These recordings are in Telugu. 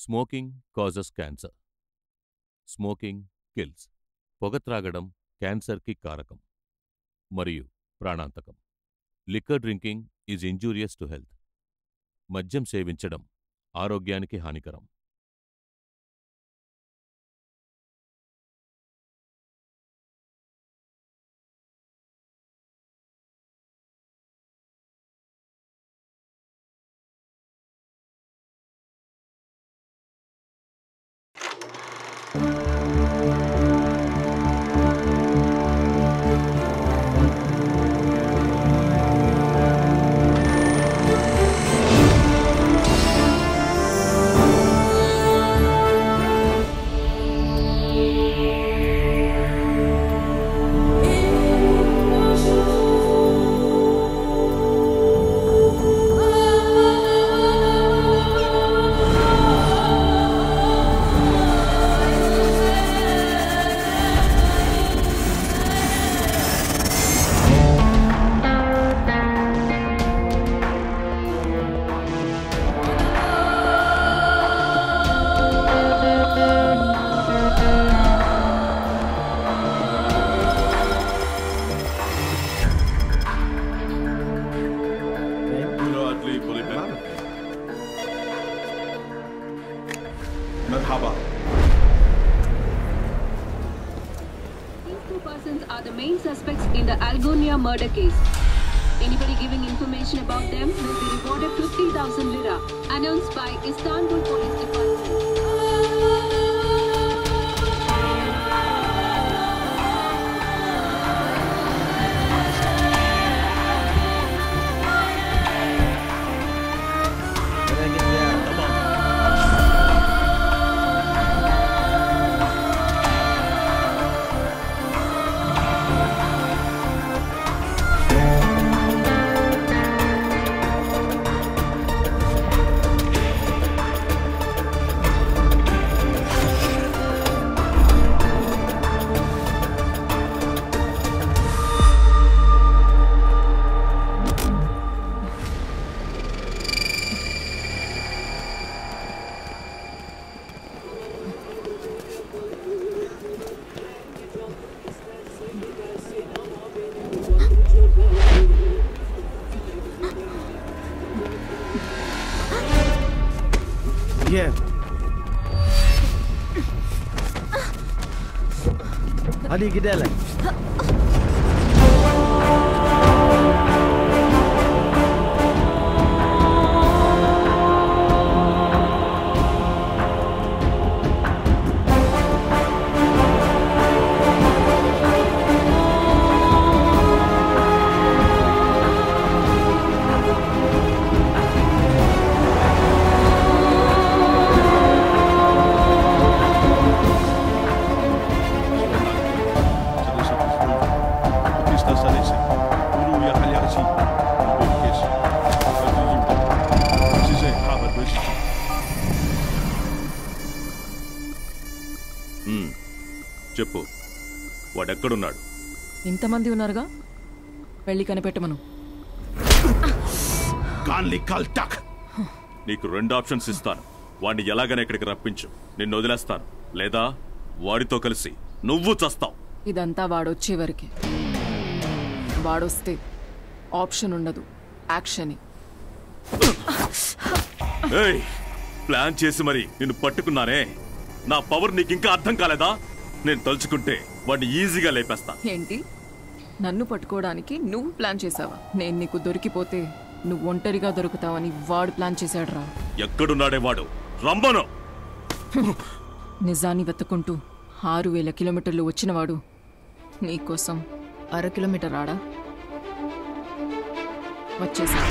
Smoking causes cancer smoking kills పొగ త్రాగడం క్యాన్సర్కి కారకం. మరియు ప్రాణాంతకం. Liquor drinking is injurious to health మద్యం సేవించడం ఆరోగ్యానికి హానికరం. adik kita ఇంతమంది ఉన్నారుగా? వెళ్ళి కనిపెట్టమను. నీకు రెండు ఆప్షన్స్ ఇస్తాను. వాడిని ఎలాగైనా ఇక్కడికి రప్పించు. నిన్ను వదిలేస్తాను. లేదా వాడితో కలిసి నువ్వు చస్తావు. ఇదంతా వాడొచ్చే వరకే. వాడొస్తే ఆప్షన్ ఉండదు. యాక్షన్. ప్లాన్ చేసి మరి నిన్ను పట్టుకున్నానే? నా పవర్ నీకు ఇంకా అర్థం కాలేదా? నేను తలుచుకుంటే వాడిని ఈజీగా లేపేస్తా. ఏంటి? నన్ను పట్టుకోవడానికి నువ్వు ప్లాన్ చేసావా నేను నీకు దొరికిపోతే నువ్వు ఒంటరిగా దొరుకుతావని వాడు ప్లాన్ చేశాడురా. ఎక్కడున్నాడే వాడు? రంబను నిజాన్ని వెతుక్కుంటూ ఆరు వేల కిలోమీటర్లు వచ్చినవాడు నీకోసం అర కిలోమీటర్ ఆడా వచ్చేసా.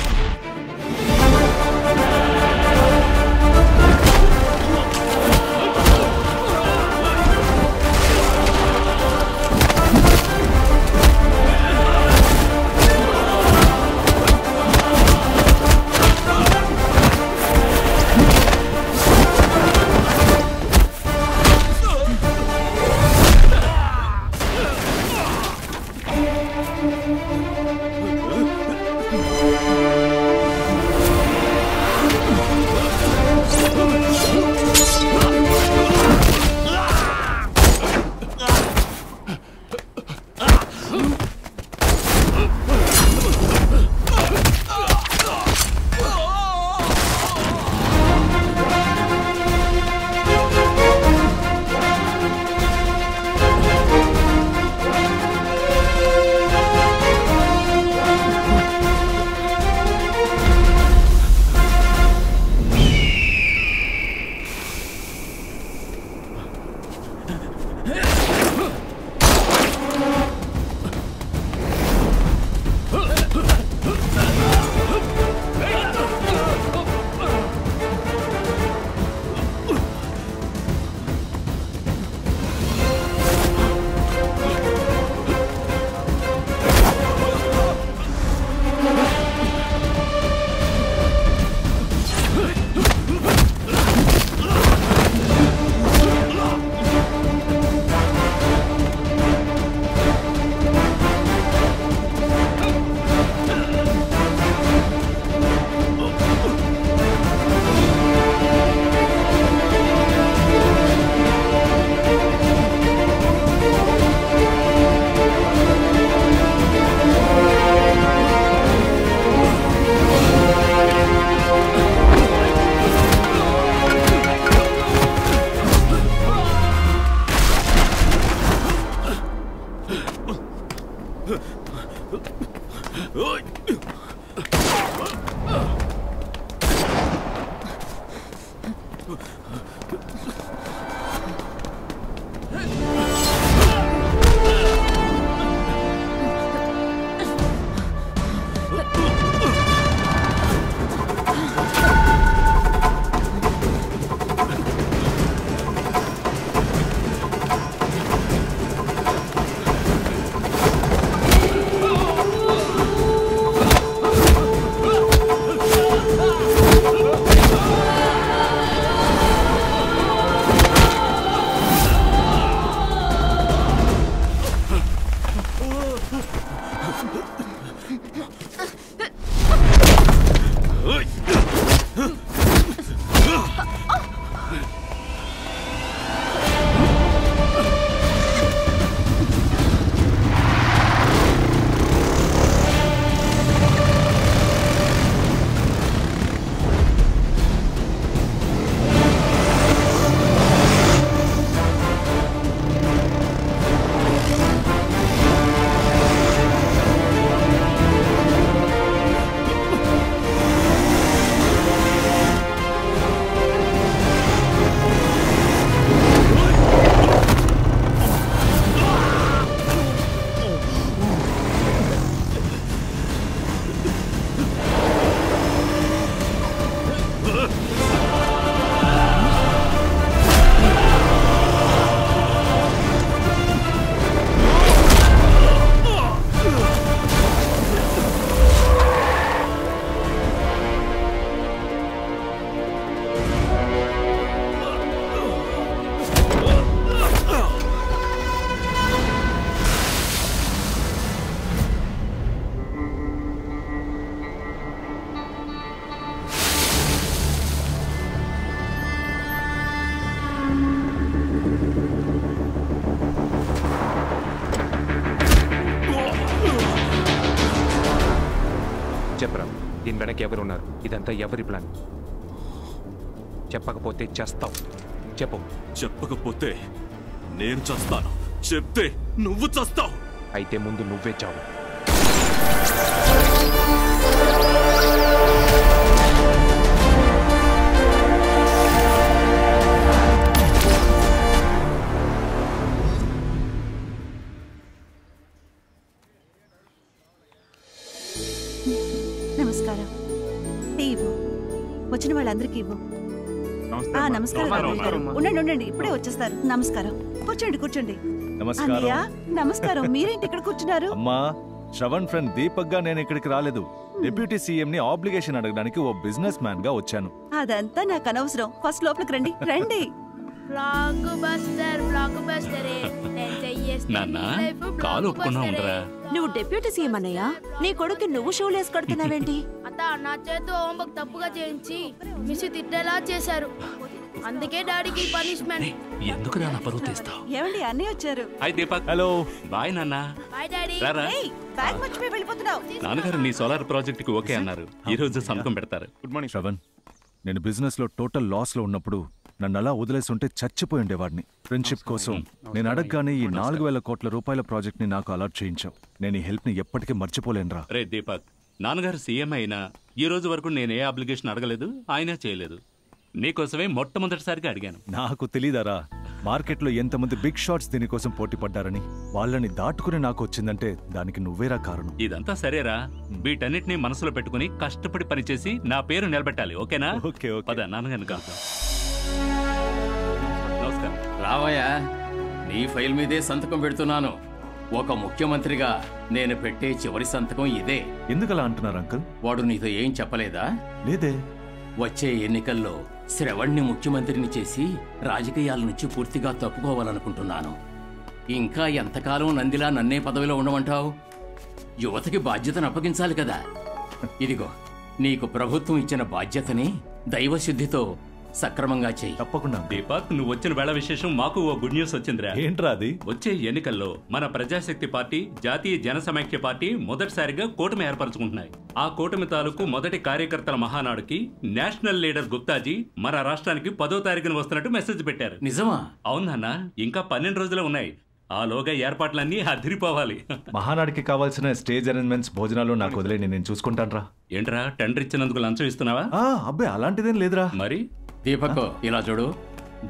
ఇదంతా ఎవరి ప్లాన్ చెప్పకపోతే చేస్తావు. చెప్పు. చెప్పకపోతే నేను చస్తాను. చెప్తే నువ్వు చస్తావు. అయితే ముందు నువ్వే చావు. ఉండండి ఉండండి ఇప్పుడే వచ్చేస్తారు. నమస్కారం. కూర్చోండి కూర్చోండి. నమస్కారం. అన్నయ్య నమస్కారం. మీరేంటి ఇక్కడ కూర్చున్నారు? అమ్మా శ్రవణ్ ఫ్రెండ్ దీపక్గా నేను ఇక్కడికి రాలేదు. డిప్యూటీ సీఎం ని ఆబ్లిగేషన్ అడగడానికి ఓ బిజినెస్ మ్యాన్గా వచ్చాను. అదంతా నాకు అనవసరం. ఫస్ట్ లోపలికి రండి. రండి. కాలు ఒప్పుకున్నా. ఉండరా. నువ్వు డిప్యూటీ సీఎం అన్నయ్య. నీ కొడుకు నువ్వు షూలేసి కడుతున్నావేంటి? అత్త నా చేతితో హోంవర్క్ తప్పుగా చేయించి మిస్ తిట్టేలా చేశారు. అందుకే డాడీకి పనిష్మెంట్ ఎందుకు నా పరువు తీస్తావు? ఏమండి అన్నయ్య వచ్చారు. హాయ్ దీపక్. హలో. బాయ్ నాన్న. Bye daddy. రారా? ఏయ్ బ్యాగ్ మర్చిపోయి వెళ్ళిపోతున్నావు. నాన్నగారు నీ సోలార్ ప్రాజెక్ట్కి ఓకే అన్నారు. ఈ రోజు సంతకం పెడతారు. గుడ్ మార్నింగ్ శ్రవణ్ నేను బిజినెస్లో టోటల్ లాస్లో ఉన్నప్పుడు నన్ను అలా వదిలేసి ఉంటే చచ్చిపోయి ఉండేవాడిని. ఫ్రెండ్షిప్ కోసం. నేను అడగగానే ఈ నాలుగు వేల కోట్ల రూపాయల ప్రాజెక్ట్ని నాకు అలాట్ చేయించావు. నేను ఈ హెల్ప్ని ఎప్పటికీ మర్చిపోలేనురా. రే దీపక్ నాన్నగారు సీఎం అయినా ఈ రోజు వరకు నేను ఏ అప్లికేషన్ అడగలేదు ఆయన చేయలేదు. నీకోసమే మొట్టమొదటిసారిగా అడిగాను. నాకు తెలీదారా మార్కెట్లో ఎంతమంది బిగ్ షాట్స్ దీనికోసం పోటీ పడ్డారని. వాళ్ళని దాటుకుని నాకు వచ్చిందంటే దానికి నువ్వేరా కారణం? ఇదంతా సరేరా. వీటన్నిటిని మనసులో పెట్టుకుని కష్టపడి పనిచేసి నా పేరు నిలబెట్టాలి ఓకేనా? Okay okay. పద నాన్నగారిని కలుద్దాం. నమస్కారం. రావయ్యా నీ ఫైల్ మీదే సంతకం పెడుతున్నాను. ఒక ముఖ్యమంత్రిగా నేను పెట్టే చివరి సంతకం ఇదే. ఎందుకలా అంటున్నారు అంకుల్? వాడు నీతో ఏం చెప్పలేదా? లేదే. వచ్చే ఎన్నికల్లో శ్రవణ్ణి ముఖ్యమంత్రిని చేసి రాజకీయాల నుంచి పూర్తిగా తప్పుకోవాలనుకుంటున్నాను. ఇంకా ఎంతకాలం నందిలా నన్నే పదవిలో ఉండమంటావు? యువతకి బాధ్యతను అప్పగించాలి కదా. ఇదిగో నీకు ప్రభుత్వం ఇచ్చిన బాధ్యతని దైవశుద్ధితో సక్రమంగా చెయ్యి తప్పకుండా దీపక్ నువ్వు వచ్చిన వేళ విశేషం మాకు ఓ గుడ్ న్యూస్ వచ్చిందిరా. ఏంట్రా అది? వచ్చే ఎన్నికల్లో మన ప్రజాశక్తి పార్టీ జాతీయ జన పార్టీ మొదటిసారిగా కూటమి ఏర్పరచుకుంటున్నాయి. ఆ కూటమి తాలూకు మొదటి కార్యకర్తల మహానాడుకి నేషనల్ లీడర్ గుప్తాజీ మన రాష్ట్రానికి పదో తారీఖున వస్తున్నట్టు మెసేజ్ పెట్టారు. నిజమా? అవునన్నా ఇంకా పన్నెండు రోజులే ఉన్నాయి. ఆలోగా ఏర్పాట్లన్నీ అదిరిపోవాలి. మహానాడికి కావాల్సిన స్టేజ్ అరేంజ్మెంట్స్ భోజనాలు నాకు వదిలేని నేను చూసుకుంటాను ఏంట్రా టెండర్ ఇచ్చినందుకు లంచం ఇస్తున్నావా? అబ్బాయి అలాంటిదేం లేదురా. మరి? దీపక్ ఇలా చూడు.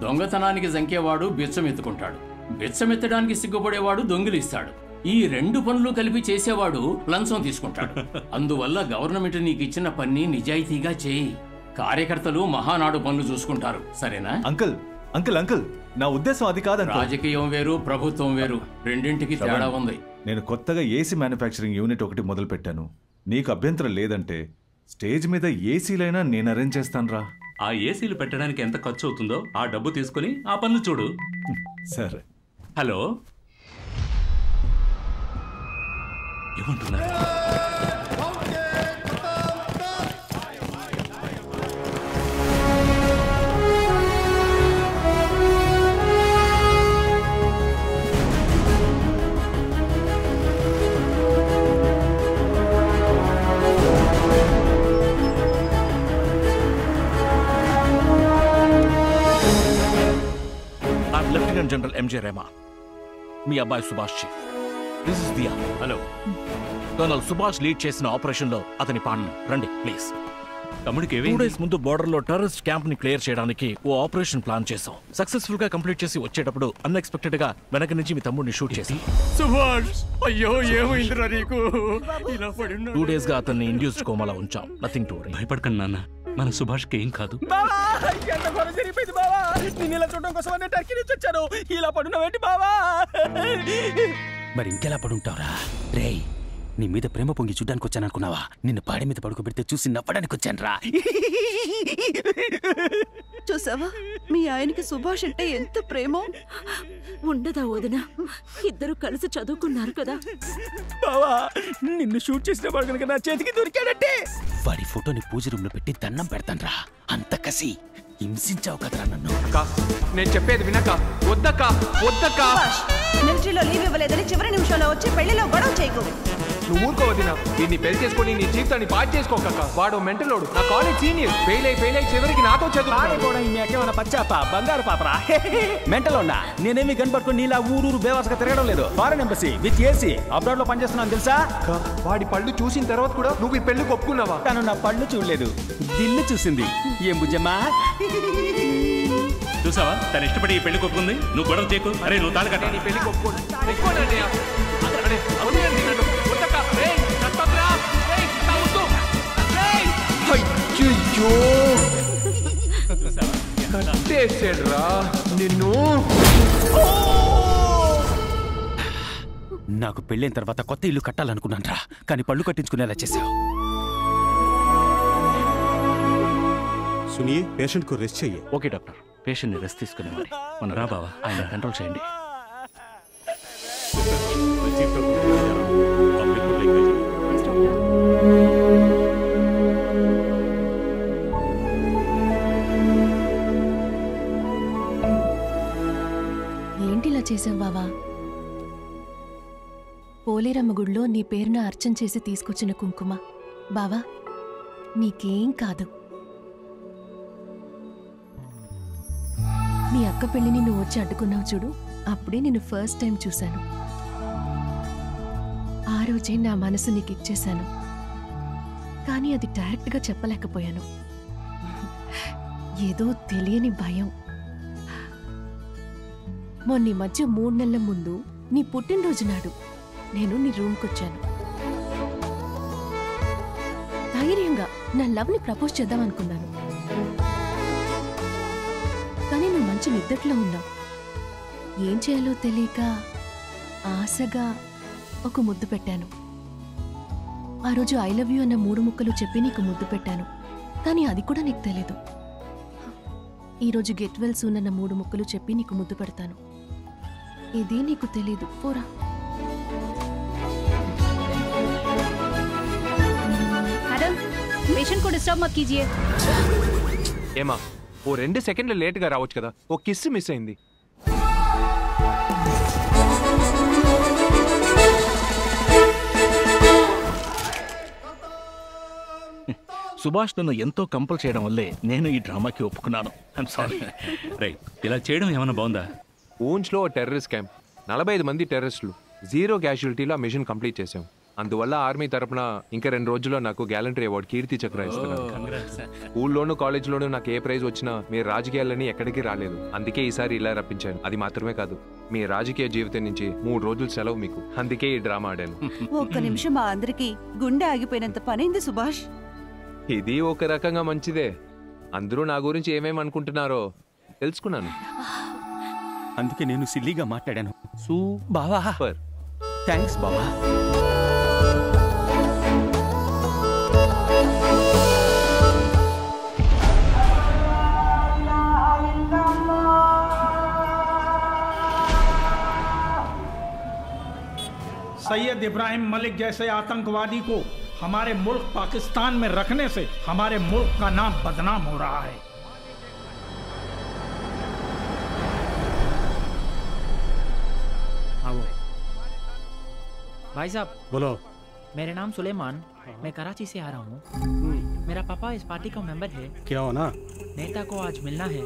దొంగతనానికి జంకేవాడు బిచ్చం ఎత్తుకుంటాడు బిచ్చం ఎత్తడానికి సిగ్గుపడేవాడు దొంగిలిస్తాడు. ఈ రెండు పనులు కలిపి చేసేవాడు లంచం తీసుకుంటాడు. అందువల్ల గవర్నమెంట్ నీకు ఇచ్చిన పని నిజాయితీగా చేయి. కార్యకర్తలు మహానాడు పనులు చూసుకుంటారు. సరేనా? అంకుల్ అంకుల్ అంకుల్ నా ఉద్దేశం అది కాదు రాజకీయం వేరు ప్రభుత్వం వేరు. రెండింటికి తేడా ఉంది. నేను కొత్తగా ఏసీ మ్యానుఫ్యాక్చరింగ్ యూనిట్ ఒకటి మొదలు పెట్టాను నీకు అభ్యంతరం లేదంటే స్టేజ్ మీద ఏసీలైనా నేను అరేంజ్ చేస్తాను రా ఆ ఏసీలు పెట్టడానికి ఎంత ఖర్చు అవుతుందో ఆ డబ్బు తీసుకుని ఆ పనులు చూడు సరే హలో ఏమంటున్నారు లెఫ్టినెంట్ జనరల్ ఎంజే రెహమాన్ మీ అబ్బాయి Subhash chief this is Diya hello colonel Subhash lead చేసిన ఆపరేషన్లో అతని పాడను రండి ప్లీజ్ తమ్ముడికి టూ డేస్ ముందు బోర్డర్లో టెర్రరిస్ట్ క్యాంప్ని క్లియర్ చేయడానికి ఓ ఆపరేషన్ ప్లాన్ చేసాం సక్సెస్ఫుల్గా కంప్లీట్ చేసి వచ్చేటప్పుడు అన్ఎక్స్పెక్టెడ్గా వెనక నుంచి మీ తమ్ముడిని షూట్ చేసి సుభాష్! అయ్యో ఏమైందిరా నీకు? టూ డేస్గా అతన్ని ఇండ్యూస్డ్ కోమాలో ఉంచాం. నథింగ్ టు భయపడకండి నాన్న. మన సుభాష్కి ఏం కాదు. బావా ఎంత ఘోరం జరిగిపోయింది బావా. నేను ఇలా చూడడం కోసం నేను టర్కీ నుంచి వచ్చాను. ఇలా పడున్నావేంటి బావా? మరి ఇంకెలా పడుంటావురా? రేయ్ నీ మీద ప్రేమ పొంగి చూడ్డానికి వచ్చాననుకున్నావా? నిన్ను పాడి మీద పడుకోబెడితే చూసి నవ్వడానికి వచ్చాను రా చూసావా? మీ ఆయనకి సుభాష్ అంటే ఎంత ప్రేమో? ఉండదా వదిన? ఇద్దరు కలిసి చదువుకున్నారు కదా. బావా నిన్ను షూట్ చేసిన వాడు కనుక నా చేతికి దొరికాడంటే! వాడి ఫోటోని పూజ రూమ్లో పెట్టి దండం పెడతాను రా అంత కసి. హింసించావు కదరా నన్ను. నేను చెప్పేది వినక వద్దక్క వద్దక్క. మిలిటరీలో లీవ్ ఇవ్వలేదని చివరి నిమిషంలో వచ్చి పెళ్ళిలో గొడవ చేయకు. నువ్వు ఊరుకో వదినా దీన్ని పెళ్ళి చేసుకొని నీ జీవితాన్ని పాడు చేసుకోకక్క వాడు మెంటలోడు నా కాలేజ్ సీనియర్. ఫెయిల్ అయి ఫెయిల్ అయి చివరికి నాతో చదువు కూడా ఈ మేకేమన్నా పచ్చాప బంగారు పాపరా? మెంటల్ ఉన్నా నేనేమి కనపట్టుకుని నీలా ఊరూరు బేవాసగా తిరగడం లేదు. ఫారెన్ ఎంబసీ విత్ ఏసీ అబ్రాడ్లో పనిచేస్తున్నాను తెలుసా? వాడి పళ్ళు చూసిన తర్వాత కూడా నువ్వు ఈ పెళ్ళి ఒప్పుకున్నావా? తను నా పళ్ళు చూడలేదు. దిల్లు చూసింది. ఏం బుజ్జమ్మా? చూసావా? తను ఇష్టపడి ఈ పెళ్ళి కొప్పుకుంది. నువ్వు గొడవ చేయకు. అరే నువ్వు తాళి. కట్టేసాడురా నిన్ను. నాకు పెళ్ళైన తర్వాత కొత్త ఇల్లు కట్టాలనుకున్నాను రా కానీ పళ్ళు కట్టించుకునేలా చేసావు. सुनिए पेशेंट को रेस्ट चाहिए ఓకే డాక్టర్ పేషెంట్ ని రెస్ట్ తీసుకునేవాడి మన రా బావా ఆయన కంట్రోల్ చేయండి ఏంటిలా చేసావు బావా పోలేరమ్మ గుడిలో నీ పేరున అర్చన చేసి తీసుకొచ్చిన కుంకుమ బావా నీకేం కాదు మీ అక్క పెళ్ళిని నువ్వు వచ్చి అడ్డుకున్నావు చూడు. అప్పుడే నేను ఫస్ట్ టైం చూశాను. ఆ రోజే నా మనసు నీకు ఇచ్చేశాను. కానీ అది డైరెక్ట్గా చెప్పలేకపోయాను. ఏదో తెలియని భయం. మొన్న ఈ మధ్య మూడు నెలల ముందు నీ పుట్టినరోజు నాడు నేను నీ రూమ్కి వచ్చాను. ధైర్యంగా నా లవ్ని ప్రపోజ్ చేద్దాం అనుకున్నాను. మంచి నిద్దట్లో ఉన్నావు ఏం చేయాలో తెలియక ఆశగా ఒక ముద్దు పెట్టాను ఆ రోజు ఐ లవ్ యూ అన్న మూడు ముక్కలు చెప్పి నీకు ముద్దు పెట్టాను కానీ అది కూడా నీకు తెలీదు ఈరోజు గెట్ వెల్ సూన్ అన్న మూడు ముక్కలు చెప్పి నీకు ముద్దు పెడతాను ఇది నీకు తెలీదు పోరా मैडम पेशेंट को डिस्टर्ब मत कीजिए ఏమా ఓ రెండు సెకండ్లు లేట్గా రావచ్చు కదా. ఓ కిస్ మిస్ అయింది. సుభాష్ నన్ను ఎంతో కంపల్ చేయడం వల్లే నేను ఈ డ్రామాకి ఒప్పుకున్నాను. I'm sorry right. ఇలా చేయడం ఏమైనా బాగుందా? ఊంచ్లో టెర్రరిస్ట్ క్యాంప్. నలభై ఐదు మంది టెర్రరిస్టులు. జీరో క్యాజువాలిటీలో ఆ మిషన్ కంప్లీట్ చేశాం. అందువల్ల ఆర్మీ తరపున ఇంకా రెండు రోజుల్లో నాకు గ్యాలంటరీ అవార్డు కీర్తి చక్ర ఇస్తున్నారు. స్కూల్లోనూ కాలేజ్లోనూ నాకు ఏ ప్రైజ్ వచ్చినా మీరు రాజకీయాలని ఎక్కడికి రాలేదు. అందుకే ఈసారి ఇలా రప్పించాను. అది మాత్రమే కాదు మీ రాజకీయ జీవితం నుంచి మూడు రోజులు సెలవు మీకు. అందుకే ఈ డ్రామా ఆడాను. ఒక్క నిమిషం మా అందరికి గుండె ఆగిపోయినంత పనైంది సుభాష్. ఇది ఒక రకంగా మంచిదే. అందరూ నా గురించి ఏమేమి అనుకుంటున్నారో తెలుసుకున్నాను. అందుకే నేను సిల్లీగా మాట్లాడాను. సూ బావా. థ్యాంక్స్ బావా. सैयद इब्राहिम मलिक जैसे आतंकवादी को हमारे मुल्क पाकिस्तान में रखने से हमारे मुल्क का नाम बदनाम हो रहा है। हाँ वो भाई साहब बोलो। मेरा नाम सुलेमान मैं कराची से आ रहा हूँ। मेरा पापा इस पार्टी का मेंबर है। क्या हो ना? नेता को आज मिलना है।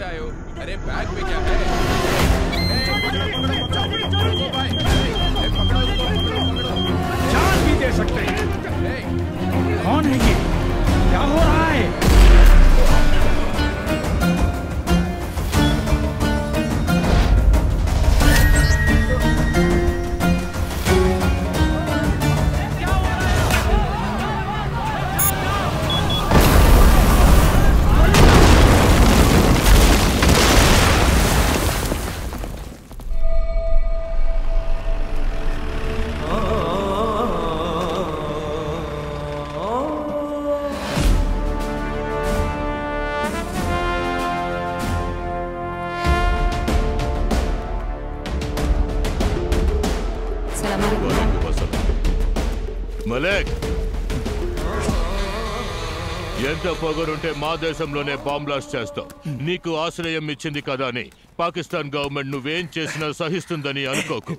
से आए हो? अरे बैग में क्या है। जान भी दे सकते हैं। कौन है ये? क्या हो रहा है? పొగరుంటే మా దేశంలోనే బాంబ్లాస్ట్ చేస్తావు నీకు ఆశ్రయం ఇచ్చింది కదా అని పాకిస్తాన్ గవర్నమెంట్ నువ్వేం చేసినా సహిస్తుందని అనుకోకు.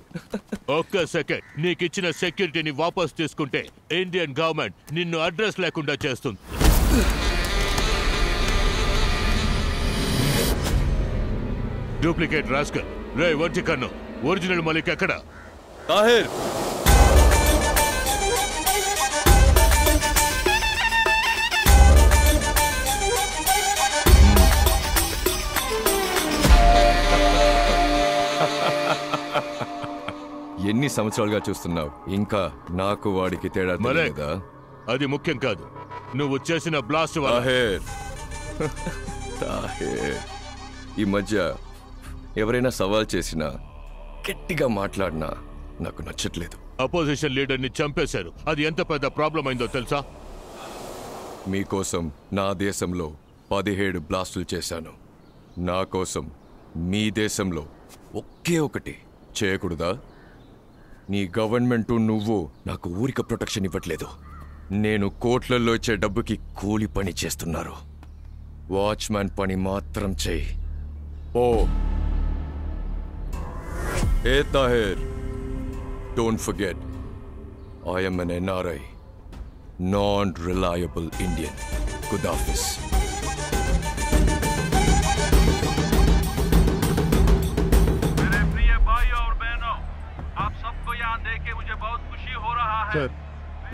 ఒక్క సెకండ్. నీకిచ్చిన సెక్యూరిటీని వాపస్ తీసుకుంటే ఇండియన్ గవర్నమెంట్ నిన్ను అడ్రస్ లేకుండా చేస్తుంది. డూప్లికేట్ రాస్కర్ రే వచ్చి కన్ను. ఒరిజినల్ మలిక్ ఎక్కడ? తాహిర్! ఎన్ని సంవత్సరాలుగా చూస్తున్నావు? ఇంకా నాకు వాడికి తేడా తెలియదా అది ముఖ్యం కాదు. నువ్వు చేసిన బ్లాస్ట్ వల్ల తాహేర్. తాహేర్. ఈ మధ్య ఎవరైనా సవాల్ చేసినా గట్టిగా మాట్లాడినా నాకు నచ్చట్లేదు. అపోజిషన్ లీడర్ని చంపేశారు. అది ఎంత పెద్ద ప్రాబ్లం అయిందో తెలుసా? మీకోసం నా దేశంలో పదిహేడు బ్లాస్టులు చేశాను. నా కోసం మీ దేశంలో ఒకే ఒకటి చేయకూడదా? నీ గవర్నమెంటు నువ్వు. నాకు ఊరిక ప్రొటెక్షన్ ఇవ్వట్లేదు. నేను కోట్లలో ఇచ్చే డబ్బుకి కూలి పని చేస్తున్నారు. వాచ్మ్యాన్ పని మాత్రం చేయి. ఓ. ఏ Taher don't forget. I'm N NRI non reliable Indian. Good office. Sir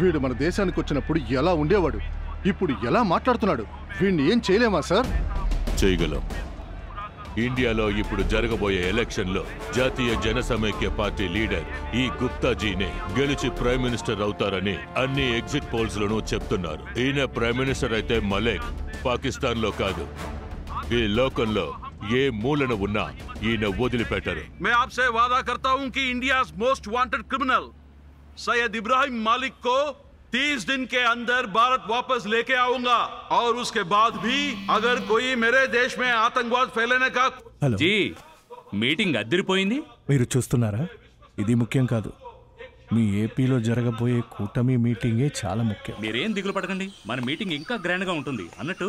వీడు మన దేశానికి వచ్చినప్పుడు ఎలా ఉండేవాడు? ఇప్పుడు ఎలా మాట్లాడుతున్నాడు? వీడిని ఏం చేయలేమా సార్? చేయగలం. ఇండియాలో ఇప్పుడు జరగబోయే ఎలక్షన్లో జాతీయ జనసమైక్య పార్టీ లీడర్ ఈ గుప్తాజీనే గెలిచి ప్రైమ్ మినిస్టర్ అవుతారని అన్ని ఎగ్జిట్ పోల్స్లను చెప్తున్నారు. ఈయన ప్రైమ్ మినిస్టర్ అయితే మలేక్ పాకిస్తాన్లో కాదు. ఈ లోకంలో ఏ మూలన ఉన్నా ఈయన వదిలిపెట్టరు. మే ఆప్సే వాదా కర్తా కి India's most wanted criminal. Syed Ibrahim Malik को 30 दिन के अंदर भारत वापस लेके आऊंगा और उसके बाद भी अगर कोई मेरे देश में आतंकवाद फैलाने का జీ మీటింగ్ అద్దరిపోయింది మీరు చూస్తున్నారా ఇది ముఖ్యం కాదు మీ ఏపీలో జరగబోయే కూటమి మీటింగే చాలా ముఖ్యం మీరేం దిగులు పడకండి మన మీటింగ్ ఇంకా గ్రాండ్ గా ఉంటుంది అన్నట్టు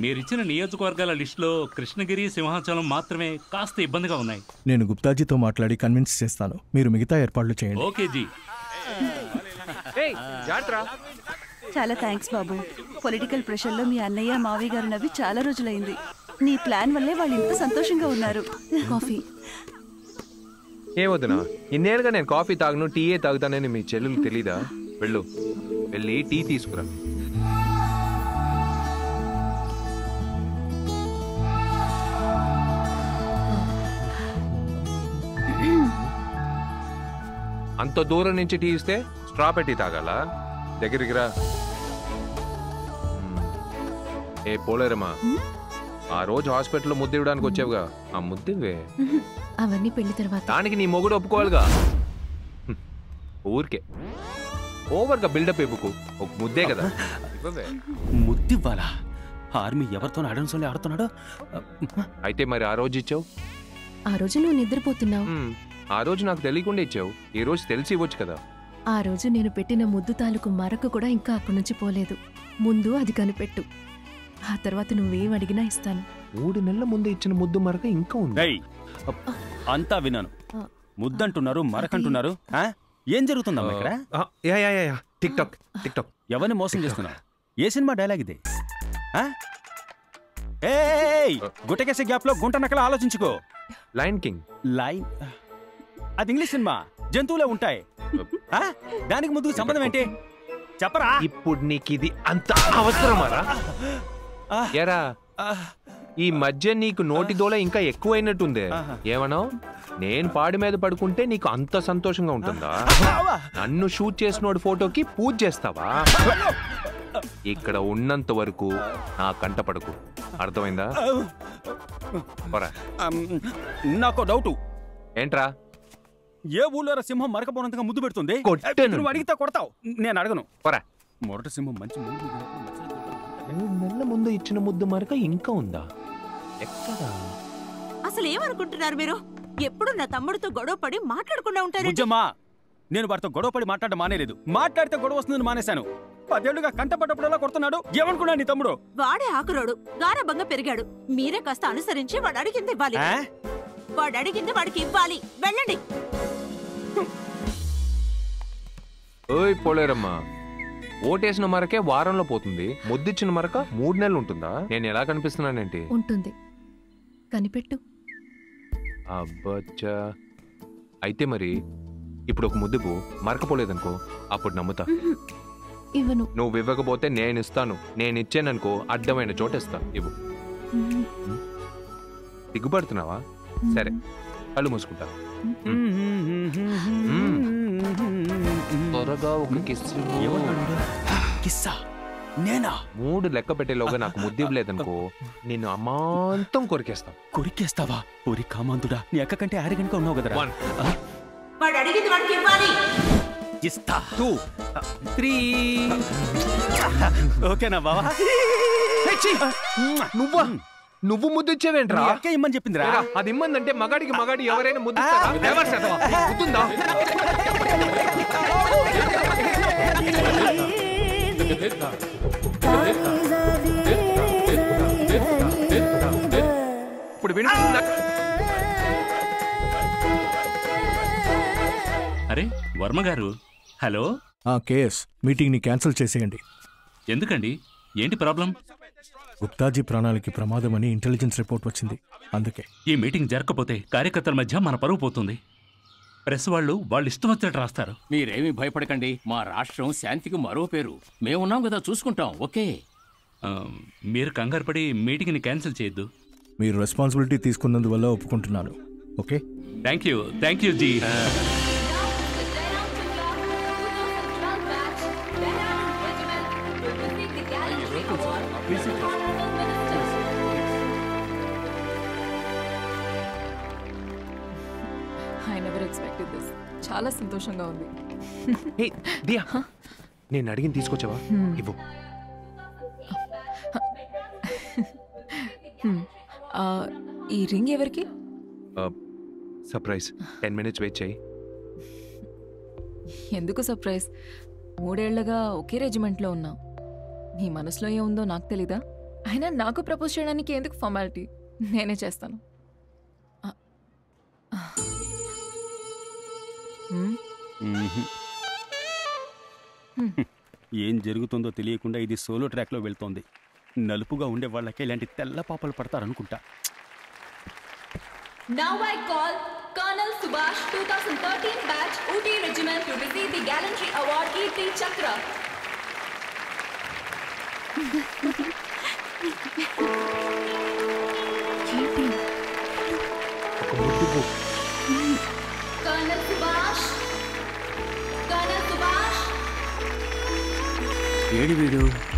మీరిచ్చిన నియోజకవర్గాల లిస్టులో కృష్ణగిరి సింహాచలం మాత్రమే కాస్త ఇబ్బందిగా ఉన్నాయి నేను గుప్తాజీతో మాట్లాడి కన్విన్స్ చేస్తాను మీరు మిగతా ఏర్పాట్లు చేయండి ఓకే జీ చాలా థ్యాంక్స్ బాబు. పొలిటికల్ ప్రెషర్లో మీ అన్నయ్య మావయ్య గారు నవ్వి చాలా రోజులైంది. నీ ప్లాన్ వల్లే వాళ్ళు ఇంత సంతోషంగా ఉన్నారు. కాఫీ. ఏ వద్దునా ఇన్నేళ్ళుగా నేను కాఫీ తాగను టీయే తాగుతానని మీ చెల్లెలు తెలీదా? వెళ్ళు. వెళ్ళి టీ తీసుకురా. అంత దూరం నుంచి టీ ఇస్తే స్ట్రా పెట్టి తాగాల? దగ్గరికి రా. ఏ పోలేరమ్మా. ఆ రోజు హాస్పిటల్లో ముద్ద ఇవ్వడానికి వచ్చావుగా. ఆ ముద్దివే. అవన్నీ పెళ్ళి తర్వాత. దానికి నీ మొగుడు ఒప్పుకోవాలిగా. ఊరికే. ఓవర్గా బిల్డప్ ఇవ్వకు. ఒక ముద్దే కదా. ముద్దివ్వాలా? ఆర్మీ ఎవరితో అడన్సోలే ఆడుతున్నాడో? అయితే మరి ఆ రోజు ఇచ్చావు? ఆ రోజు నువ్వు నిద్రపోతున్నావు. ఆ రోజు నాకు తెలియకుండా ఇచ్చావు. ఈ రోజు తెలిసి ఇవ్వచ్చు కదా. ఆ రోజు నేను పెట్టిన ముద్దు తాలూకు మరక కూడా ఇంకా అక్కడి నుంచి పోలేదు. ముందు అది కనిపెట్టు. ఆ తర్వాత నువ్వేం అడిగినా ఇస్తాను. మూడు నెలల ముందు ఇచ్చిన ముద్దు మరక ఇంకా ఉంది. ఏయ్, అంతా విన్నాను ముద్దంటున్నారు మరకంటున్నారు. ఆ? ఏం జరుగుతుందమ్మా ఇక్కడ? Yeah yeah yeah tick tock tick tock. ఎవరిని మోసం చేస్తున్నావు? ఏ సినిమా డైలాగ్ ఇది? ఆ? ఏయ్ గుట్టకేసే గ్యాప్లో గుంట నకల ఆలోచించుకో. Lion king. లైన్ అది ఇంగ్లీష్ సినిమా. జంతువులే ఉంటాయి. ఆ? దానికి ముందుకు సంబంధం ఏంటి? చెప్పరా? ఇప్పుడు నీకు ఇది అంత అవసరమారా? ఎరా ఈ మధ్య నీకు నోటి దోల ఇంకా ఎక్కువైనట్టుందే. ఏమన్నావు నేను పాడి మీద పడుకుంటే నీకు అంత సంతోషంగా ఉంటుందా? నన్ను షూట్ చేసినోడి ఫోటోకి పూజ చేస్తావా? ఇక్కడ ఉన్నంత వరకు నా కంట పడకు. అర్థమైందా? పోరా. నాకు డౌటు. ఏంట్రా? ఏ ఊళ్ళో సింహం మరకపోనంతగా ముద్దు పెడుతుంది? కొట్టాను. నువ్వు అడిగితే కొడతావు. నేను అడగను. పోరా. మొదటి సింహం మంచి ముందు మూడు నెలల ముందు ఇచ్చిన ముద్దు మరక ఇంకా ఉందా? ఎక్కడా? అసలు ఏమనుకుంటున్నారు మీరు? ఎప్పుడు నా తమ్ముడితో గొడవ పడి మాట్లాడకుండా ఉంటారు బుజ్జమ్మా నేను వాడితో గొడవపడి మాట్లాడడం మానేలేదు. మాట్లాడితే గొడవ వస్తుందని మానేశాను. పదేళ్ళుగా కంటపడ్డప్పుడల్లా కొడుతున్నాడు. ఏమనుకున్నాడు నీ తమ్ముడు? వాడే ఆకురోడు గారభంగా పెరిగాడు. మీరే కాస్త అనుసరించి వాడు అడిగింది ఇవ్వాలి. ఆ? వాడు అడిగింది వాడికి ఇవ్వాలి. వెళ్ళండి. ఓయ్ పోలేరమ్మా. ఓటేసిన మరకే వారంలో పోతుంది. ముద్దిచ్చిన మరక మూడు నెలలు ఉంటుందా? నేను ఎలా కనిపిస్తున్నానేంటి? ఉంటుంది. కనిపెట్టు. అబ్బచ్చా. అయితే మరి ఇప్పుడు ఒక ముద్దుపు మరకపోలేదనుకో అప్పుడు నమ్ముతా. ఇవ్వను. నువ్వు ఇవ్వకపోతే నేను ఇస్తాను. నేను ఇచ్చాననుకో అడ్డమైన చోట ఇస్తా. ఇవ్వు. సిగ్గుపడుతున్నావా? సరే. కళ్ళు మూసుకుంటా. త్వరగా ఒక కిస్ కిస్సా? నేనా? మూడు లెక్క పెట్టేలోగా నాకు ముద్దు ఇవ్వలేదనుకో నిన్ను అమాంతం కొరికేస్తాం. కొరికేస్తావా? ఒరి కామాంతుడా నీ అక్క కంటే ఆరగంటగా ఉన్నావు కదరా. వాడు అడిగింది వాడికి ఇవ్వాలి. ఇస్తా. టూ త్రీ ఓకేనా బావా? నువ్వా? నువ్వు ముద్దు ఇచ్చేవేంట్రా నీ అక్క ఇమ్మని చెప్పిందిరా. అది ఇమ్మందంటే మగాడికి మగాడి ఎవరైనా ముద్దు గుర్తుందా? ఇప్పుడు వినిపిస్తుందా? అరే వర్మ గారు. హలో? ఆ కేఎస్ మీటింగ్ని క్యాన్సిల్ చేసేయండి. ఎందుకండి? ఏంటి ప్రాబ్లం? గుప్తాజీ ప్రాణాలకి ప్రమాదమని ఇంటెలిజెన్స్ రిపోర్ట్ వచ్చింది. అందుకే. ఈ మీటింగ్ జరగకపోతే కార్యకర్తల మధ్య మన పరువు పోతుంది. ప్రెస్ వాళ్ళు వాళ్ళు ఇష్టం వచ్చినట్టు రాస్తారు. మీరేమీ భయపడకండి. మా రాష్ట్రం శాంతికి మరో పేరు. మేమున్నాం కదా చూసుకుంటాం. ఓకే. మీరు కంగారు పడి మీటింగ్ని క్యాన్సిల్ చేయొద్దు. మీరు రెస్పాన్సిబిలిటీ తీసుకున్నందువల్ల ఒప్పుకుంటున్నాను. Okay? Thank you thank you ji చాలా సంతోషంగా ఉంది. నేను అడిగింది తీసుకొచ్చావా? ఇవ్వు. ఈ రింగ్ ఎవరికి? సర్ప్రైజ్. టెన్ మినిట్స్ వెయిట్ చేయి. ఎందుకు సర్ప్రైజ్? మూడేళ్ళగా ఒకే రెజిమెంట్లో ఉన్నాం నీ మనసులో ఏముందో నాకు తెలీదా? అయినా నాకు ప్రపోజ్ చేయడానికి ఎందుకు ఫార్మాలిటీ? నేనే చేస్తాను. ఏం జరుగుతుందో తెలియకుండా ఇది సోలో ట్రాక్లో వెళ్తోంది నలుపుగా ఉండే వాళ్ళకే ఇలాంటి తెల్ల పాపలు పడతారనుకుంటా Now I call Colonel Subhash 2013 batch Uti Regiment to receive the Gallantry Award Kirti Chakra. Kirti. Here we.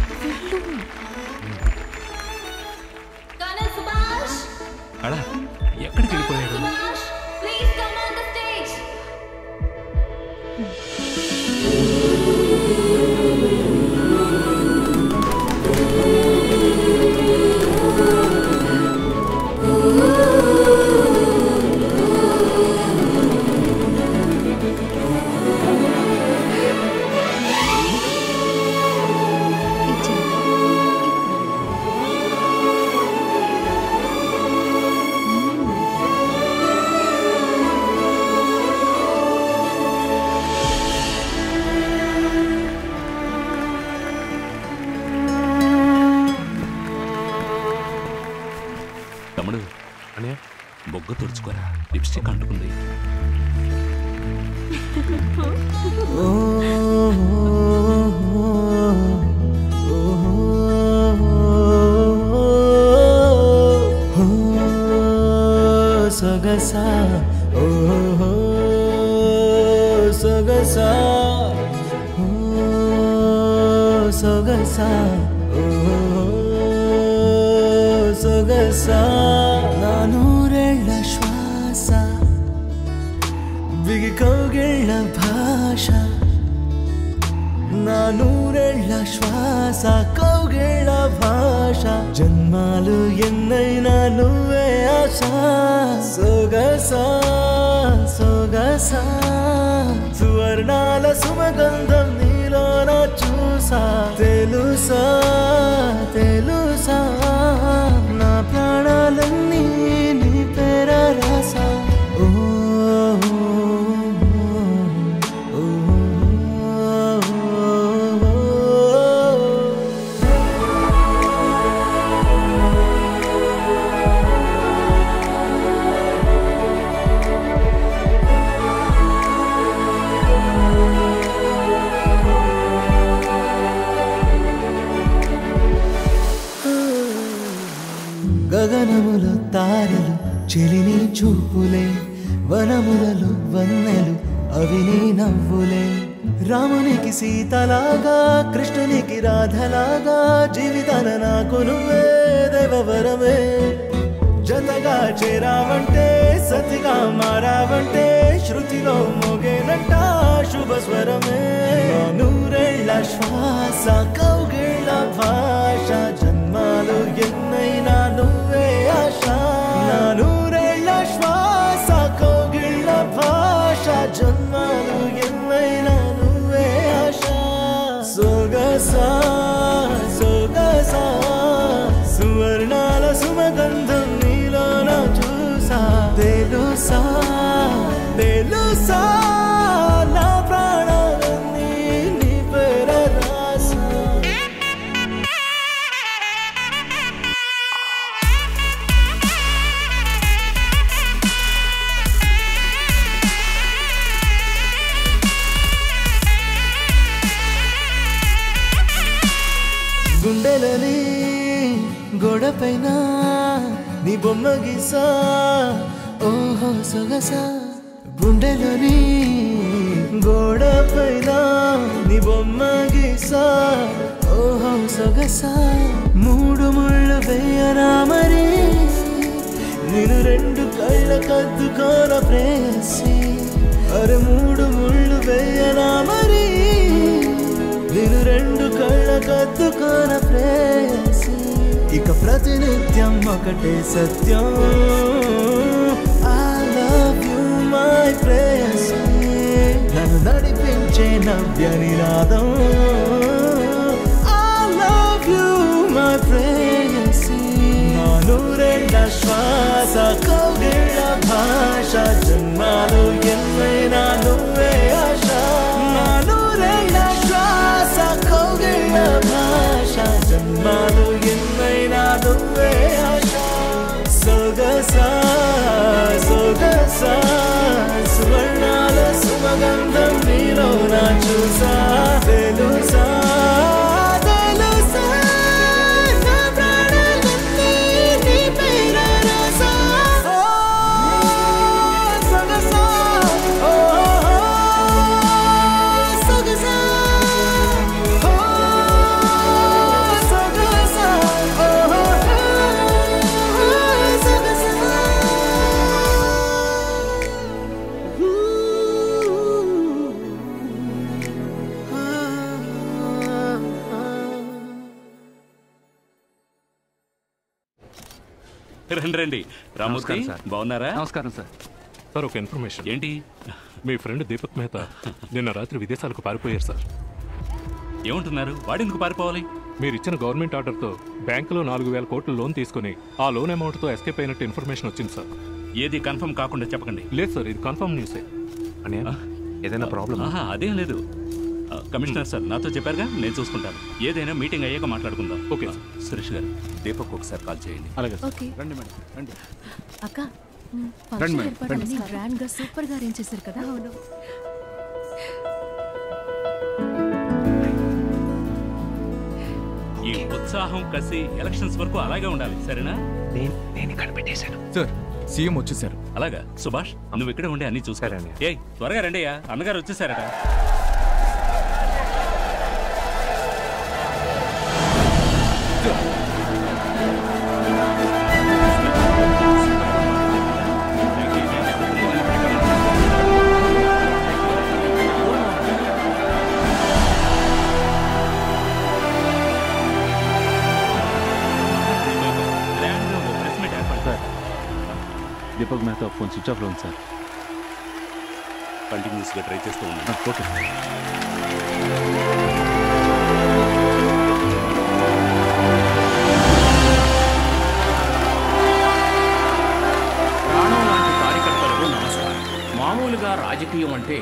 Sir ఒక ఇన్ఫర్మేషన్. ఏంటి? మీ ఫ్రెండ్ దీపక్ మెహతా నిన్న రాత్రి విదేశాలకు పారిపోయారు సార్. ఏమంటున్నారు? వాడెందుకు పారిపోవాలి? మీరు ఇచ్చిన గవర్నమెంట్ ఆర్డర్తో బ్యాంకులో నాలుగు వేల కోట్ల లోన్ తీసుకుని ఆ లోన్ అమౌంట్తో ఎస్కేప్ అయినట్టు ఇన్ఫర్మేషన్ వచ్చింది సార్. ఏది కన్ఫర్మ్ కాకుండా చెప్పకండి. లేదు సార్ ఇది కన్ఫర్మ్ న్యూసే. అని ఏదైనా ప్రాబ్లం ఆహా, అదేం లేదు. కమిషనర్ సార్ నాతో చెప్పారుగా? నేను చూసుకుంటాను. ఏదైనా మీటింగ్ అయ్యాక మాట్లాడుకుందాం. ఓకే సురేష్ గారు దీపక్ ఒకసారి కాల్ చేయండి. అలాగే ఓకే. రండి మేడం రండి. అక్క రండి ఫంక్షన్ మేడం, ఏర్పాట్లన్నీ గ్రాండ్గా సూపర్గా అరేంజ్ చేశారు కదా? అవును. ఈ ఉత్సాహం కసి ఎలక్షన్స్ వరకు అలాగే ఉండాలి సరేనా? నేను కనిపెట్టేశాను సార్ సీఎం వచ్చేసారు అలాగా? సుభాష్ నువ్వు ఇక్కడే ఉండి అన్ని చూసారని ఏయ్ త్వరగా రండి అయ్యా అన్నగారు వచ్చేసారట. ఫోన్ స్విచ్ ఆఫ్లో ఉంది సార్. కంటిన్యూస్గా ట్రై చేస్తూ ఉన్నాను ఓకే. మామూలుగా రాజకీయం అంటే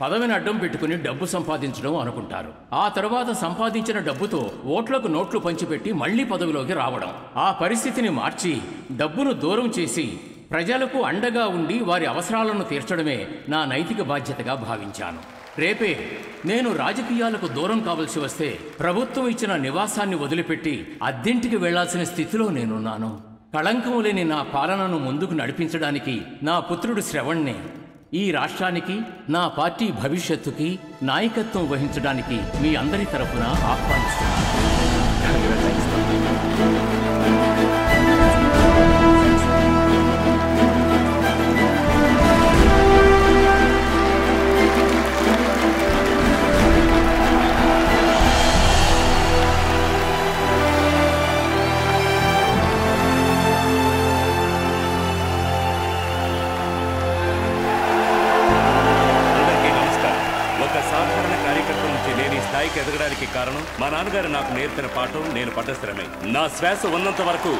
పదవిని అడ్డం పెట్టుకుని డబ్బు సంపాదించడం అనుకుంటారు. ఆ తర్వాత సంపాదించిన డబ్బుతో ఓట్లకు నోట్లు పంచిపెట్టి మళ్ళీ పదవిలోకి రావడం. ఆ పరిస్థితిని మార్చి డబ్బును దూరం చేసి ప్రజలకు అండగా ఉండి వారి అవసరాలను తీర్చడమే నా నైతిక బాధ్యతగా భావించాను. రేపే నేను రాజకీయాలకు దూరం కావలసి వస్తే ప్రభుత్వం ఇచ్చిన నివాసాన్ని వదిలిపెట్టి అద్దెంటికి వెళ్ళాల్సిన స్థితిలో నేనున్నాను. కళంకం లేని నా పాలనను ముందుకు నడిపించడానికి నా పుత్రుడు శ్రవణ్ణి. ఈ రాష్ట్రానికి నా పార్టీ భవిష్యత్తుకి నాయకత్వం వహించడానికి మీ అందరి తరఫున ఆహ్వానిస్తున్నాను. స్థాయికి ఎదగడానికి కారణం మా నాన్నగారు నాకు నేర్పిన పాఠం నేను పడ్డ శ్రమే నా శ్వాస ఉన్నంత వరకు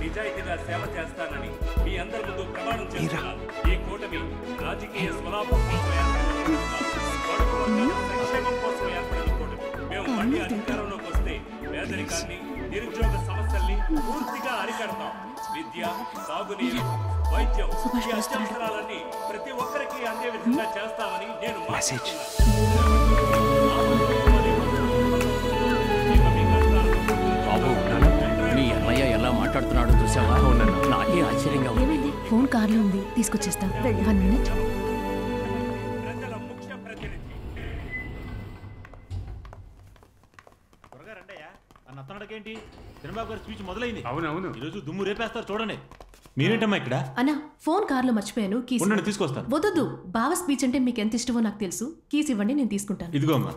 నిజాయితీగా సేవ చేస్తానని మీ అందరి ముందు ప్రమాణం చేస్తున్నాను. ఈ కూటమి రాజకీయ స్వలాభం సంక్షేమం కోసం ఏర్పడిన కూటమి మేము మళ్ళీ అధికారంలోకి వస్తే పేదరికాన్ని నిరుద్యోగ సమస్యల్ని పూర్తిగా అరికడతాం. విద్య సాగునీరు వైద్యం ఈ అత్యవసరాలన్నీ ప్రతి ఒక్కరికి అందే విధంగా చేస్తామని నేను మాటిస్తున్నాను. బాబు మీ అన్నయ్య ఎలా మాట్లాడుతున్నాడో చూసావా? నాకే ఆశ్చర్యంగా ఉంది. ఫోన్ కార్లో ఉంది. తీసుకొచ్చేస్తా. One minute. అన్నతనడకేంటి చంద్రబాబు గారి స్పీచ్ మొదలైంది. అవునవును. ఈరోజు దుమ్ము రేపేస్తారు చూడండి. మీరేంటమ్మా ఇక్కడ? అన్నా ఫోన్ కార్లో మర్చిపోయాను కీస్ ఉండండి, తీసుకొస్తాను. వద్దొద్దు బావ స్పీచ్ అంటే మీకు ఎంత ఇష్టమో నాకు తెలుసు. కీస్ ఇవ్వండి నేను తీసుకుంటాను. ఇదిగో అమ్మా.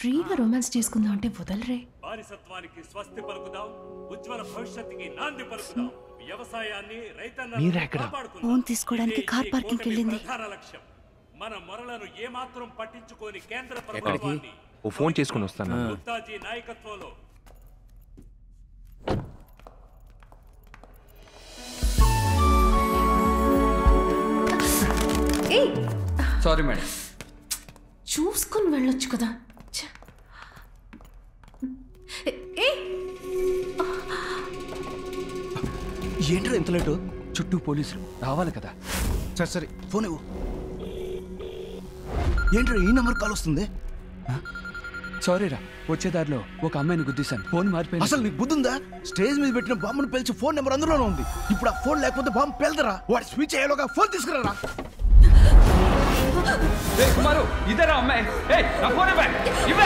ఫ్రీగా రొమాన్స్ చేసుకుందాం అంటే వదలరే. వారసత్వానికి స్వస్తి పలుకుదాం ఉజ్వల భవిష్యత్తుకి నాంది పలుకుదాం. వ్యవసాయాన్ని మీరా రైతన్న ఇక్కడ? ఫోన్ తీసుకోవడానికి కార్ పార్కింగ్కి వెళ్ళింది. లక్ష్యం. మన మొరలను ఏమాత్రం పట్టించుకోని కేంద్ర? ప్రభుత్వాన్ని ఓ ఫోన్ చేసుకుని వస్తాను. గుప్తాజీ నాయకత్వంలో సారీ మేడం చూసుకొని వెళ్ళొచ్చు కదా. ఏంట్రా ఎంత లేటు? చుట్టూ పోలీసులు రావాలి కదా. సరే సరే ఫోన్ ఇవ్వు. ఏంట్రా ఈ నెంబర్ కాల్ వస్తుంది? సారీరా వచ్చే దారిలో ఒక అమ్మాయిని గుద్దేశాను. ఫోన్ మారిపోయింది. అసలు నీకు బుద్ధుందా? స్టేజ్ మీద పెట్టిన బాంబును పేల్చి ఫోన్ నెంబర్ అందులోనే ఉంది. ఇప్పుడు ఆ ఫోన్ లేకపోతే బాంబు పేల్దరా? వాడు స్విచ్ అయ్యేలోగా ఫోన్ తీసుకురా కుమారు ఇద్దరా అమ్మాయి. ఏయ్ నా ఫోన్ ఇవ్వ ఇవ్వ.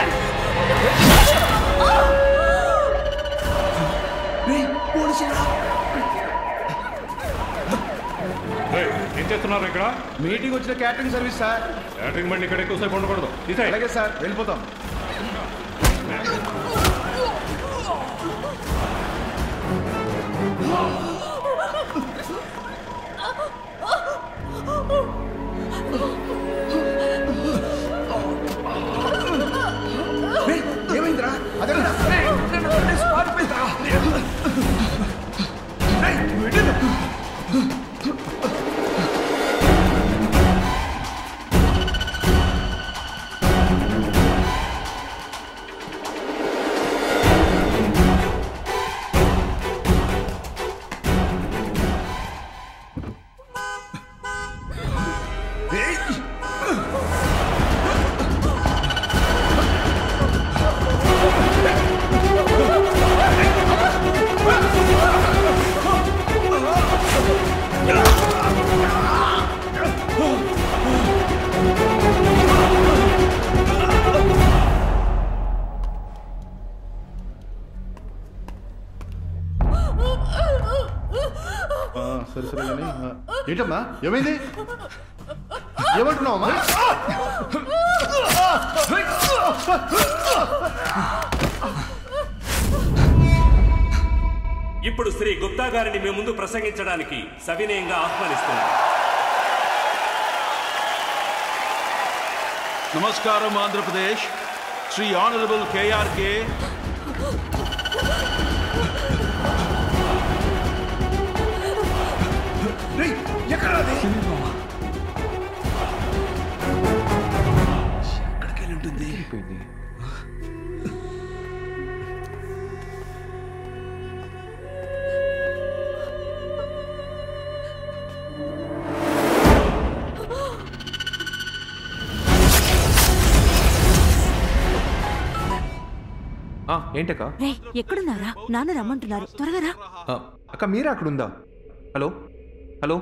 ఏం చేస్తున్నారు ఇక్కడ మీటింగ్ వచ్చిన క్యాటరింగ్ సర్వీస్ సార్ క్యాటరింగ్ బండి ఇక్కడ ఎక్కువసేపు ఉండకూడదు. అలాగే సార్ వెళ్ళిపోతాం ఏమైందిరా ఏమైంది? ఏమంటున్నావమ్మా? ఇప్పుడు శ్రీ గుప్తా గారిని మీ ముందు ప్రసంగించడానికి సవినయంగా ఆహ్వానిస్తున్నాను నమస్కారం ఆంధ్రప్రదేశ్. శ్రీ ఆనరబుల్ కేఆర్కే ఆ, ఏంటక్క? రే ఎక్కడున్నారా? నాన్న రమ్మంటున్నారు. త్వరగా రా. అక్క మీరే అక్కడ ఉందా హలో? హలో?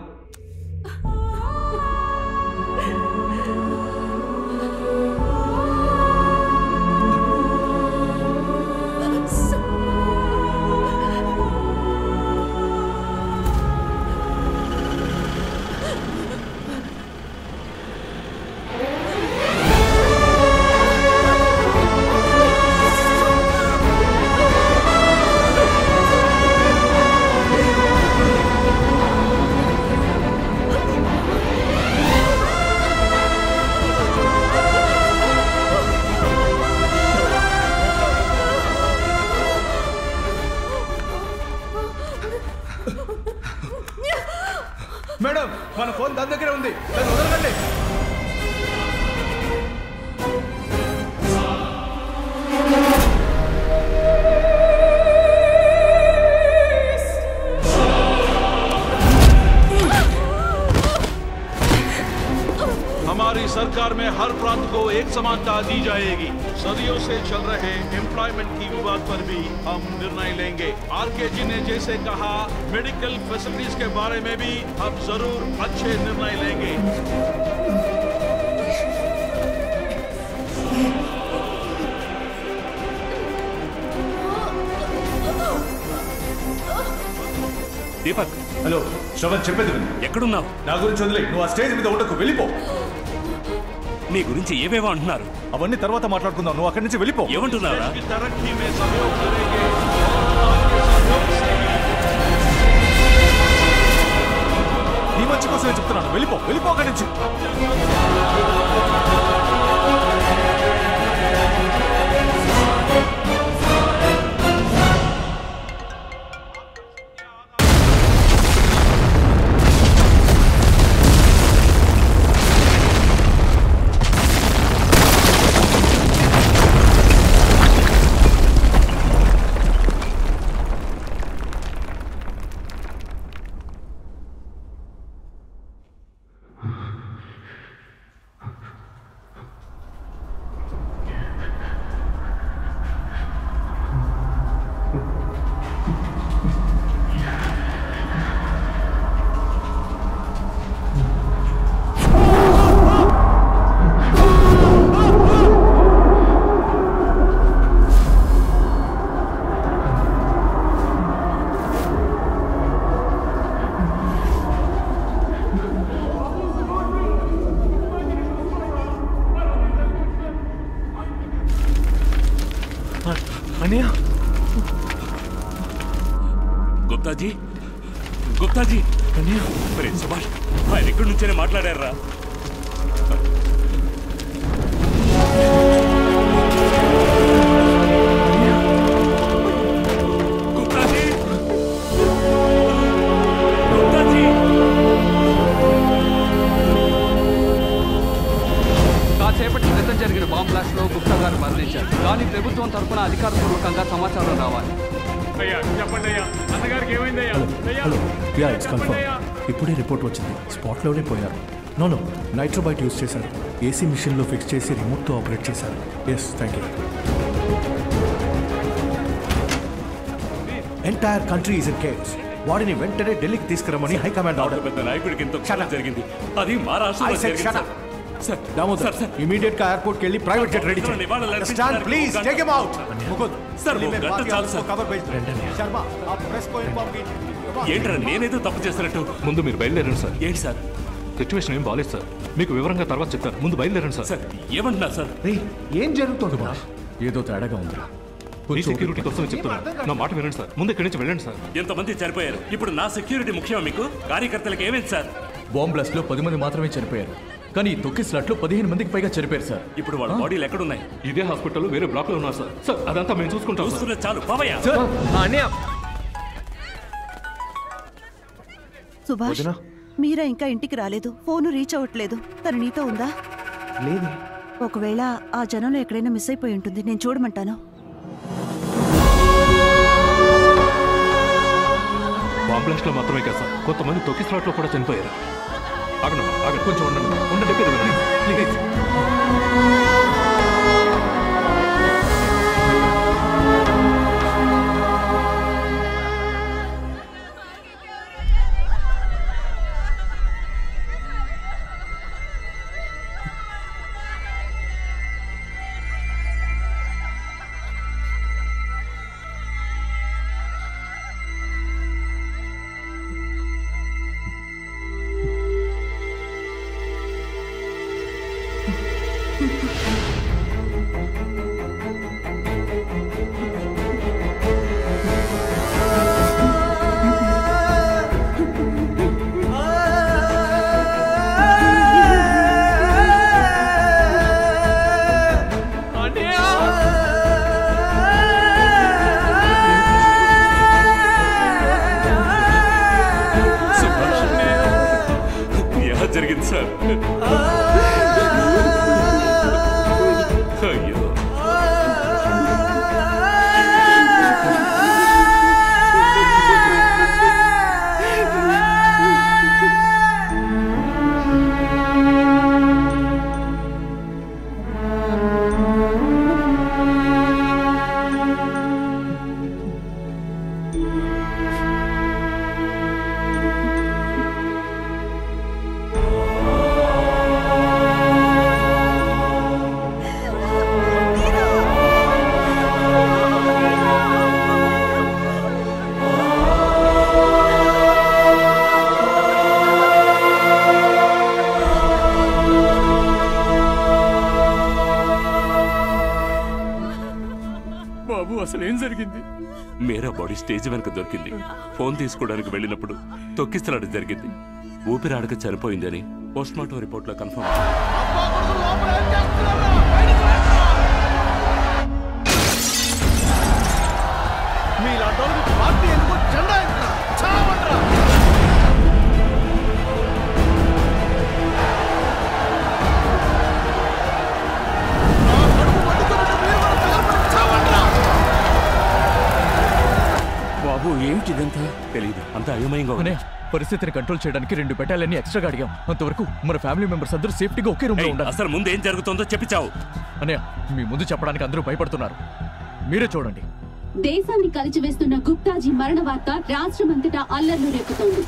నా గురించి వదిలే. నువ్వు ఆ స్టేజ్ మీద ఉండకు. వెళ్ళిపో. నీ గురించి ఏవేవో అంటున్నారు. అవన్నీ తర్వాత మాట్లాడుకుందాం. నువ్వు అక్కడి నుంచి వెళ్ళిపో. ఏమంటున్నారా నీ మంచి కోసమే చెప్తున్నాను. వెళ్ళిపో. వెళ్ళిపో అక్కడి నుంచి. ఏసీ మిషన్లో ఫిక్స్ చేసి రిమోట్తో ఆపరేట్ చేశారు. Yes thank you entire country is in case వాడిని వెంటనే ఢిల్లీకి తీసుకురమ్మని హైకమాండ్ ఆర్డర్ పెద్ద నాయకుడికి ఎంతో క్షణం జరిగింది. అది మహారాష్ట్ర సార్. దామోదర్ సార్ ఇమీడియట్గా ఎయిర్పోర్ట్ వెళ్ళి ప్రైవేట్ జెట్ రెడీ చేయండి stand please take him out sir ఒక గంట చాలు సార్. కవర్ పేజ్ శర్మ ఆ ప్రెస్ నేనేదో తప్పు చేస్తున్నట్టు ముందు మీరు బయలుదేరండి సార్. ఏంటి సార్? సిచ్యువేషన్ ఏం బాగాలేదు సార్. మీకు వివరంగా తర్వాత చెప్తాను. ముందు బయలుదేరండి సార్. సార్ ఏమంటున్నారు సార్? ఏం జరుగుతుంది ఏదో తేడాగా ఉందిరా. మీ సెక్యూరిటీ కోసం చెప్తున్నాను నా మాట వినండి సార్. ముందు ఇక్కడి నుంచి వెళ్ళండి సార్. ఎంతమంది చనిపోయారు. ఇప్పుడు నా సెక్యూరిటీ ముఖ్యమా మీకు? కార్యకర్తలకు ఏమైంది సార్? బాంబ్ బ్లాస్ట్లో పది మంది మాత్రమే చనిపోయారు. కానీ ఈ తొక్కి స్లాట్లో పదిహేను మందికి పైగా చనిపోయారు సార్. ఇప్పుడు వాళ్ళ బాడీలు ఎక్కడున్నాయి? ఇదే హాస్పిటల్ వేరే బ్లాక్లో ఉన్నారు సార్. సార్ అదంతా మేము చూసుకుంటాం. చూసుకున్న చాలు. సుభాష్? మీరా ఇంకా ఇంటికి రాలేదు. ఫోను రీచ్ అవ్వట్లేదు. తను నీతో ఉందా? లేదు. ఒకవేళ ఆ జనంలో ఎక్కడైనా మిస్ అయిపోయి ఉంటుంది. నేను చూడమంటాను. బాంబ్ బ్లాస్ట్లో మాత్రమే కాదు సార్. కొంతమంది తొక్కి స్లాట్లో కూడా చనిపోయారు. అమ్మా, ఆగండి. కొంచెం ఉండండి ఉండండి. ప్లీజ్ స్టేజ్ వెనక దొరికింది. ఫోన్ తీసుకోవడానికి వెళ్ళినప్పుడు తొక్కిసలాట జరిగింది. ఊపిరాడక చనిపోయిందని పోస్ట్ మార్టం రిపోర్ట్ కన్ఫర్మ్ మీలాంటి జెండా బాబు ఏమిటిదంతా? తెలియదు అంత అయోమయంగా ఉంది. అనే పరిస్థితిని కంట్రోల్ చేయడానికి రెండు బెటాలన్నీ ఎక్స్ట్రాగా అడిగాం. అంతవరకు మన ఫ్యామిలీ మెంబర్స్ అందరూ సేఫ్టీగా ఒకే రూమ్ ఉండాలి. అసలు ముందు ఏం జరుగుతుందో చెప్పిచావు. అన్నయ్య మీ ముందు చెప్పడానికి అందరూ భయపడుతున్నారు. మీరే చూడండి. దేశాన్ని కలిచివేస్తున్న గుప్తాజీ మరణ వార్త రాష్ట్రమంతటా అల్లర్లు రేపుతోంది.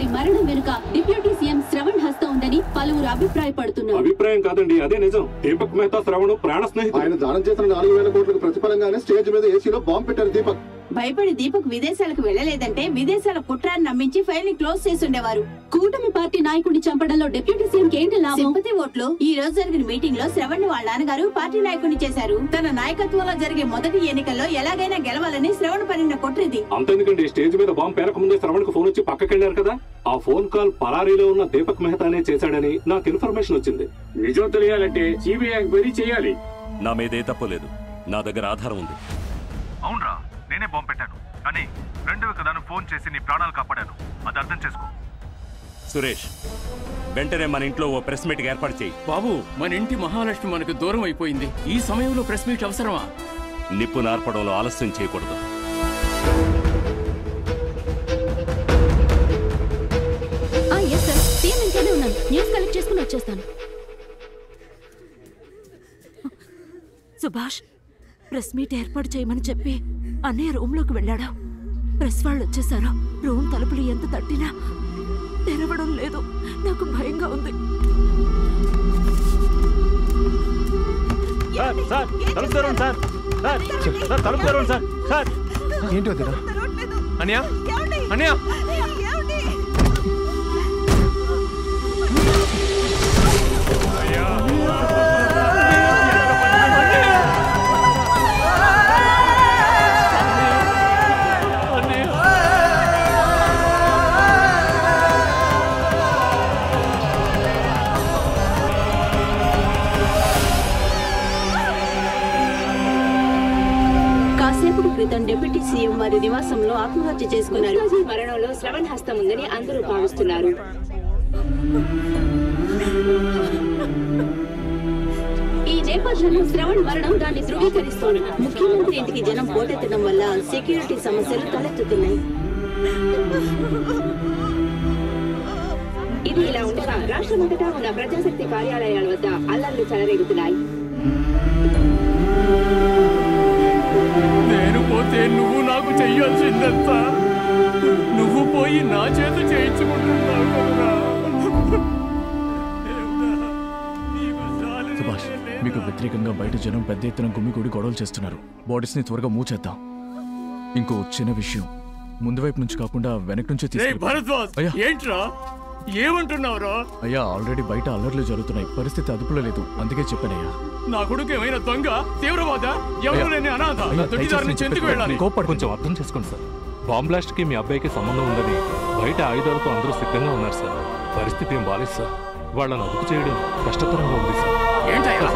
వారి మరణం వెనుక డిప్యూటీ సీఎం శ్రవణ్ హస్తం ఉందని పలువురు అభిప్రాయపడుతున్నారు. అభిప్రాయం కాదండి అదే నిజం. దీపక్ మెహతా శ్రవణ్ ప్రాణ స్నేహితుడు ఆయన దానం చేసిన నాలుగు వేల కోట్లకు ప్రతిఫలంగానే స్టేజ్ మీద ఏసీలో బాంబు పెట్టారు దీపక్. భయపడి దీపక్ విదేశాలకు వెళ్ళలేదంటే విదేశాల కుట్రాన్ని నమ్మించి ఫైల్ని క్లోజ్ చేసి ఉండేవారు కూటమి పార్టీ నాయకుడిని చంపడంలో డిప్యూటీ సీఎం ఏంటి లాభం? సింపతి ఓట్లు ఈ రోజు జరిగిన మీటింగ్లో శ్రవణ్ వాళ్ళ నాన్నగారు పార్టీ నాయకుడిని చేశారు. తన నాయకత్వంలో జరిగే మొదటి ఎన్నికల్లో ఎలాగైనా గెలవాలని శ్రవణ్ పనిన కుట్రిది. అంతెందుకండి స్టేజ్ మీద బాంబు పేరకముందే శ్రవణ్కి ఫోన్ వచ్చి పక్కకెళ్ళారు కదా? ఆ ఫోన్ కాల్ పరారీలో ఉన్న దీపక్ మెహతానే చేశాడని నాకు ఇన్ఫర్మేషన్ వచ్చింది. నిజం తెలియాలంటే సిబిఐ ఎంక్వైరీ చేయాలి. నా మీదే తప్పలేదు నా దగ్గర ఆధారం ఉంది. అవునరా. నేనే బాంబు పెట్టాను. కానీ రెండవ కథను ఫోన్ చేసి నీ ప్రాణాలు కాపాడాను. అది అర్థం చేసుకో. సురేష్ వెంటనే మన ఇంట్లో ఓ ప్రెస్ మీట్ ఏర్పాటు చేయి. బాబు మన ఇంటి మహాలక్ష్మి మనకు దూరం అయిపోయింది. ఈ సమయంలో ప్రెస్ మీట్ అవసరమా? నిప్పు నార్పడంలో ఆలస్యం చేయకూడదు. న్యూస్ కలెక్ట్ చేసుకుని వచ్చేస్తాను. సుభాష్ ప్రెస్ మీట్ ఏర్పాటు చేయమని చెప్పి అన్నయ్య రూమ్లోకి వెళ్ళాడు. ప్రెస్ వాళ్ళు వచ్చేసారు. రూమ్ తలుపులు ఎంత తట్టినా తెరవడం లేదు. నాకు భయంగా ఉంది. సార్ సార్ తలుపు తన డిప్యూటీ సీఎం వారి నివాసంలో ఆత్మహత్య చేసుకున్నారు. మరణంలో శ్రవణ్ హస్తం ఉందని అందరూ భావిస్తున్నారు. ఈ నేపథ్యంలో శ్రవణ్ మరణం దాన్ని ధృవీకరిస్తోంది. ముఖ్యమంత్రి ఇంటికి జనం పోటెత్తడం వల్ల సెక్యూరిటీ సమస్యలు తలెత్తుతున్నాయి. ఇది ఇలా ఉండగా రాష్ట్రమంతటా ఉన్న ప్రజాశక్తి కార్యాలయాల వద్ద అల్లర్లు చెలరేగుతున్నాయి. నేను పోతే నువ్వు నాకు చెయ్యాల్సిందంతా. నువ్వు పోయి నా చేత చేయించుకుంటున్నావు కదరా. సుభాష్ మీకు వ్యతిరేకంగా బయట జనం పెద్ద ఎత్తున గుమ్మిగూడి గొడవలు చేస్తున్నారు. బాడీస్ని త్వరగా మూవ్ చేద్దాం. ఇంకో చిన్న విషయం. ముందు వైపు నుంచి కాకుండా వెనక నుంచే అయ్యా. ఏంట్రా? ఏమంటున్నావురా? అయ్యా ఆల్రెడీ బయట అల్లర్లు జరుగుతున్నాయి. పరిస్థితి అదుపులో లేదు. అందుకే చెప్పానయ్యా. నా కొడుకు ఏమైనా దొంగ తీవ్రవాద? ఎవరు లేని అనాథ? దొడ్డిదారి నుంచి ఎందుకు చెప్పేది వెళ్ళాలి? కొంచెం అర్థం చేసుకోండి సార్. బాంబ్ బ్లాస్ట్కి మీ అబ్బాయికి సంబంధం ఉందని బయట ఆయుధాలతో అందరూ సిద్ధంగా ఉన్నారు సార్. పరిస్థితి ఏం బాలేదు సార్. వాళ్ళని అదుపు చేయడం కష్టతరంగా ఉంది సార్. ఏంటయ్యా?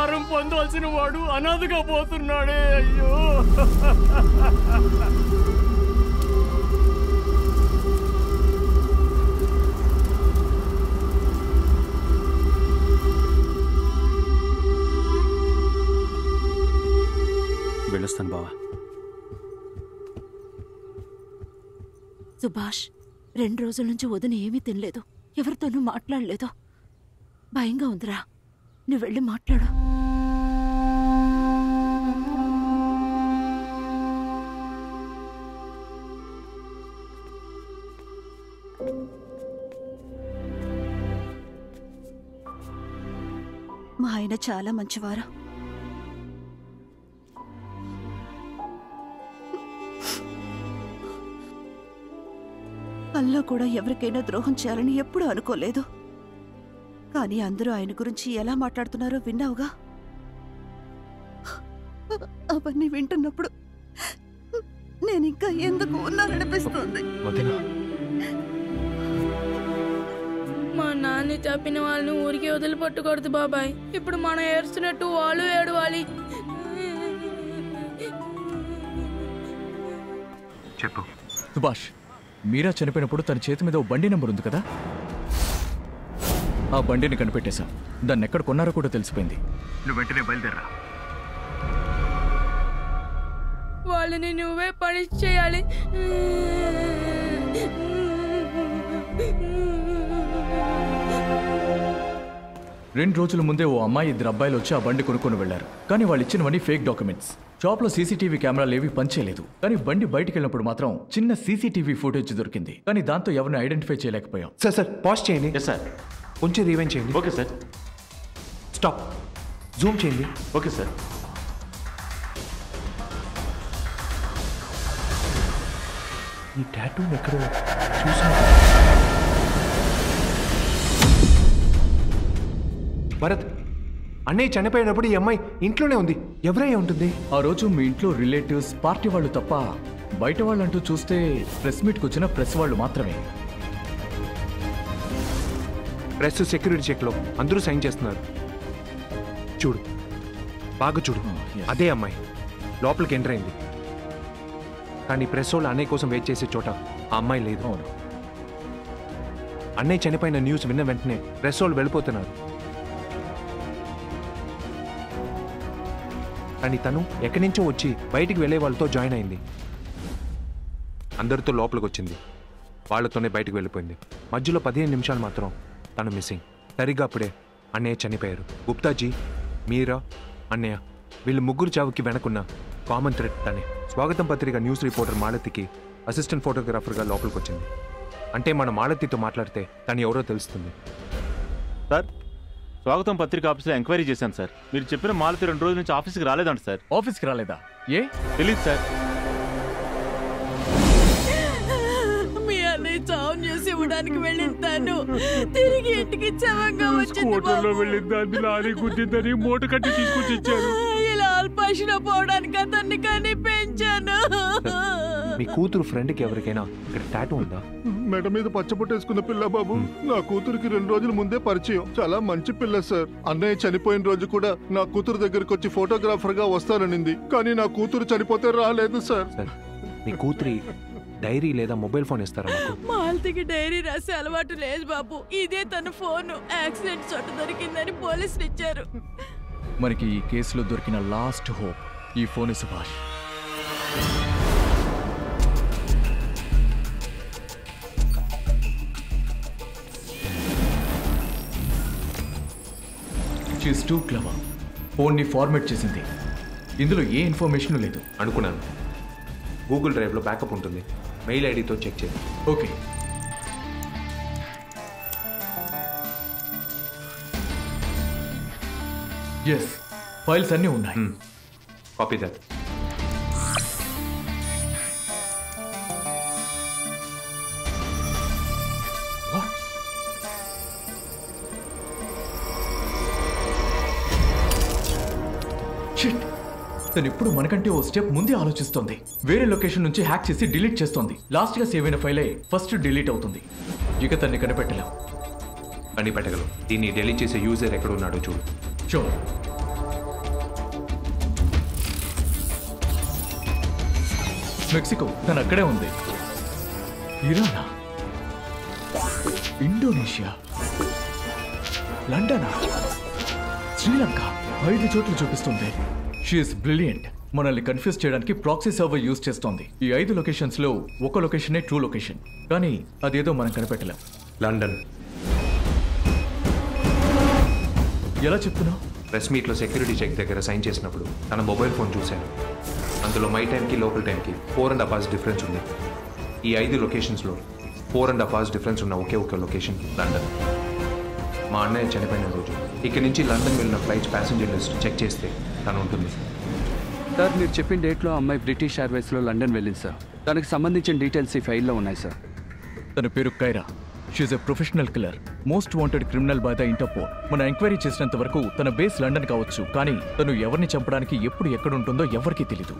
అధికారం పొందాల్సిన వాడు అనాథగా పోతున్నాడే అయ్యో. వెళ్ళొస్తాను బావా. సుభాష్ రెండు రోజుల నుంచి వదిన ఏమీ తినలేదు. ఎవరితోనూ మాట్లాడలేదు. భయంగా ఉందిరా. నువ్వు వెళ్ళి మాట్లాడు. మా ఆయన చాలా మంచివారు. అల్లా కూడా ఎవరికైనా ద్రోహం చేయాలని ఎప్పుడూ అనుకోలేదు. కానీ అందరూ ఆయన గురించి ఎలా మాట్లాడుతున్నారో విన్నావుగా? అవన్నీ వింటున్నప్పుడు నేను ఇంకా ఎందుకు ఉన్నాననిపిస్తుంది మా నాన్ని తప్పిన వాళ్ళని ఊరికే వదిలిపట్టుకూడదు బాబాయ్. ఇప్పుడు మనం ఏడుస్తున్నట్టు వాళ్ళు ఏడవాలి. చెప్పు. సుభాష్ మీరా చనిపోయినప్పుడు తన చేతి మీద ఓ బండి నెంబర్ ఉంది కదా? ఆ బండిని కనిపెట్టేశాం. దాన్ని ఎక్కడ కొన్నారో కూడా తెలిసిపోయింది. నువ్వు వెంటనే బయలుదేరా వాళ్ళని నువ్వే పనిష్ చేయాలి. రెండు రోజుల ముందే ఓ అమ్మాయి ఇద్దరు అబ్బాయిలు వచ్చి ఆ బండి కొనుక్కొని వెళ్ళారు కానీ వాళ్ళు ఇచ్చినవన్నీ ఫేక్ డాక్యుమెంట్స్. షాప్లో సీసీటీవీ కెమెరాలు ఏవి పనిచేయలేదు. కానీ బండి బయటికి వెళ్ళినప్పుడు మాత్రం చిన్న సీసీటీవీ ఫుటేజ్ దొరికింది. కానీ దాంతో ఎవరిని ఐడెంటిఫై చేయలేకపోయాం. సార్ సార్ పాజ్ చేయండి. సార్ కొంచెం రీవెంట్ చేయండి. Okay sir. స్టాప్ జూమ్ చేయండి. Okay sir. ఈ టాటూ ఎక్కడో చూసాను భరత్ అన్నయ్య చనిపోయినప్పుడు ఈ అమ్మాయి ఇంట్లోనే ఉంది. ఎవరై ఉంటుంది? ఆ రోజు మీ ఇంట్లో రిలేటివ్స్ పార్టీ వాళ్ళు తప్ప బయట వాళ్ళంటూ చూస్తే ప్రెస్ మీట్కి వచ్చిన ప్రెస్ వాళ్ళు మాత్రమే. ప్రెస్ సెక్యూరిటీ చెక్లో అందరూ సైన్ చేస్తున్నారు. చూడు. బాగా చూడు. అదే అమ్మాయి. లోపలికి ఎంటర్ అయింది. కానీ ప్రెస్ వాళ్ళు అన్నయ్య కోసం వెయిట్ చేసే చోట ఆ అమ్మాయి లేదు. అన్నయ్య చనిపోయిన న్యూస్ విన్న వెంటనే ప్రెస్ వాళ్ళు వెళ్ళిపోతున్నారు. కానీ తను ఎక్కడి నుంచో వచ్చి బయటికి వెళ్ళే వాళ్ళతో జాయిన్ అయింది. అందరితో లోపలికి వచ్చింది. వాళ్ళతోనే బయటికి వెళ్ళిపోయింది. మధ్యలో పదిహేను నిమిషాలు మాత్రం తను మిస్సింగ్. సరిగ్గా అప్పుడే అన్నయ్య చనిపోయారు. గుప్తాజీ మీరా అన్నయ్య వీళ్ళు ముగ్గురు చావుకి వెనకున్న కామన్ థ్రెడ్ తనే. స్వాగతం పత్రిక న్యూస్ రిపోర్టర్ మాలతికి అసిస్టెంట్ ఫోటోగ్రాఫర్గా లోపలికి వచ్చింది అంటే మన మాలతితో మాట్లాడితే తను ఎవరో తెలుస్తుంది. సార్ స్వాగతం పత్రిక ఆఫీస్లో ఎంక్వైరీ చేశాను సార్. మీరు చెప్పిన మాలతి రెండు రోజుల నుంచి ఆఫీస్కి రాలేదంట సార్. ఆఫీస్కి రాలేదా? ఏ? తెలియదు సార్. చేసి ఇవ్వడానికి వెళ్ళిస్తాను తిరిగి ఇంటికి చవంగా వచ్చింది స్కూటర్లో వెళ్ళిన దాన్ని లారీ గుద్దిందని మూట కట్టి తీసుకొచ్చి ఇచ్చారు. ఇలా అల్పాషిలో పోవడానికి అతన్ని కానీ పెంచాను మీ కూతురు ఫ్రెండ్కి ఎవరికైనా ఇక్కడ టాటూ ఉందా? మెడ మీద పచ్చబొట్టేసుకున్న పిల్ల బాబు నా కూతురికి రెండు రోజుల ముందే పరిచయం. చాలా మంచి పిల్ల సార్. అన్నయ్య చనిపోయిన రోజు కూడా నా కూతురు దగ్గరికి వచ్చి ఫోటోగ్రాఫర్గా వస్తాననింది. కానీ నా కూతురు చనిపోతే రాలేదు సార్ మీ కూతురి డైరీ లేదా మొబైల్ ఫోన్ ఇస్తారా మాకు? మాలతికి డైరీ రాసే అలవాటు లేదు బాబు. ఇదే తన ఫోన్. యాక్సిడెంట్ చోట దొరికిందని పోలీసులు ఇచ్చారు. మనకి ఈ కేసులో దొరికిన లాస్ట్ హోప్. ఈ phone Subhash. She's too clever ఫోన్ని ఫార్మాట్ చేసింది. ఇందులో ఏ ఇన్ఫర్మేషన్ లేదు. అనుకున్నాను. గూగుల్ డ్రైవ్లో బ్యాకప్ ఉంటుంది. మెయిల్ ఐడితో చెక్ చేయండి. ఓకే. ఎస్ ఫైల్స్ అన్నీ ఉన్నాయి. కాపీ దట్ తను ఇప్పుడు మనకంటే ఓ స్టెప్ ముందే ఆలోచిస్తోంది. వేరే లొకేషన్ నుంచి హ్యాక్ చేసి డిలీట్ చేస్తోంది. లాస్ట్గా సేవ్ అయిన ఫైలే ఫస్ట్ డిలీట్ అవుతుంది. ఇక తన్ని కనిపెట్టలేం. కనిపెట్టగలం దీన్ని డిలీట్ చేసే యూజర్ ఎక్కడ ఉన్నాడో చూడు. షూర్ మెక్సికో తను అక్కడే ఉంది. ఇరానా? ఇండోనేషియా? లండనా? శ్రీలంక? ఐదు చోట్ల చూపిస్తుంది. షీఈస్ బ్రిలియంట్ మనల్ని కన్ఫ్యూజ్ చేయడానికి ప్రాక్సీ సర్వర్ యూజ్ చేస్తోంది. ఈ ఐదు లొకేషన్స్లో ఒక లొకేషనే ట్రూ లొకేషన్ కానీ అదేదో మనం కనిపెట్టలేం. లండన్ ఎలా చెప్తున్నావు? ప్రెస్ మీట్లో సెక్యూరిటీ చెక్ దగ్గర సైన్ చేసినప్పుడు తన మొబైల్ ఫోన్ చూశాను. అందులో మై టైంకి లోకల్ టైంకి four and half hours difference ఉంది. ఈ ఐదు లొకేషన్స్లో four and half hours difference ఉన్న ఒకే ఒక లొకేషన్ లండన్ మా అన్నయ్య చనిపోయిన రోజు. ఇక్కడి నుంచి లండన్ వెళ్ళిన ఫ్లైట్స్ ప్యాసింజర్ లిస్ట్ చెక్ చేస్తే తను ఉంటుంది. సార్ మీరు చెప్పిన డేట్లో అమ్మాయి బ్రిటిష్ ఎయిర్వేస్లో లండన్ వెళ్ళింది సార్. దానికి సంబంధించిన డీటెయిల్స్ ఈ ఫైల్లో ఉన్నాయి సార్. తన పేరు Kaira. She's a professional killer most wanted criminal by the Interpol మన ఎంక్వైరీ చేసినంత వరకు తన బేస్ లండన్ కావచ్చు కానీ తను ఎవరిని చంపడానికి ఎప్పుడు ఎక్కడ ఉంటుందో ఎవరికీ తెలీదు.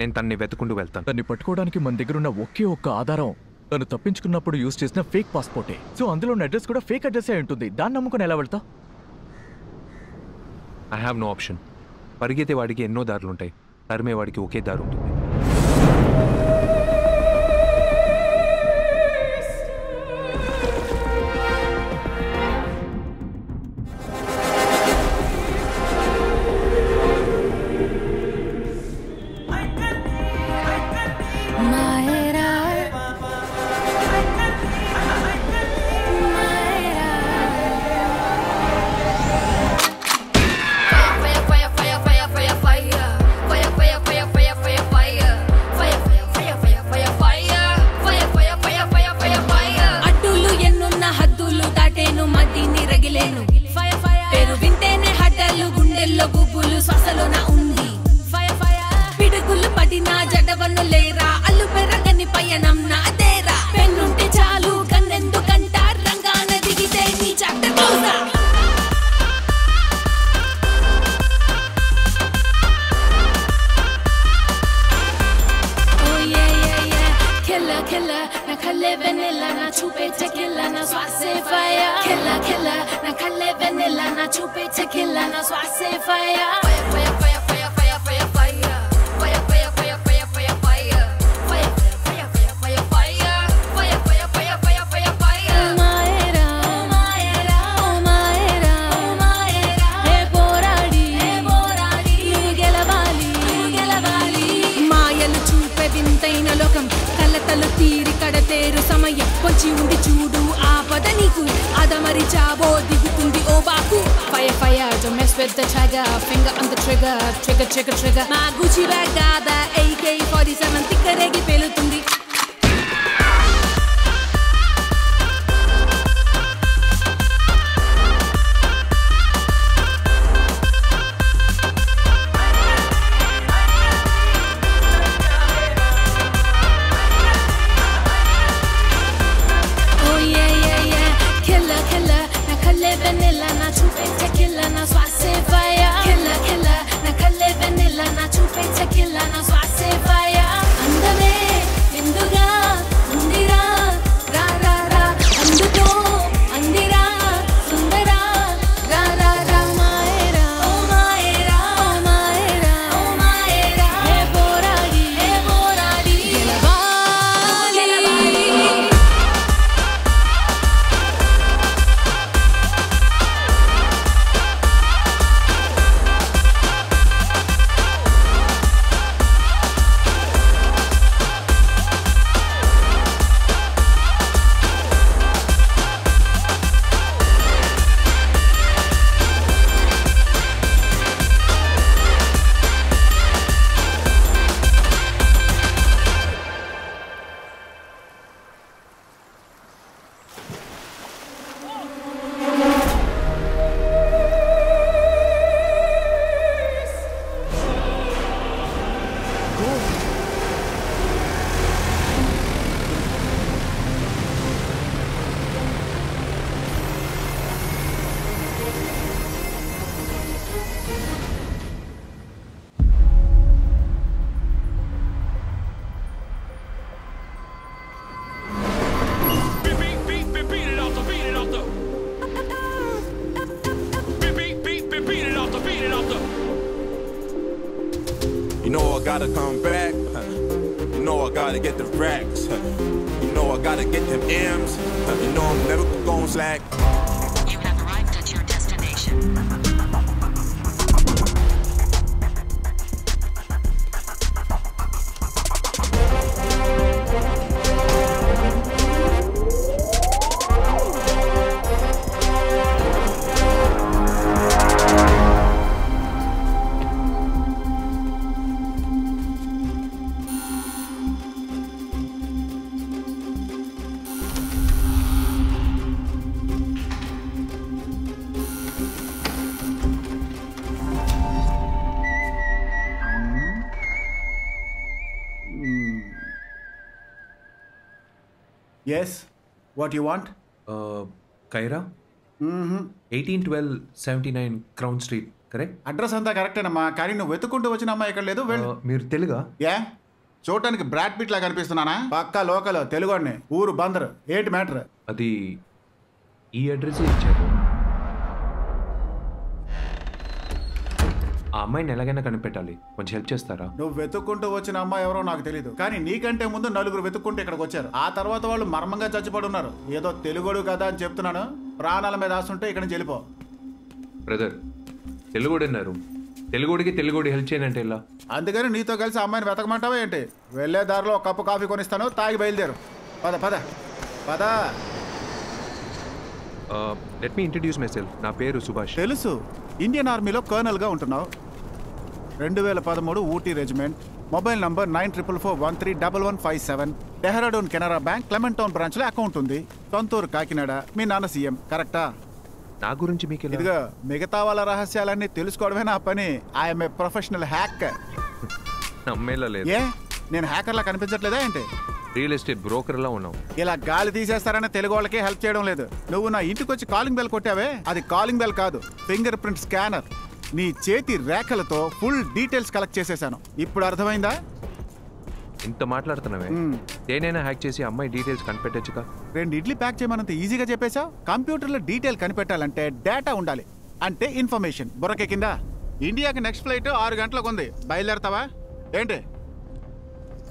నేను తన్ని వెతుకుంటూ వెళ్తాను. తన్ని పట్టుకోవడానికి మన దగ్గర ఉన్న ఒకే ఒక్క ఆధారం తను తప్పించుకున్నప్పుడు యూజ్ చేసిన ఫేక్ పాస్పోర్టే. సో అందులో ఉన్న అడ్రస్ కూడా ఫేక్ అడ్రస్ అయి ఉంటుంది. దాన్ని నమ్ముకుని ఎలా వెళ్తా ఐ హ్యావ్ నో ఆప్షన్ పరిగెత్తే వాడికి ఎన్నో దారులుంటాయి. తరిమే వాడికి ఒకే దారు ఉంటుంది what you want Kaira eighteen twelve seventy nine crown street correct address అంతా కరెక్టేనమ్మా కానీ నువ్వు వెతుక్కుంటూ వచ్చిన అమ్మా ఇక్కడ లేదు? వెళ్ళు. Uh, మీరు తెలుగా? యా చూడటానికి బ్రాడ్ పిట్ లా కనిపిస్తున్నానా పక్కా లోకల్ తెలుగు ఊరు బందర్. ఏంటి మ్యాటర్? అది ఈ అడ్రస్ ఇచ్చారు. అమ్మాయిని ఎలాగైనా కనిపెట్టాలి. కొంచెం హెల్ప్ చేస్తారా? నువ్వు వెతుక్కుంటూ వచ్చిన అమ్మాయి ఎవరో నాకు తెలియదు కానీ నీకంటే ముందు నలుగురు వెతుక్కుంటూ ఇక్కడికి వచ్చారు. ఆ తర్వాత వాళ్ళు మర్మంగా చచ్చిపడి ఉన్నారు ఏదో తెలుగుడు కదా అని చెప్తున్నాను. ప్రాణాల మీద ఆశ ఇక్కడ నుంచి వెళ్ళిపో. బ్రదర్ తెలుగుడు అన్నారు తెలుగుడికి తెలుగుడి హెల్ప్ చేయనంటే ఇలా అందుకని నీతో కలిసి అమ్మాయిని వెతకమంటావా ఏంటి? వెళ్ళే దారిలో ఒక కప్పు కాఫీ కొనిస్తాను తాగి బయలుదేరు. పద పద. పద. Let me introduce myself నా పేరు సుభాష్. తెలుసు. ఇండియన్ ఆర్మీలో కర్నల్గా ఉంటున్నావు. రెండు వేల పదమూడు Ooty regiment. Mobile number nine triple four one three double one five seven. Dehradun Canara bank Clement Town బ్రాంచ్లో అకౌంట్ ఉంది. సొంతూరు కాకినాడ మీ నాన్న సీఎం. కరెక్టా? నా గురించి మీకు ఇదిగో మిగతా వాళ్ళ రహస్యాలన్నీ తెలుసుకోవడమే నా పని. ఐఎమ్ ఏ ప్రొఫెషనల్ హ్యాకర్ నమ్మేలా లేదు. ఏ? నేను హ్యాకర్లా కనిపించట్లేదా ఏంటి? రియల్ ఎస్టేట్ బ్రోకర్లా ఉన్నాం ఇలా గాలి తీసేస్తారని తెలుగు వాళ్ళకి హెల్ప్ చేయడం లేదు. నువ్వు నా ఇంటికి వచ్చి కాలింగ్ బెల్ కొట్టావే? అది కాలింగ్ బెల్ కాదు. ఫింగర్ ప్రింట్ స్కానర్ నీ చేతి రేఖలతో ఫుల్ డీటెయిల్స్ కలెక్ట్ చేసేసాను. ఇప్పుడు అర్థమైందా? ఇంత మాట్లాడుతున్నావే. దేనైనా హ్యాక్ చేసి అమ్మాయి డీటెయిల్స్ కనిపెట్టచ్చుగా? రెండు ఇడ్లీ ప్యాక్ చేయమనంత ఈజీగా చెప్పేశావు? కంప్యూటర్లో డీటెయిల్ కనిపెట్టాలంటే డేటా ఉండాలి. అంటే ఇన్ఫర్మేషన్. బుర్రకే కింద. ఇండియాకి నెక్స్ట్ ఫ్లైట్ ఆరు గంటలకు ఉంది. బయలుదేరతావా? ఏంటి?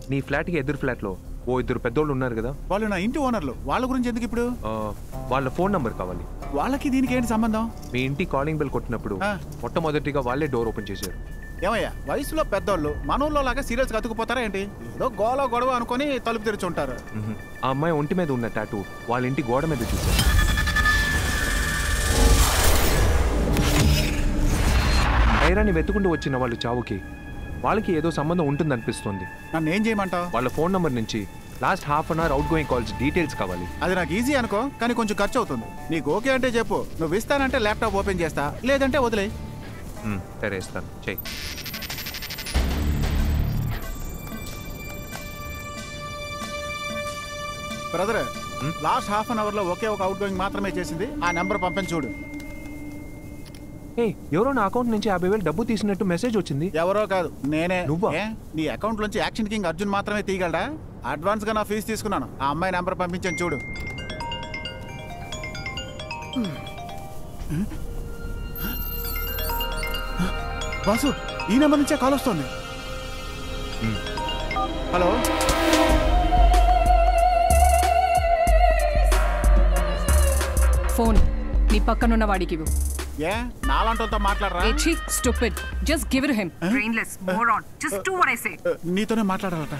నీ ఫ్లాట్కి ఎదురు ఫ్లాట్లో. ఓ ఇద్దరు పెద్దోళ్ళు ఉన్నారు కదా. వాళ్ళు నా ఇంటి ఓనర్లు వాళ్ళ గురించి ఎందుకు ఇప్పుడు? వాళ్ళ ఫోన్ నంబర్ కావాలి. వాళ్ళకి దీనికి ఏంటి సంబంధం? మీ ఇంటి కాలింగ్ బెల్ కొట్టినప్పుడు మొట్టమొదటిగా వాళ్ళే డోర్ ఓపెన్ చేశారు. ఏమయ్యా వయసులో పెద్దోళ్ళు మనోళ్ళలో లాగా సీరియల్స్ కతుకుపోతారా ఏంటి? ఏదో గోల గొడవ అనుకొని తలుపు తెరిచి ఉంటారు. ఆ అమ్మాయి ఒంటి మీద ఉన్న టాటూ వాళ్ళ ఇంటి గోడ మీద చూశారు. ఐరాని వెతుకుంటూ వచ్చిన వాళ్ళు చావుకి వాళ్ళకి ఏదో సంబంధం ఉంటుందనిపిస్తుంది. నన్ను ఏం చేయమంటావు? వాళ్ళ ఫోన్ నంబర్ నుంచి last half an hour outgoing calls details కావాలి. అది నాకు ఈజీ అనుకో కానీ కొంచెం ఖర్చు అవుతుంది నీకు ఓకే అంటే చెప్పు నువ్వు ఇస్తానంటే ల్యాప్టాప్ ఓపెన్ చేస్తా లేదంటే వదిలే సరే ఇస్తాను. చెయ్యి బ్రదర్ లాస్ట్ హాఫ్ అన్ అవర్లో ఒకే ఒక అవుట్ గోయింగ్ మాత్రమే చేసింది ఆ నెంబర్ పంపని చూడు. ఏ ఎవరో నా అకౌంట్ నుంచి యాభై వేలు డబ్బు తీసినట్టు మెసేజ్ వచ్చింది. ఎవరో కాదు నేనే. నువ్వా? ఏ? నీ అకౌంట్ నుంచి యాక్షన్ కింగ్ అర్జున్ మాత్రమే తీయగలడా? అడ్వాన్స్గా నా ఫీజు తీసుకున్నాను. ఆ అమ్మాయి నెంబర్ పంపించాను చూడు. బాసు ఈ నెంబర్ నుంచే కాల్ వస్తుంది. హలో? ఫోన్ నీ పక్కనున్న వాడికి ఇవ్వు. ఏ? నాలంటోతో మాట్లాడరా? ఏచి stupid just give it him brainless moron just do what I say నీతోనే మాట్లాడాలట.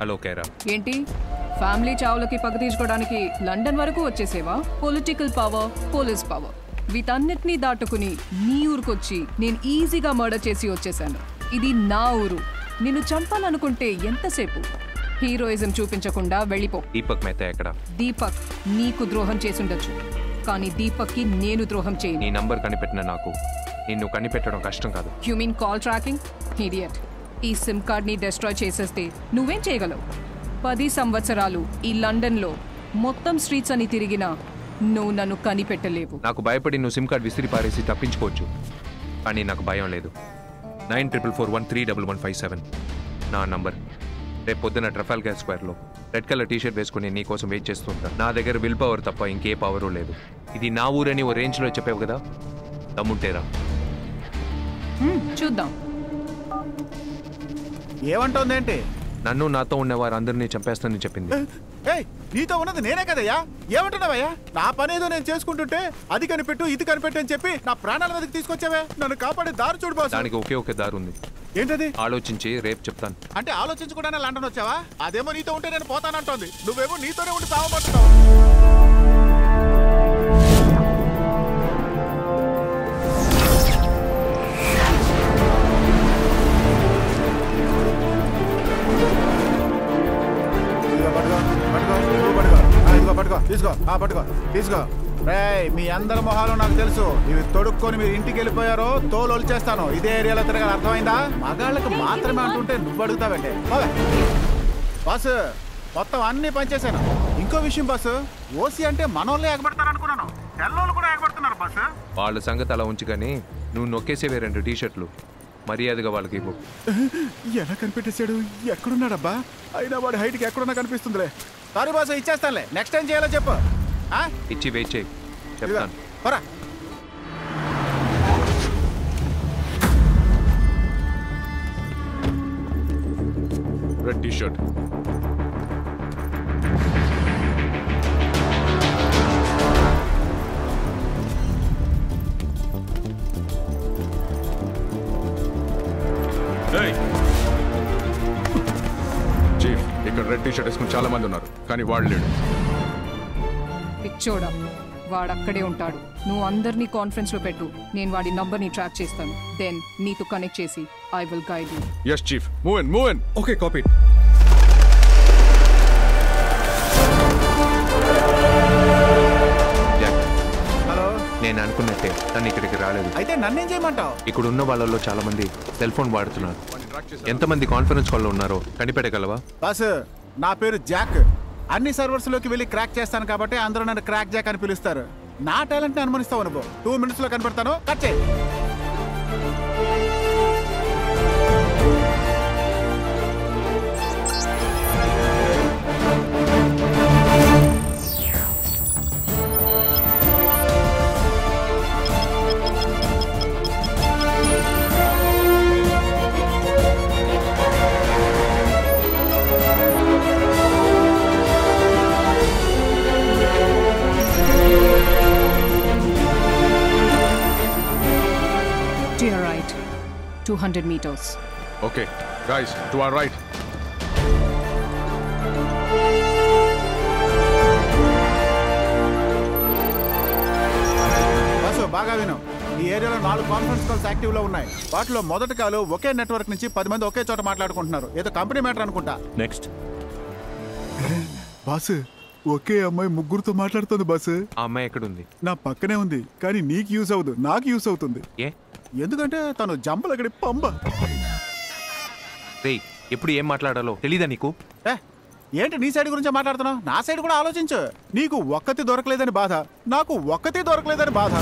హలో కేరా ఏంటి? ఫ్యామిలీ చావులకి పగ తీర్చుకోవడానికి లండన్ వరకు వచ్చేసేవా? పొలిటికల్ పవర్ పోలీస్ పవర్ వీటన్నిటినీ దాటుకుని నీ ఊరికొచ్చి నేను ఈజీగా మర్డర్ చేసి వచ్చేసాను ఇది నా ఊరు. నిన్ను చంపాలనుకుంటే ఎంతసేపు? హీరోయిజం చూపించకుండా వెళ్ళిపో. దీపక్ మెహతా ఎక్కడ? దీపక్ నీకు ద్రోహం చేసుండొచ్చు. కానీ దీపక్కి నేను ద్రోహం చేయను. నీ నంబర్ కనిపెట్టిన నాకు. నిన్ను కనిపెట్టడం కష్టం కాదు. You mean call tracking idiot ఈ సిమ్ కార్డ్ని డిస్ట్రాయ్ చేసేస్తే నువ్వేం చేయగలవు? పది సంవత్సరాలు ఈ లండన్లో మొత్తం స్ట్రీట్స్ అని తిరిగినా నువ్వు నన్ను కనిపెట్టలేవు. నాకు భయపడి నువ్వు సిమ్ కార్డ్ విసిరి పారేసి తప్పించుకోవచ్చు. కానీ నాకు భయం లేదు. Nine triple four one three double one five seven నా నంబర్. రేపు పొద్దున ట్రఫాల్గా స్క్వేర్లో. రెడ్ కలర్ టీషర్ట్ వేసుకుని నీ కోసం వెయిట్ చేస్తుంటా నా దగ్గర విల్ పవర్ తప్ప ఇంకే పవరు లేదు. ఇది నా ఊరని ఓ రేంజ్లో చెప్పావు కదా? దమ్ముంటేరా. చూద్దాం. ఏమంటోందేంటి? నన్ను నాతో ఉన్న వారందరినీ చంపేస్తానని చెప్పింది. ఏయ్ నీతో ఉన్నది నేనే కదయ్యా? ఏమంటున్నావయ్యా? నా పని ఏదో నేను చేసుకుంటుంటే అది కనిపెట్టు ఇది కనిపెట్టు అని చెప్పి నా ప్రాణాల మీదకి తీసుకొచ్చావే? నన్ను కాపాడే దారి చూడు బాసు. దానికి ఒకే ఒక దారి ఉంది. ఏంటది? ఆలోచించి రేపు చెప్తాను. అంటే ఆలోచించకుండానే లండన్ వచ్చావా? అదేమో నీతో ఉంటే నేను పోతానంటోంది. నువ్వేమో నీతోనే ఉండి సావబడుతున్నావు పట్టుకో, తీసుకో. ఆ, పట్టుకో తీసుకో. రేయ్ మీ అందరి మొహాలు నాకు తెలుసు. ఇవి తొడుక్కొని మీరు ఇంటికి వెళ్ళిపోయారో తోలు వచ్చేస్తాను ఇదే ఏరియాలో తిరగాలి. అర్థమైందా? మగాళ్ళకి మాత్రమే అంటుంటే నువ్వు అడుగుతావంటే. బాస్ మొత్తం అన్ని పనిచేశాను ఇంకో విషయం బాస్ ఓసీ అంటే మనోళ్ళే ఎగబడతారు అనుకున్నాను తెల్లోళ్ళు కూడా ఎగబడుతున్నారు బాస్. వాళ్ళ సంగతి అలా ఉంచు కానీ నువ్వు నొక్కేసేవే రెండు టీషర్ట్లు. మర్యాదగా వాళ్ళకి ఇవ్వు. ఎలా కనిపెట్టేశాడు? ఎక్కడున్నాడబ్బా? అయినా వాడి హైట్కి ఎక్కడున్నా కనిపిస్తుందిలే. సారీ బాస్ ఇచ్చేస్తానులే. నెక్స్ట్ టైం చేయాలో చెప్పు. ఆ? ఇచ్చి వెయిట్ చేయి. చెప్తాను. పరా. Red T shirt red T shirt వేసుకుని చాలా మంది ఉన్నారు కానీ వాడు లేడు. పిచ్చోడా వాడక్కడే ఉంటాడు. నువ్వు అందరినీ కాన్ఫరెన్స్లో పెట్టు నేను వాడి నంబర్ని ట్రాక్ చేస్తాను. దెన్ నీతో కనెక్ట్ చేసి I will guide you yes chief move in move in okay copy నేను అనుకున్నట్టే తను ఇక్కడికి రాలేదు. అయితే నన్నేం చేయమంటావు? ఇక్కడ ఉన్న వాళ్ళలో చాలా మంది సెల్ ఫోన్ వాడుతున్నారు. ఎంతమంది కాన్ఫరెన్స్ కాల్లో ఉన్నారో కనిపెట్టగలవా? బాస్ నా పేరు జాక్. అన్ని సర్వర్స్లోకి వెళ్ళి క్రాక్ చేస్తాను కాబట్టి అందరూ నన్ను క్రాక్ జాక్ అని పిలుస్తారు. నా టాలెంట్ని అనుమానిస్తావు అనుకో టూ మినిట్స్లో కనపడతాను. కట్ చేయి. 200 meters. Okay, guys, to our right. Bus బాగా విను. ఈ ఏరియాలో నాలుగు కాన్ఫరెన్స్ కాల్స్ యాక్టివ్లో ఉన్నాయి. వాటిలో మొదటి కాలు ఒకే నెట్వర్క్ నుంచి పది మంది ఒకే చోట మాట్లాడుకుంటున్నారు. ఏదో కంపెనీ మ్యాటర్ అనుకుంటా. నెక్స్ట్ బాస్ ఒకే అమ్మాయి ముగ్గురుతో మాట్లాడుతుంది బాస్. అమ్మాయి అమ్మాయి ఎక్కడుంది? నా పక్కనే ఉంది కానీ నీకు యూస్ అవ్వదు నాకు యూస్ అవుతుంది. ఏ? ఎందుకంటే తను జంపలగడి పంబ. రేయ్ ఎప్పుడు ఏం మాట్లాడాలో తెలీదా నీకు? ఏ, ఏంటి నీ సైడ్ గురించి మాట్లాడుతున్నావు? నా సైడ్ కూడా ఆలోచించు. నీకు ఒక్కతి దొరకలేదని బాధ. నాకు ఒక్కతి దొరకలేదని బాధ.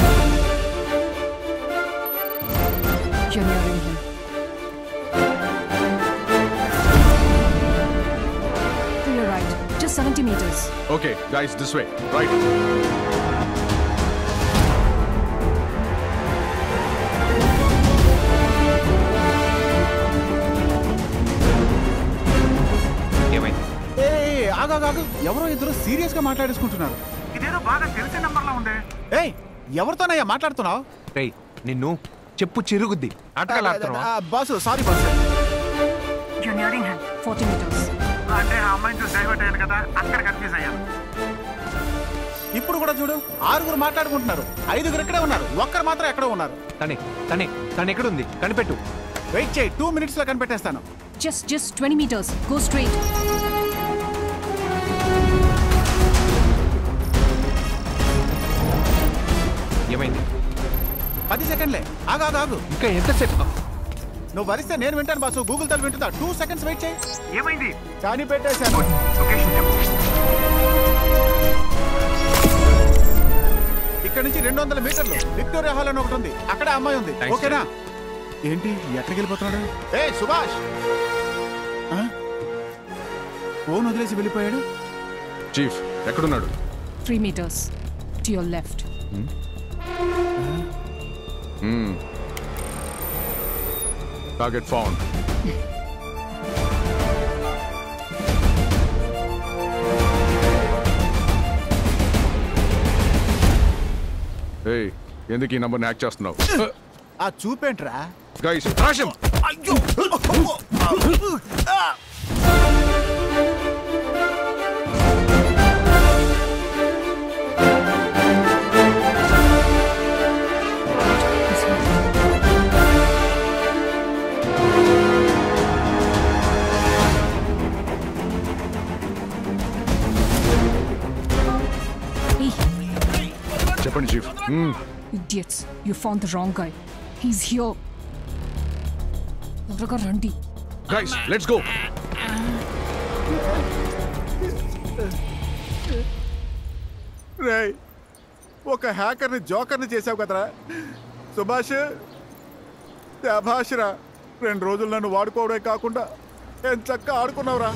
You're right, just 70 meters. Okay guys this way right ఆగు ఎవరో ఇద్దరు సీరియస్గా మాట్లాడేసుకుంటున్నారు. ఇదేదో బాగా తెలిసిన నంబర్ లా ఉంది. ఏయ్ ఎవరితోనయ్యా మాట్లాడుతున్నావు? రేయ్ నిన్ను చెప్పు చిరుగుద్ది. ఆటగాలు ఆడుతున్నావా boss sorry boss. Nearing him. 40 meters. అంటే ఆ అమ్మాయిని చూసి డైవర్ట్ అయ్యాను కదా అక్కడ కన్ఫ్యూజ్ అయ్యాను ఇప్పుడు కూడా చూడు ఆరుగురు మాట్లాడుకుంటున్నారు. ఐదుగురు ఇక్కడే ఉన్నారు. ఒక్కరు మాత్రం ఎక్కడో ఉన్నారు. తనే తనే తను ఎక్కడుంది? కనిపెట్టు. వెయిట్ చేయి టూ మినిట్స్లో కనిపెట్టేస్తాను. Just, just 20 meters. Go straight. పది సెకండ్లే. ఆగు ఆగు ఆగు. ఇంకా ఎంతసేపు? నువ్వు వరిస్తే నేను వింటాను బాసు. గూగుల్ తల వింటుందా టూ సెకండ్స్ వెయిట్ చేయి. ఏమైంది? కానీ పెట్టేశాను. ఇక్కడ నుంచి రెండు వందల మీటర్లు. విక్టోరియా హాల్ అని ఒకటి ఉంది. అక్కడ అమ్మాయి ఉంది. ఓకేనా? ఏంటి? ఎక్కడికి వెళ్ళిపోతున్నాడు? ఏ సుభాష్? ఫోన్ వదిలేసి వెళ్ళిపోయాడు? చీఫ్ ఎక్కడున్నాడు? 3 meters. To your left. Target found ఏయ్ ఎందుకు ఈ నంబర్ని హ్యాక్ చేస్తున్నావు? ఆ చూపేంట్రా గైస్ రాషం అయ్యో! చెప్పండి chief idiots. You found the wrong guy. He's here. త్వరగా రండి గైస్ లెట్స్ గో రేయ్ ఒక హ్యాకర్ని జోకర్ని చేసావు కదరా సుభాష్ శాభాష్రా రెండు రోజులు నన్ను వాడుకోవడే కాకుండా ఎంత చక్కగా ఆడుకున్నావురా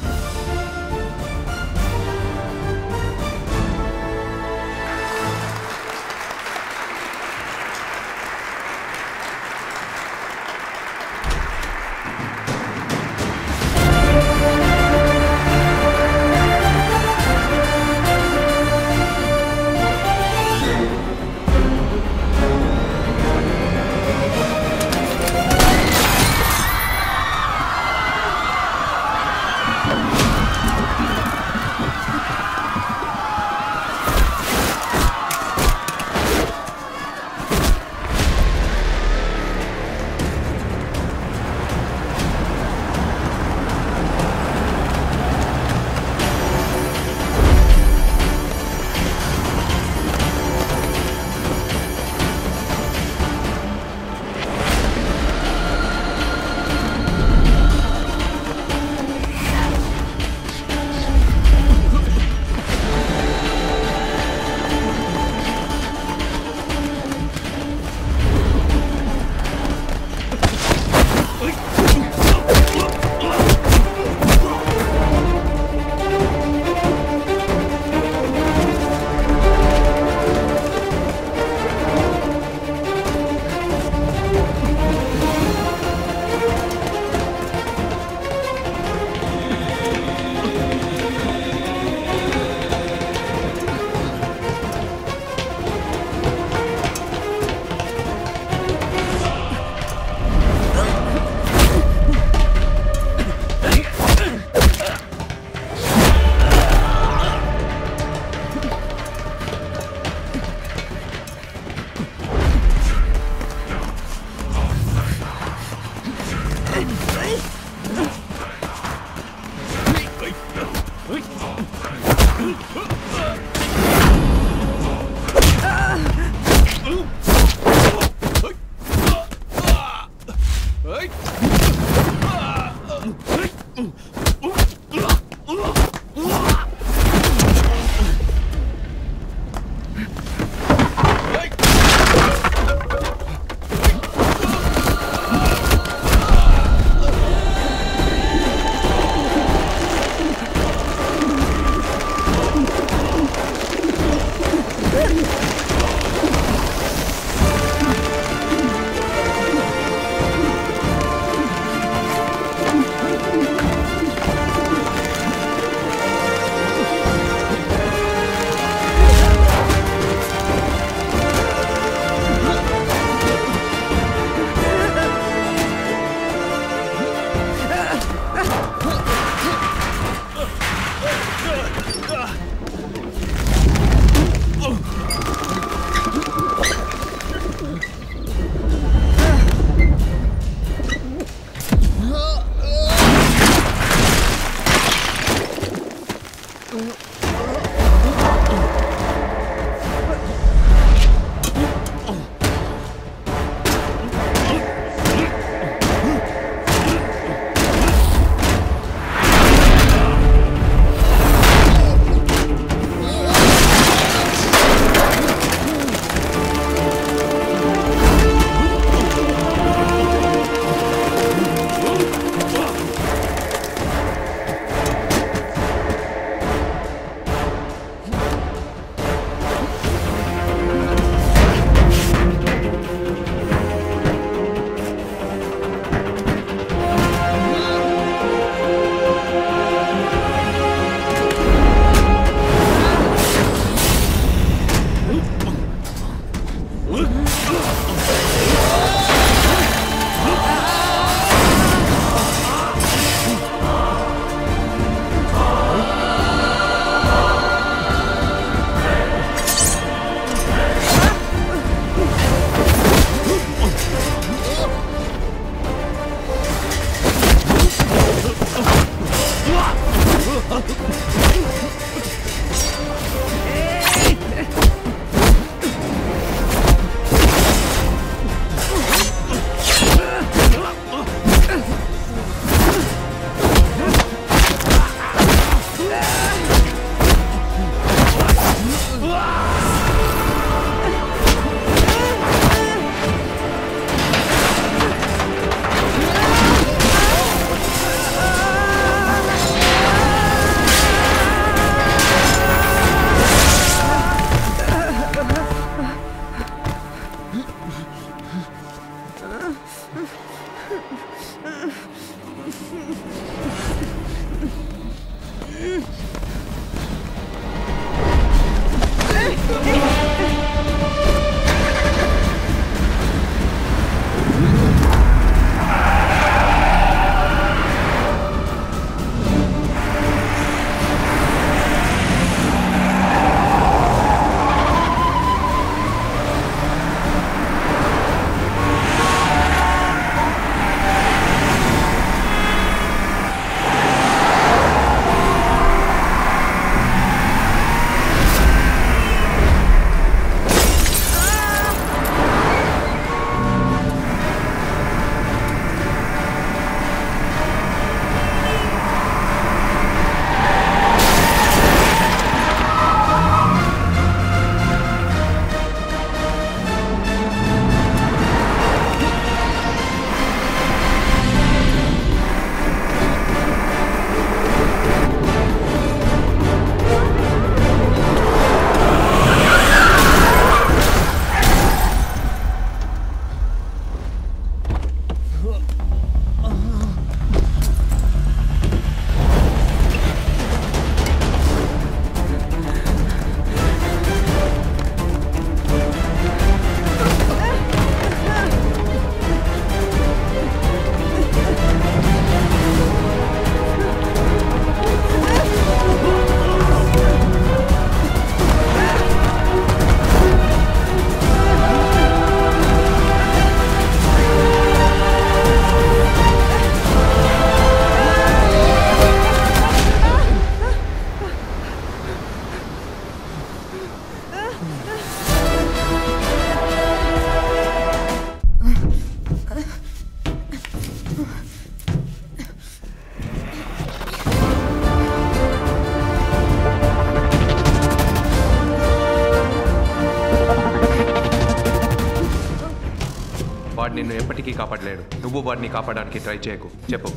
వాడిని కాపాడడానికి ట్రై చేయకు. చెప్పు.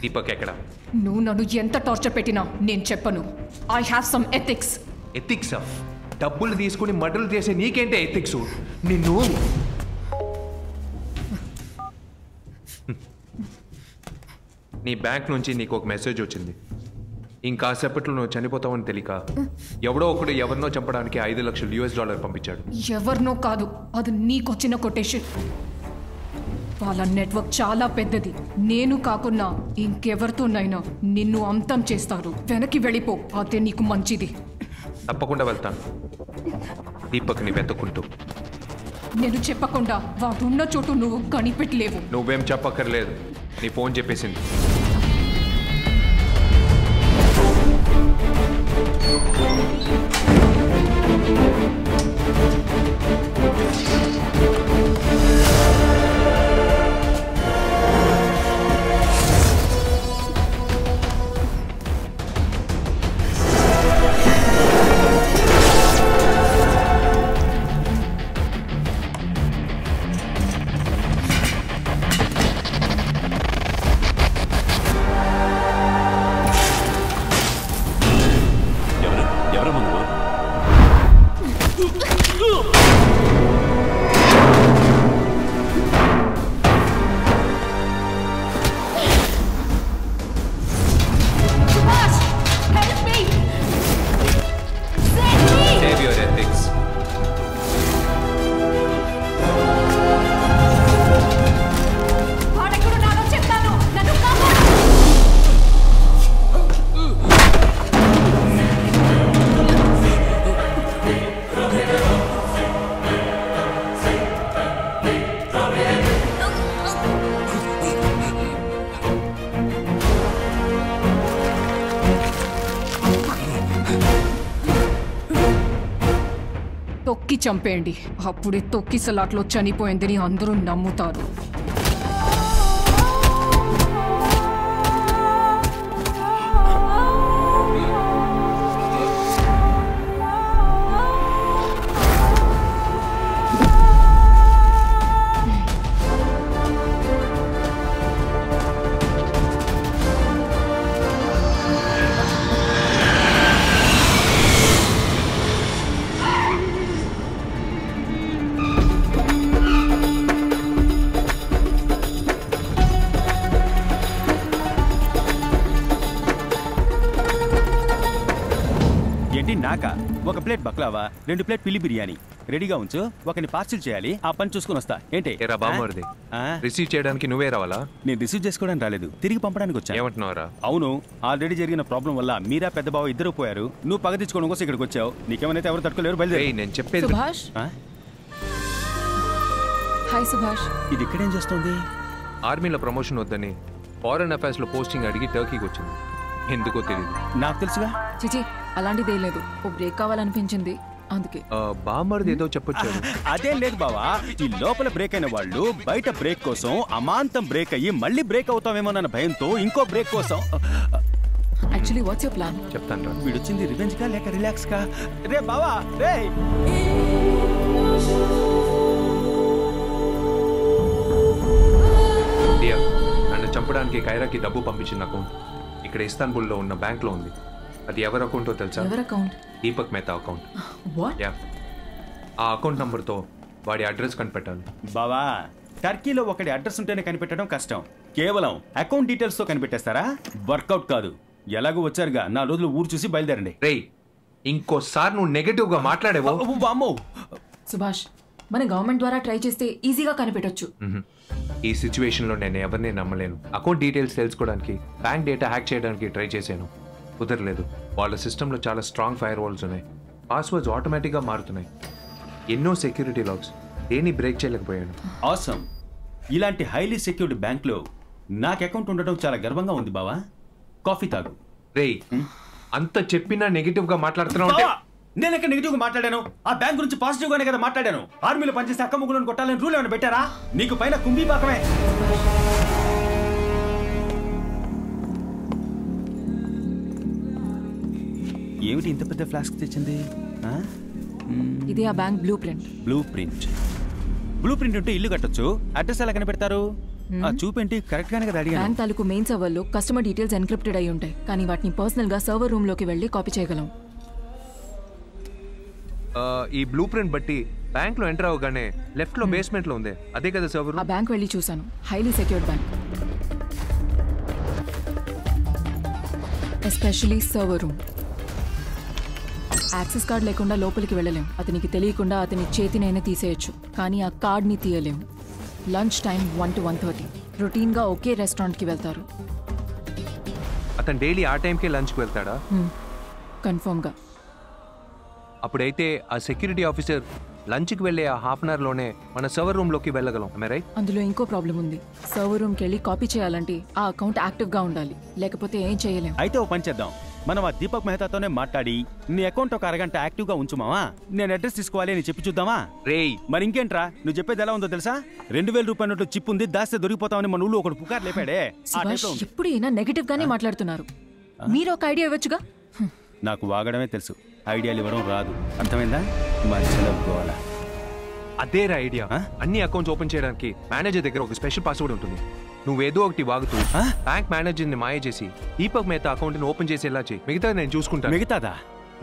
దీపక్ ఎక్కడ? నువ్వు నన్ను ఎంత టార్చర్ పెట్టినా నేను చెప్పను. I have some ethics ethics of డబ్బులు తీసుకుని మర్డర్లు చేసే నీకేంటే ఎథిక్స్ నిన్ను నీ బ్యాంక్ నుంచి నీకు ఒక మెసేజ్ వచ్చింది. ఇంకాసేపట్లో నువ్వు చనిపోతావని తెలియక ఎవడో ఒకడు ఎవరినో చంపడానికి ఐదు లక్షలు యూఎస్ డాలర్ పంపించాడు. ఎవరినో కాదు అది నీకొచ్చిన కొటేషన్. వాళ్ళ నెట్వర్క్ చాలా పెద్దది. నేను కాకున్నా ఇంకెవరితోనైనా నిన్ను అంతం చేస్తారు. వెనక్కి వెళ్ళిపో అదే నీకు మంచిది. తప్పకుండా వెళ్తాను. దీపక్ని వెతుక్కుంటూ. నేను చెప్పకుండా వాడున్న చోటు నువ్వు కనిపెట్టలేవు. నువ్వేం చెప్పక్కర్లేదు. నీ ఫోన్ చెప్పేసింది. చంపేయండి. అప్పుడే తొక్కి సలాట్లో చనిపోయిందని అందరూ నమ్ముతారు. రెండు ప్లేట్ పిల్లి బిర్యానీ. రెడీగా ఉంచు ఒకని పార్సిల్ చేయాలి ఆ పని చూసుకుని వస్తా. ఏంటి? ఏరా బామ్మర్ది. ఆ? రిసీవ్ చేయడానికి నువ్వే రావాలా? నేను రిసీవ్ చేసుకోవడానికి రాలేదు. తిరిగి పంపడానికి వచ్చాను. ఏమంటున్నావురా? అవును ఆల్రెడీ జరిగిన ప్రాబ్లం వల్ల మీరా పెద్ద బావ ఇద్దరు పోయారు. నువ్వు పగ తెచ్చుకోవడం కోసం ఇక్కడికి వచ్చావు. నీకేమైనా ఎవరు తట్టుకోలేరు? బయలుదేరి. నేను చెప్పేది సుభాష్? హాయ్ సుభాష్. ఇది ఇక్కడేం చేస్తుంది? ఆర్మీలో ప్రమోషన్ వద్దని ఫారెన్ అఫైర్స్లో పోస్టింగ్ అడిగి టర్కీకి వచ్చింది. ఎందుకో తెలియదు నాకు తెలుసుగా? చిచి అలాంటిదే లేదు. ఓ బ్రేక్ కావాలనిపించింది. అందుకే. బామ్మర్ది ఏదో చెప్పొచ్చాడు అదేం లేదు బావా. ఈ లోపల బ్రేక్ అయిన వాళ్ళు బయట బ్రేక్ కోసం అమాంతం బ్రేక్ అయ్యి మళ్ళీ బ్రేక్ అవుతామేమోనన్న భయంతో ఇంకో బ్రేక్ కోసం. యాక్చువల్లీ వాట్స్ యువర్ ప్లాన్ చెప్తాను రా. వీడొచ్చింది రివెంజ్గా లేక రిలాక్స్గా రే బావా రే! నన్ను చంపడానికి కైరాకి డబ్బు పంపించిన అకౌంట్. ఇక్కడ ఇస్తాన్బుల్లో ఉన్న బ్యాంక్లో ఉంది. అది ఎవరి అకౌంటో తెలుసా? ఎవరి account Deepak Mehta account what yeah ఆ అకౌంట్ నంబర్తో వాడి అడ్రస్ కనిపెట్టాలి. బావా టర్కీలో ఒకటి అడ్రస్ ఉంటేనే కనిపెట్టడం కష్టం. కేవలం అకౌంట్ డీటెయిల్స్తో కనిపెట్టేస్తారా? వర్కౌట్ కాదు. ఎలాగో వచ్చారుగా. నా రోజులు ఊరు చూసి బయలుదేరండి. రేయ్ ఇంకోసారి నువ్వు నెగటివ్గా మాట్లాడేవో? అమ్మో సుభాష్ మన గవర్నమెంట్ ద్వారా ట్రై చేస్తే ఈజీగా కనిపెట్టొచ్చు. ఈ సిచ్యువేషన్లో నేను ఎవరిని నమ్మలేను. అకౌంట్ డీటెయిల్స్ తెలుసుకోవడానికి బ్యాంక్ డేటా హ్యాక్ చేయడానికి ట్రై చేశాను. కుదరలేదు వాళ్ళ సిస్టంలో చాలా స్ట్రాంగ్ ఫైర్ వాల్స్ ఉన్నాయి. పాస్వర్డ్స్ ఆటోమేటిక్గా మారుతున్నాయి. ఎన్నో సెక్యూరిటీ లాక్స్. దేన్ని బ్రేక్ చేయలేకపోయాను. ఆసమ్ ఇలాంటి హైలీ సెక్యూర్డ్ బ్యాంక్లో నాకు అకౌంట్ ఉండడం చాలా గర్వంగా ఉంది బావా. కాఫీ తాగు. రేయ్ అంత చెప్పినా నెగిటివ్గా మాట్లాడుతున్నావు అంటే నేను ఎక్కడ నెగిటివ్గా మాట్లాడాను? ఆ బ్యాంక్ గురించి పాజిటివ్ గానే కదా మాట్లాడాను. ఆర్మీలో పనిచేస్తే అక్క ముగ్గులను కొట్టాలని రూల్ ఏమైనా పెట్టారా? నీకు పైన కుంభీ పాకమే ఏమిటి ఇంత పెద్ద ఫ్లాస్క్ తెచ్చింది? ఇది ఆ bank blue print blue print blue print ఉంటే ఇల్లు కట్టొచ్చు. అడ్రస్ ఎలా కనిపెడతారు. ఆ చూపేంటి కరెక్ట్ గానే కదా అడిగాను. బ్యాంక్ తాలూకు మెయిన్ సర్వర్లో కస్టమర్ డీటెయిల్స్ ఎన్క్రిప్టెడ్ అయి ఉంటాయి. కానీ వాటిని పర్సనల్గా సర్వర్ రూమ్లోకి వెళ్ళి కాపీ చేయగలం. ఆ, ఈ బ్లూ ప్రింట్ బట్టి బ్యాంక్లో ఎంటర్ అవగానే లెఫ్ట్లో బేస్మెంట్లో ఉంది. అదే కదా సర్వర్ ఆ బ్యాంక్ వెళ్ళి చూశాను. Highly secured bank especially server room access card లేకుండా లోపలికి వెళ్ళలేం. అతనికి తెలియకుండా అతని చేతినైనా తీసేయొచ్చు. కానీ ఆ కార్డ్ని తీయలేం. Lunch time one to one thirty. రొటీన్గా ఒకే రెస్టారెంట్కి వెళ్తారు. అతను డైలీ ఆ టైంకే లంచ్కి వెళ్తాడా? కన్ఫర్మ్గా. అప్పుడైతే ఆ సెక్యూరిటీ ఆఫీసర్ లంచ్కి వెళ్ళే ఆ హాఫ్ అన్లోనే మన సర్వర్ రూమ్లోకి వెళ్ళగలం రైట్ అందులో ఇంకో ప్రాబ్లం ఉంది. సర్వర్ రూమ్కి వెళ్ళి కాపీ చేయాలంటే ఆ అకౌంట్ యాక్టివ్గా ఉండాలి. లేకపోతే ఏం చేయలేం. అయితే ఓ పని చేద్దాం. మనం ఆ దీపక్ మెహతాతోనే మాట్లాడి నీ అకౌంట్ ఒక అరగంట యాక్టివ్గా ఉంచుమావా నేను అడ్రస్ తీసుకోవాలి అని చెప్పి చూద్దామా? రేయ్. మరి ఇంకేంట్రా నువ్వు చెప్పేది ఎలా ఉందో తెలుసా? రెండు వేల రూపాయల నోట్లు చిప్ ఉంది దాస్తే దొరికిపోతామని మన ఊళ్ళో ఒకడు పుకార్ లేపాడే. అయినా నెగటివ్ గానే మాట్లాడుతున్నారు. మీరు ఒక ఐడియా ఇవ్వచ్చుగా? నాకు వాగడమే తెలుసు. ఐడియాలు ఇవ్వడం రాదు. అర్థమైందా? మధ్యలో అదేరా ఐడియా అన్ని అకౌంట్స్ ఓపెన్ చేయడానికి మేనేజర్ దగ్గర ఒక స్పెషల్ పాస్వర్డ్ ఉంటుంది. నువ్వేదో ఒకటి వాగుతూ బ్యాంక్ మేనేజర్ని మాయ చేసి దీపక్ మేత అకౌంట్ని ఓపెన్ చేసేలా చేయి. మిగతా నేను చూసుకుంటాను. మిగతాదా?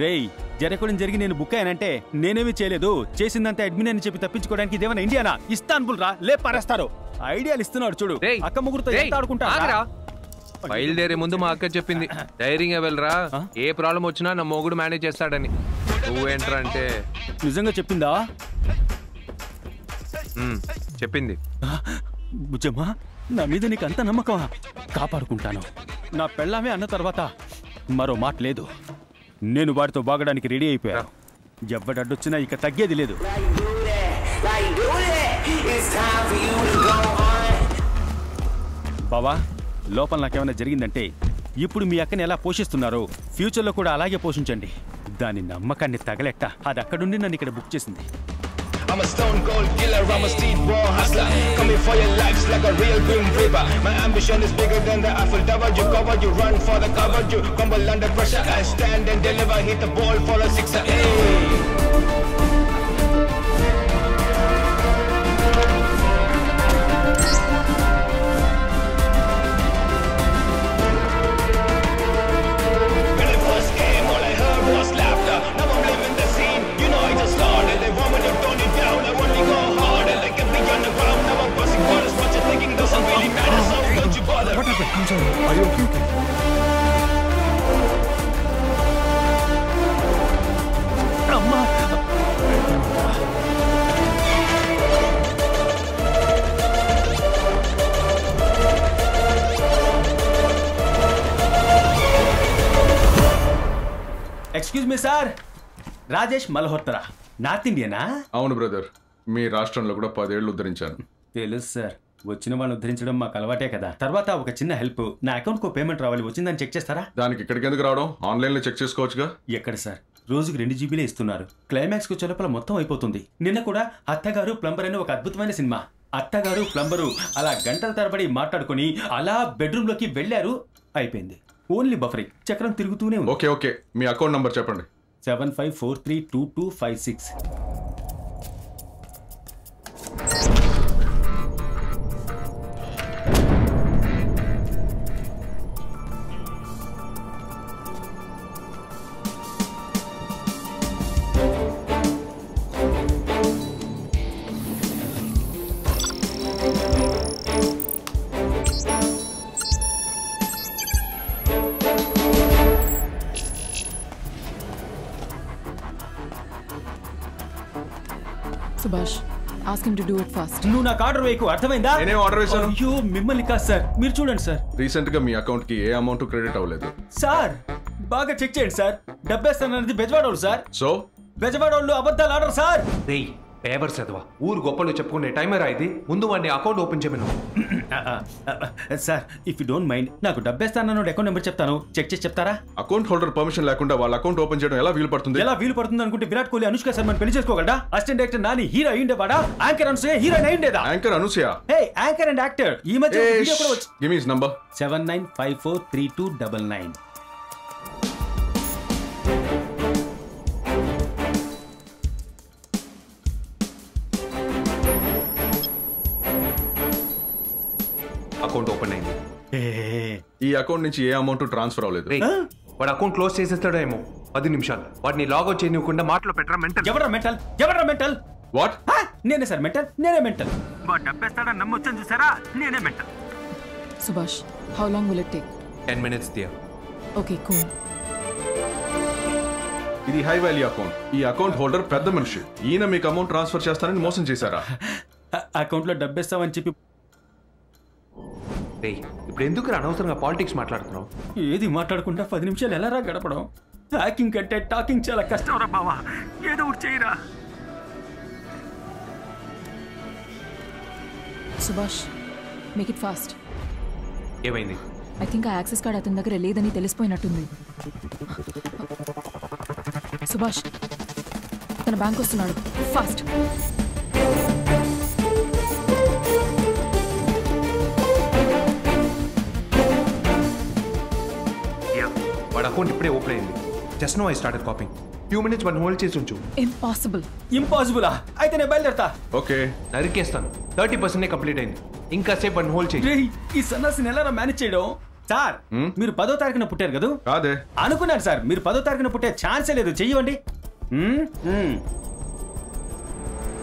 రేయ్ జరగకూడని జరిగి నేను బుక్ అయ్యానంటే నేనేమి చేయలేదు. చేసిందంతా అడ్మిన్ అని చెప్పి తప్పించుకోవడానికి ఇదేమైనా ఇండియానా? ఇస్తాన్బుల్ రా లే పారేస్తారు. ఐడియాలు ఇస్తున్నాడు చూడు. అక్క ముగ్గురుతో రేయ్, ఎంత ఆడుకుంటా ఆగరా. బయలుదేరే ముందు మా అక్క చెప్పింది ధైర్యంగా వెళ్ళరా. ఏ ప్రాబ్లం వచ్చినా నా మొగుడు మేనేజ్ చేస్తాడని. నువ్వేంట్రా అంటే? నిజంగా చెప్పిందా? ఉమ్, చెప్పింది. బుజ్జమ్మా? నా మీద నీకు అంత నమ్మకమా? కాపాడుకుంటాను. నా పెళ్ళామే అన్న తర్వాత మరో మాట లేదు. నేను వాడితో బాగడానికి రెడీ అయిపోయాను ఎవ్వడడ్డొచ్చినా ఇక తగ్గేది లేదు. బావా లోపల నాకేమైనా జరిగిందంటే ఇప్పుడు మీ అక్కని ఎలా పోషిస్తున్నారో ఫ్యూచర్లో కూడా అలాగే పోషించండి. దాని నమ్మకాన్ని తగలెట్ట. అది అక్కడుండి నన్ను ఇక్కడ బుక్ చేసింది. I'm a stone cold killer, I'm a street war hustler. Coming for your lives like a real grim reaper. My ambition is bigger than the Eiffel Tower. You cover, you run for the cover, you crumble under pressure. I stand and deliver, hit the ball for a sixer. Hey. Are you okay? అమ్మా excuse me sir Rajesh Malhotra. North ఇండియనా అవును బ్రదర్ మీ రాష్ట్రంలో కూడా పదేళ్ళు ఉద్ధరించాను. తెలుసు సార్ వచ్చిన వాళ్ళని ఉద్ధరించడం మాకు అలవాటే కదా. తర్వాత ఒక చిన్న హెల్ప్. నా అకౌంట్కు పేమెంట్ రావాలి. వచ్చిందని చెక్ చేస్తారా? దానికి ఇక్కడికి ఎందుకు రావడం? ఆన్లైన్లో చెక్ చేసుకోవచ్చుగా? ఎక్కడ సార్? రోజుకి రెండు జీబీలే ఇస్తున్నారు. క్లైమాక్స్కు లోపల మొత్తం అయిపోతుంది. నిన్న కూడా అత్తగారు ప్లంబర్ అని ఒక అద్భుతమైన సినిమా. అత్తగారు ప్లంబరు అలా గంటల తరబడి మాట్లాడుకొని అలా బెడ్రూమ్లోకి వెళ్ళారు. అయిపోయింది. Only buffering. చక్రం తిరుగుతూనే ఉంది. Okay okay. మీ అకౌంట్ నంబర్ చెప్పండి. Seven five four three two two five six. Fast. నువ్వు నాకు ఆర్డర్ వేయకు అర్థమైందా? నేనే ఆర్డర్ వేశాను. అయ్యో మిమ్మల్ని కాదు సార్ మీరు చూడండి సార్. రీసెంట్గా మీ అకౌంట్కి ఏ అమౌంట్ క్రెడిట్ అవ్వలేదు. సార్ బాగా చెక్ చేయండి సార్. డబ్బేస్తానన్నది బెజవాడోళ్ళు సార్. సో? బెజవాడోళ్ళు అబద్ధాలు ఆడరు సార్. రేయ్ పేపర్ చదవా. ఊరు గొప్పలు చెప్పుకునే టైమే రా ముందు వాడిని అకౌంట్ ఓపెన్ చేయను sir if you don't mind నాకు డబ్బేస్తాను అకౌంట్ నెంబర్ చెప్తాను. చెక్ చేసి చెప్తారా? అకౌంట్ హోల్డర్ పర్మిషన్ లేకుండా వాళ్ళ అకౌంట్ ఓపెన్ చేయడం ఎలా వీలు పడుతుంది? ఎలా వీలు పడుతుంది అనుకుంటే విరాట్ కోహ్లీ అనుష్క శర్మ పెళ్ళి చేసుకోగలడా? అసిస్టెంట్ డైరెక్టర్ నాని హీరో అయ్యిండేవాడా? Anchor Anasuya hero అయ్యిండేదా? Anchor Anasuya. Hey anchor and actor ఈ మధ్య give me number 79543299 account open అయింది. ఈ అకౌంట్ నుంచి ఏ అమౌంట్ ట్రాన్స్ఫర్ అవ్వలేదు. వాడు అకౌంట్ క్లోజ్ చేసేస్తాడో ఏమో పది నిమిషాలు. వాడిని లాగౌట్ చేయనివ్వకుండా మాటలో పెట్టరా మెంటల్? ఎవరా మెంటల్? ఎవరా మెంటల్? వాట్? నేనే సార్ మెంటల్? నేనే మెంటల్. డబ్బేస్తాడని నమ్మొచ్చని చూసారా? నేనే mental. Subhash how long will it take ten minutes Diya okay cool ఇది హై వాల్యూ అకౌంట్ ఈ అకౌంట్ హోల్డర్ పెద్ద మనిషి. ఈయన మీకు అమౌంట్ ట్రాన్స్ఫర్ చేస్తానని మోసం చేశారా? అకౌంట్లో డబ్బేస్తామని చెప్పి రేయ్ ఇప్పుడు ఎందుకు రా అనవసరంగా పాలిటిక్స్ మాట్లాడుతున్నావు? ఏది మాట్లాడకుండా పది నిమిషాలు ఎలా రా గడపడం? హ్యాకింగ్ కంటే టాకింగ్ చాలా కష్టం రా బావా. ఏదో ఒకటి చేయరా. సుభాష్ మేక్ ఇట్ ఫాస్ట్ ఏమైంది? ఐ థింక్ ఆ యాక్సెస్ కార్డ్ అతని దగ్గర లేదని తెలిసిపోయినట్టుంది. సుభాష్ తన బ్యాంక్ వస్తున్నాడు. ఫాస్ట్ వాడు అకౌంట్ ఇప్పుడే ఓపెన్ అయింది. Just no I started copying few minutes one hold చేసి ఉంచు. ఇంపాసిబుల్ ఇంపాసిబులా అయితే నేను బయలుదేరతా. ఓకే. నరికేస్తాను. థర్టీ పర్సెంట్ కంప్లీట్ అయింది. ఇంకా సేపు వన్ హోల్డ్ చేయి ఈ సన్నాసిని ఎలా మేనేజ్ చేయడం? సార్ మీరు పదో తారీఖున పుట్టారు కదా? కాదే. అనుకున్నాను సార్ మీరు పదో తారీఖున పుట్టే ఛాన్సే లేదు. చెయ్యండి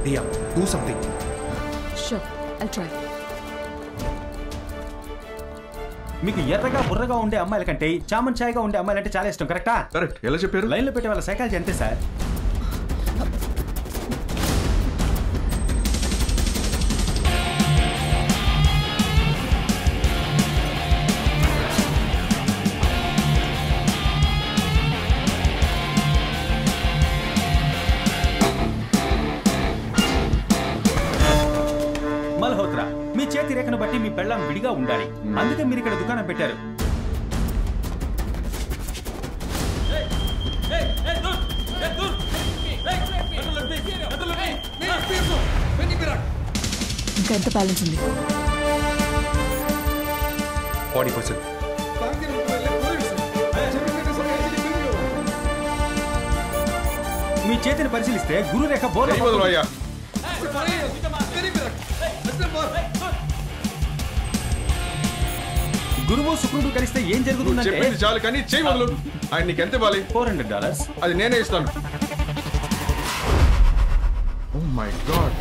Diya do something sure I try మీకు ఎర్రగా బుర్రగా ఉండే అమ్మాయిల కంటే చామన్ ఛాయగా ఉండే అమ్మాయిలంటే చాలా ఇష్టం కరెక్టా? కరెక్ట్. ఎలా చెప్పారు? లైన్లో పెట్టే వాళ్ళ సైకాలజీ అంతే సార్. పెట్టారు. ఇంకా ఎంత బ్యాలెన్స్ ఉంది. ఫార్టీ పర్సెంట్ మీ చేతిని పరిశీలిస్తే గురు రేఖ బోర్ల గురువు శుక్రుడు కలిస్తే ఏం నువ్వు జరుగుతుందంటే చెప్పింది చాలు కానీ చెయ్యి వదలు. ఆయన నీకు ఎంత ఇవ్వాలి? Four hundred dollars. అది నేనే ఇస్తాను. మై గాడ్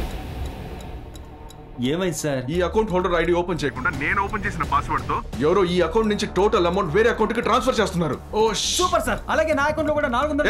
ఏమైంది సార్? ఈ అకౌంట్ హోల్డర్ ఐడి ఓపెన్ చేయకుండా నేను ఓపెన్ చేసిన పాస్వర్డ్తో ఎవరో ఈ అకౌంట్ నుంచి టోటల్ అమౌంట్ వేరే అకౌంట్కి ట్రాన్స్ఫర్ చేస్తున్నారు. ఓ సూపర్ సార్. అలాగే నా అకౌంట్లో కూడా నాలుగు వందల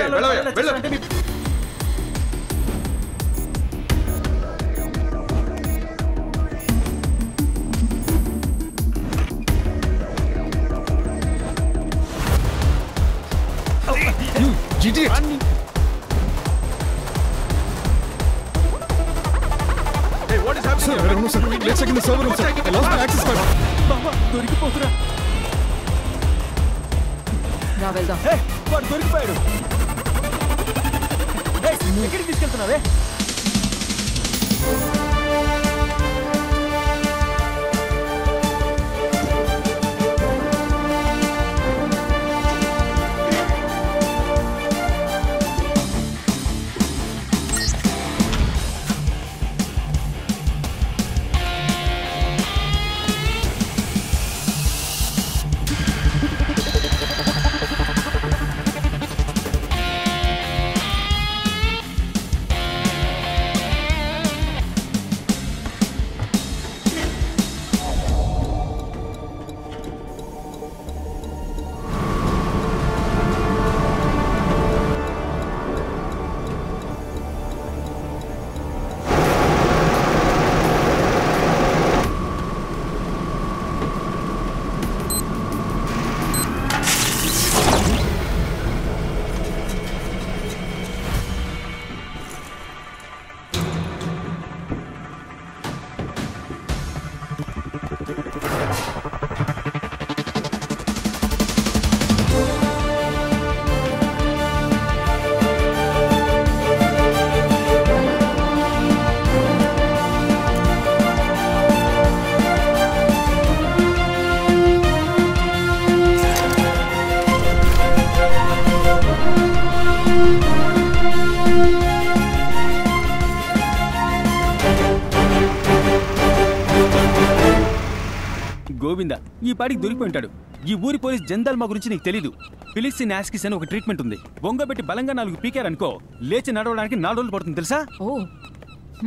ఈ పాటికి దొరికిపోయి ఉంటాడు. ఈ ఊరి పోలీస్ జందాల్ మా గురించి నీకు తెలీదు. ఫిలిక్సిన్ యాస్కిస్ అని ఒక ట్రీట్మెంట్ ఉంది. బొంగబెట్టి బలంగా నాలుగు పీకారనుకో లేచి నడవడానికి నాలుగు రోజులు పడుతుంది తెలుసా? ఓ.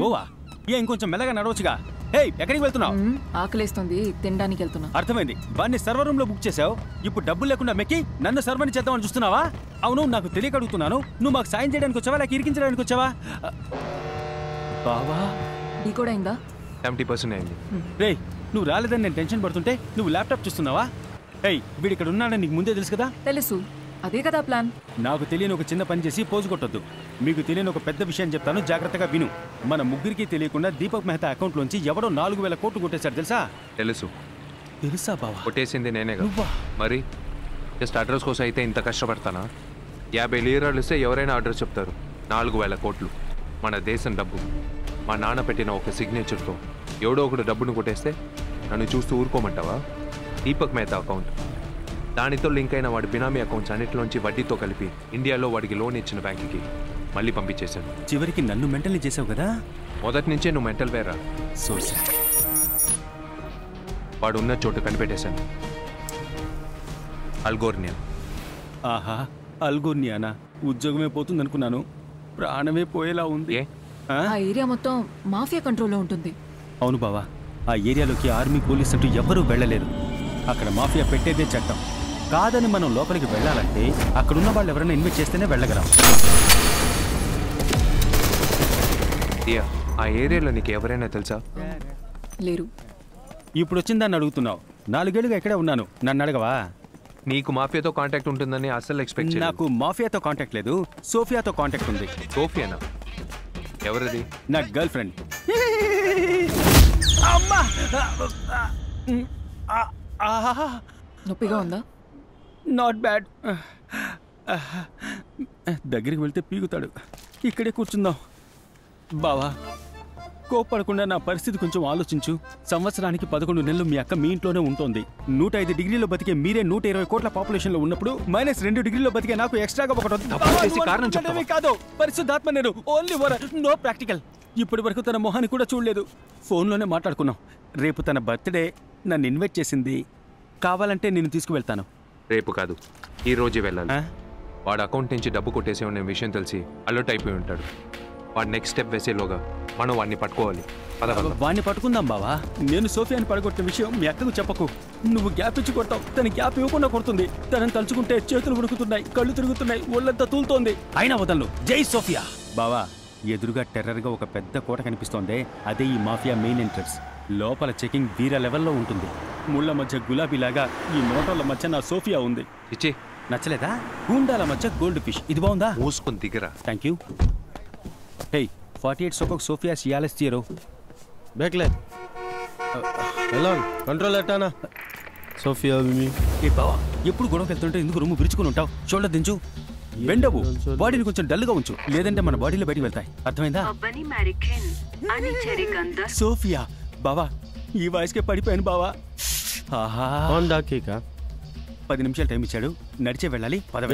ఓవా ఏ ఇంకొంచెం మెల్లగా నడవచ్చుగా. హే ఎక్కడికి వెళ్తున్నావు? ఆకలేస్తుంది తినడానికి వెళ్తున్నా. అర్థమైంది. వాడిని సర్వర్ రూమ్లో బుక్ చేసావు ఇప్పుడు డబ్బులు లేకుండా మెక్కి నన్ను సర్వర్ని చేద్దామని చూస్తున్నావా? అవును నాకు తెలియక అడుగుతున్నాను. నువ్వు మాకు సాయం చేయడానికి వచ్చావా లేక ఇరికించడానికి వచ్చావా? బావా. ఢీ కూడా అయిందా? సెవెంటీ పర్సెంట్ అయింది. రే నువ్వు రాలేదని నేను టెన్షన్ పడుతుంటే నువ్వు ల్యాప్టాప్ చూస్తున్నావా? ఏయ్ వీడు ఇక్కడ ఉన్నాడని నీకు ముందే తెలుసు కదా? తెలుసు. అదే కదా ప్లాన్. నాకు తెలియని ఒక చిన్న పని చేసి పోజు కొట్టొద్దు. మీకు తెలియని ఒక పెద్ద విషయం చెప్తాను జాగ్రత్తగా విను. మన ముగ్గురికి తెలియకుండా దీపక్ మెహతా అకౌంట్లోంచి ఎవడో నాలుగు వేల కోట్లు కొట్టేశాడు తెలుసా? తెలుసు. తెలుసా బావా? కొట్టేసింది నేనే కదా. మరి? జస్ట్ అడ్రస్ కోసం అయితే ఇంత కష్టపడతానా? యాభై లీరాలు ఇస్తే ఎవరైనా అడ్రస్ చెప్తారు. నాలుగు వేల కోట్లు. మన దేశం డబ్బు. మా నాన్న పెట్టిన ఒక సిగ్నేచర్తో ఎవడో ఒకడు డబ్బును కొట్టేస్తే నన్ను చూస్తూ ఊరుకోమంటావా? దీపక్ మేతా అకౌంట్ దానితో లింక్ అయిన వాడి బినామీ అకౌంట్స్ అన్నిటిలోంచి వడ్డీతో కలిపి ఇండియాలో వాడికి లోన్ ఇచ్చిన బ్యాంకుకి మళ్ళీ పంపించేశాను. చివరికి నన్ను మెంటల్ని చేసావు కదా? మొదటి నుంచే నువ్వు మెంటల్ వేరా? సో సార్ వాడు ఉన్న చోటు కనిపెట్టేశాను. అల్గోర్నియా. ఆహా అల్గోర్నియానా? ఉద్యోగమే పోతుంది అనుకున్నాను ప్రాణమే పోయేలా ఉంది. ఆ? ఆ ఏరియా మొత్తం మాఫియా కంట్రోల్లో ఉంటుంది. అవును బావా. ఆ ఏరియాలోకి ఆర్మీ పోలీస్ అంటూ ఎవ్వరూ వెళ్ళలేరు అక్కడ మాఫియా పెట్టేదే చట్టం. కాదని మనం లోపలికి వెళ్ళాలంటే అక్కడున్న వాళ్ళు ఎవరైనా ఇన్వైట్ చేస్తేనే వెళ్ళగలం. దియా ఆ ఏరియాలో నీకు ఎవరైనా తెలుసా? లేరు. ఇప్పుడు వచ్చిందని అడుగుతున్నావు. నాలుగేళ్ళుగా ఇక్కడే ఉన్నాను. నన్ను అడగవా? నీకు మాఫియాతో కాంటాక్ట్ ఉంటుందని అస్సలు ఎక్స్పెక్ట్ నాకు మాఫియాతో కాంటాక్ట్ లేదు. సోఫియాతో కాంటాక్ట్ ఉంది. సోఫియానా? ఎవరిది? నా గర్ల్ ఫ్రెండ్. అమ్మా! నొప్పిగా ఉందా? నాట్ బ్యాడ్ దగ్గరికి వెళ్తే పీగుతాడు. ఇక్కడే కూర్చుందాం. బావా కోప్పడకుండా నా పరిస్థితి కొంచెం ఆలోచించు. సంవత్సరానికి పదకొండు నెలలు మీ అక్క మీ ఇంట్లోనే ఉంటుంది. నూట ఐదు డిగ్రీలో బతికే మీరే నూట ఇరవై కోట్ల పాపులేషన్లో ఉన్నప్పుడు మైనస్ రెండు డిగ్రీలో బతికే నాకు ఎక్స్ట్రాగా ఒకటి కారణం కాదు. పరిశుద్ధాత్మ నేను. ఓన్లీ వర్ నో ప్రాక్టికల్ ఇప్పటి వరకు తన మొహాన్ని కూడా చూడలేదు. ఫోన్లోనే మాట్లాడుకున్నాం. రేపు తన బర్త్డే నన్ను ఇన్వైట్ చేసింది. కావాలంటే నేను తీసుకువెళ్తాను. రేపు కాదు. ఈ రోజే వెళ్ళాలి. వాడు అకౌంట్ నుంచి డబ్బు కొట్టేసే ఉన్న విషయం తెలిసి అలర్ట్ అయిపోయి ఉంటాడు. వాడు నెక్స్ట్ స్టెప్ వేసేలోగా మనం వాడిని పట్టుకోవాలి. వాణ్ణి పట్టుకుందాం బావా. నేను సోఫియాని పడగొట్టిన విషయం మీ అక్కకు చెప్పకు. నువ్వు గ్యాప్ ఇచ్చి కొడతావు. తన గ్యాప్ ఇవ్వకుండా కొడుతుంది. తనని తలుచుకుంటే చేతులు ఉడుకుతున్నాయి కళ్ళు తిరుగుతున్నాయి ఒళ్ళంతా తూలుతోంది. అయినా వదలను. జై సోఫియా. బావా ఎదురుగా టెర్రర్గా ఒక పెద్ద కోట కనిపిస్తోందే. అదే ఈ మాఫియా మెయిన్ ఎంట్రన్స్. లోపల చెకింగ్ వీర లెవెల్లో ఉంటుంది. ముళ్ళ మధ్య గులాబీలాగా ఈ మోటార్ల మధ్య నా సోఫియా ఉంది. ఇచ్చి. నచ్చలేదా? గూండాల మధ్య గోల్డ్ ఫిష్. ఇది బాగుందా? మూసుకొని దిగరా. Thank you hey forty eight సోకొక Sophia సియాలెస్ తీయరు బేక్లే. ఎలా కంట్రోల్ ఎట్టానా? సోఫియా ఏ బావా ఎప్పుడు గొడవకి వెళ్తుంటే ఎందుకు రొమ్ము విరుచుకుని ఉంటావు? షోల్డర్ దించు. బెండవు బాడీని కొంచెం డల్గా ఉంచు. లేదంటే మన బాడీలో బయటికి వెళ్తాయి. అర్థమైందా? సోఫియా బావా ఈ వయసుకే పడిపోయాను బావా. ఆహా. పది నిమిషాలు టైం ఇచ్చాడు. నడిచే వెళ్ళాలి. పద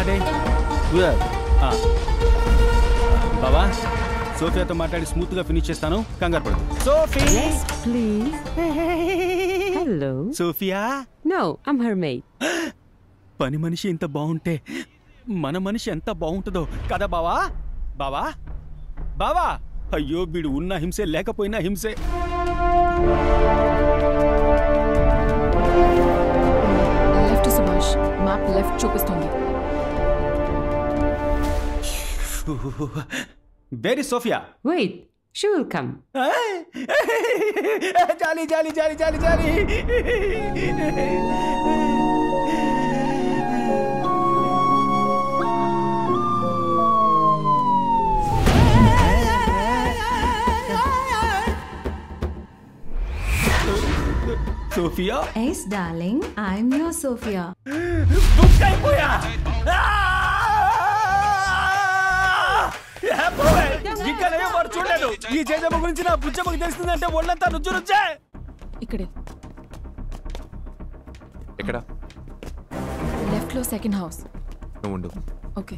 ఆ. బావా సోఫియాతో మాట్లాడి స్మూత్గా ఫినిష్ చేస్తాను. కంగారు పడు Sophie! Please. Hello. Sophia? No, I'm her maid. పని మనిషి ఇంత బాగుంటే మన మనిషి ఎంత బాగుంటుందో కదా బావా? బావా? బావా! అయ్యో వీడు ఉన్న హింసే లేకపోయినా హింసే. లెఫ్ట్ సుభాష్ మ్యాప్ లెఫ్ట్ చూపిస్తుంది Where is Sofia? Wait, she will come. jolly, jolly, jolly, jolly, jolly. Sophia? Ace, darling, I'm your Sophia. Book అయిపోయా ఇంకా నేను వాడు చూడలేదు. ఈ చేజమ్మ గురించి నా బుజ్జమ్మకి తెలిసిందంటే ఒళ్ళంతా రుజ్జు రుజ్జే. ఇక్కడే. ఎక్కడ? లెఫ్ట్లో సెకండ్ హౌస్. నువ్వు ఉండు. ఓకే.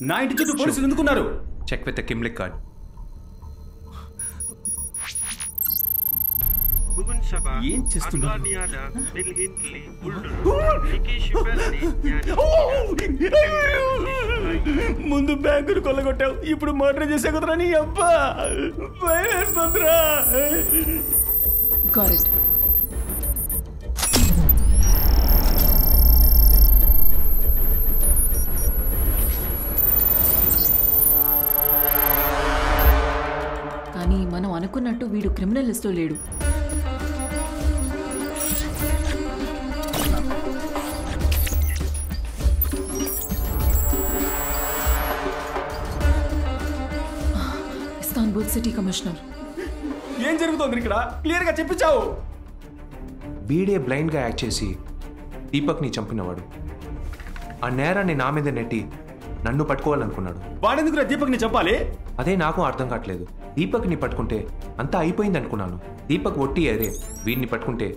నా ఇంటి చుట్టూ పోలీసులు ఎందుకున్నారు? చెక్ విత్ కిమ్లిక్ కార్డ్ ఏం చేస్తున్నారు ముందు బ్యాంకును కొల్లగొట్టావు ఇప్పుడు మర్డర్ చేసే కుదరా నీ అబ్బా! భయమేస్తుందిరా! కానీ మనం అనుకున్నట్టు వీడు క్రిమినల్ లిస్ట్లో లేడు. Istanbul city commissioner. ఏం జరుగుతోంది ఇక్కడ? క్లియర్గా చెప్పించావు. వీడే బ్లైండ్గా యాక్ట్ చేసి దీపక్ని చంపినవాడు. ఆ నేరాన్ని నా మీద నెట్టి నన్ను పట్టుకోవాలనుకున్నాడు. వాడెందుకు దీపక్ని చెప్పాలి అదే నాకు అర్థం కావట్లేదు. దీపక్ని పట్టుకుంటే అంతా అయిపోయింది అనుకున్నాను. దీపక్ ఒట్టి అరే వీడిని పట్టుకుంటే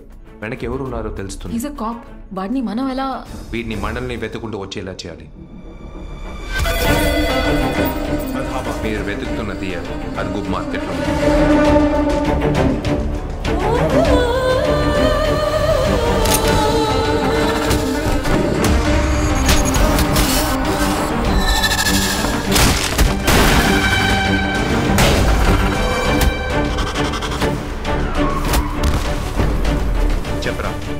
వెనక ఎవరున్నారో తెలుస్తుంది. ఈజ్ అ కాప్ వాడిని మనం ఎలా వీడిని మనల్ని వెతుకుంటూ వచ్చేలా చేయాలి. మీరు వెతుకుతున్న తీయాలి అది గుడ్ మార్కెట్లో.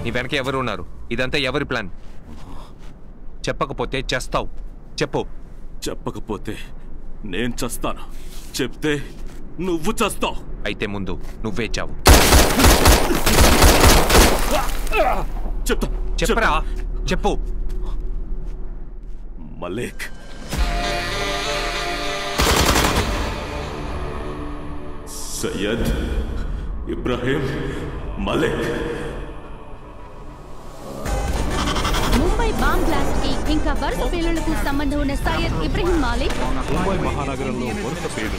నీ వెనక ఎవరు ఉన్నారు? ఇదంతా ఎవరి ప్లాన్? చెప్పకపోతే చేస్తావు. చెప్పు. చెప్పకపోతే నేను చస్తాను. చెప్తే నువ్వు చస్తావు. అయితే ముందు నువ్వే చావు. చెప్తా. చెప్పరా? చెప్పు. మలేక్. సయ్యద్ ఇబ్రాహిం మలేక్. ముంబై బాంబ్ బ్లాస్ట్కి ఇంకా వరుస పేలుళ్ళకు సంబంధం ఉన్న సయ్యద్ ఇబ్రహీం మాలిక్. ముంబై మహానగరంలో వరుస పేలు.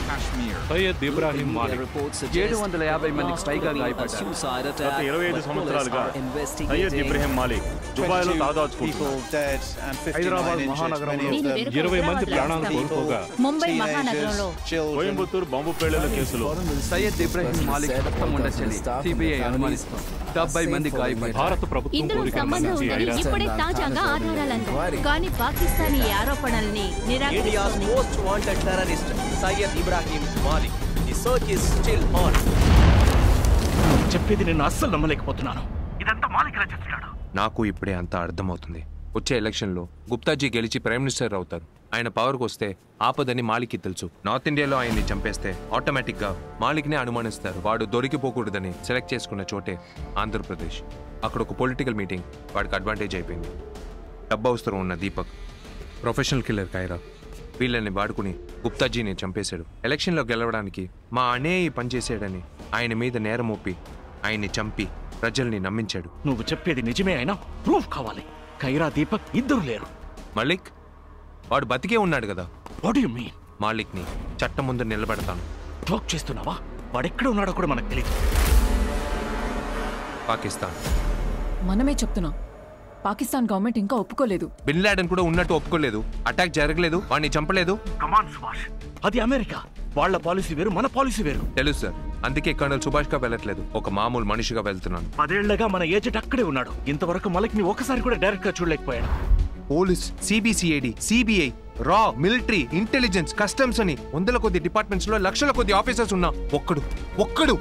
సయ్యద్ ఇబ్రాహిం మాలిక్. ఏడు వందల యాభై మందికి పైగా గాయపడ్డారు. గత ఇరవై ఐదు సంవత్సరాలుగా సయ్యద్ ఇబ్రహీం మాలిక్ దుబాయ్లో దాదాచుకుంటున్నారు హైదరాబాద్ మహానగరంలో ఇరవై మంది ప్రాణాలు కోల్పోగా ముంబై మహానగరంలో కోయంబత్తూరు బాంబు పేలుళ్ళ కేసులో సయ్యద్ ఇబ్రాహిం మాలిక్ రక్తం ఉండొచ్చని సిబిఐ అనుమానిస్తోంది. డెబ్బై మంది గాయపడ్డారు. భారత ప్రభుత్వం ఉందని ఇప్పుడే తాజాగా ఆధారాలంది. కానీ పాకిస్తాన్ ఆరోపణల్ని. చెప్పేది నేను అస్సలు నమ్మలేకపోతున్నాను. ఇదంతా మాలిక్ ఇలా చేస్తున్నాడు నాకు ఇప్పుడే అంతా అర్థమవుతుంది. వచ్చే ఎలక్షన్లో గుప్తాజీ గెలిచి ప్రైమ్ మినిస్టర్ అవుతారు. ఆయన పవర్కి వస్తే ఆపదని మాలిక్కి తెలుసు. నార్త్ ఇండియాలో ఆయన్ని చంపేస్తే ఆటోమేటిక్గా మాలిక్నే అనుమానిస్తారు. వాడు దొరికిపోకూడదని సెలెక్ట్ చేసుకున్న చోటే ఆంధ్రప్రదేశ్. అక్కడ ఒక పొలిటికల్ మీటింగ్ వాడికి అడ్వాంటేజ్ అయిపోయింది. డబ్బు అవసరం ఉన్న దీపక్. ప్రొఫెషనల్ కిల్లర్ కైరా వీళ్ళని వాడుకుని గుప్తాజీని చంపేశాడు. ఎలక్షన్లో గెలవడానికి మా అనే ఈ పని చేశాడని ఆయన మీద నేరం మోపి ఆయన్ని చంపి ప్రజల్ని నమ్మించాడు. నువ్వు చెప్పేది నిజమే అయినా ప్రూఫ్ కావాలి. ఖైరా దీపక్ ఇద్దరు లేరు. మలిక్ వాడు బతికే ఉన్నాడు కదా. వాట్ యు మీన్ మాలిక్ని చట్టం ముందు నిలబెడతాను. టాక్ చేస్తున్నావా? వాడెక్కడ ఉన్నాడో కూడా మనకు తెలియదు పాకిస్తాన్. మనమే చెప్తున్నాం. పాకిస్తాన్ గవర్నమెంట్ ఇంకా ఒప్పుకోలేదు. బిన్ లాడెన్ కూడా ఉన్నట్టు ఒప్పుకోలేదు. అటాక్ జరగలేదు. వాడిని చంపలేదు. కమాన్ సుభాష్ అది అమెరికా. వాళ్ళ పాలసీ వేరు మన పాలసీ వేరు. తెలుసు సార్. అందుకే కర్నల్ సుభాష్గా వెళ్ళట్లేదు. ఒక మామూలు మనిషిగా వెళ్తున్నాను. పదేళ్ళగా మన ఏజెంట్ అక్కడే ఉన్నాడు. ఇంతవరకు మలక్ని ఒకసారి కూడా డైరెక్ట్గా చూడలేకపోయాడు. పోలీస్ సిబిసిఐడి సిబిఐ రా మిలిటరీ ఇంటెలిజెన్స్ కస్టమ్స్ అని వందల కొద్ది డిపార్ట్మెంట్స్లో లక్షల కొద్ది ఆఫీసర్స్ ఉన్నా ఒక్కడు ఒక్కడు.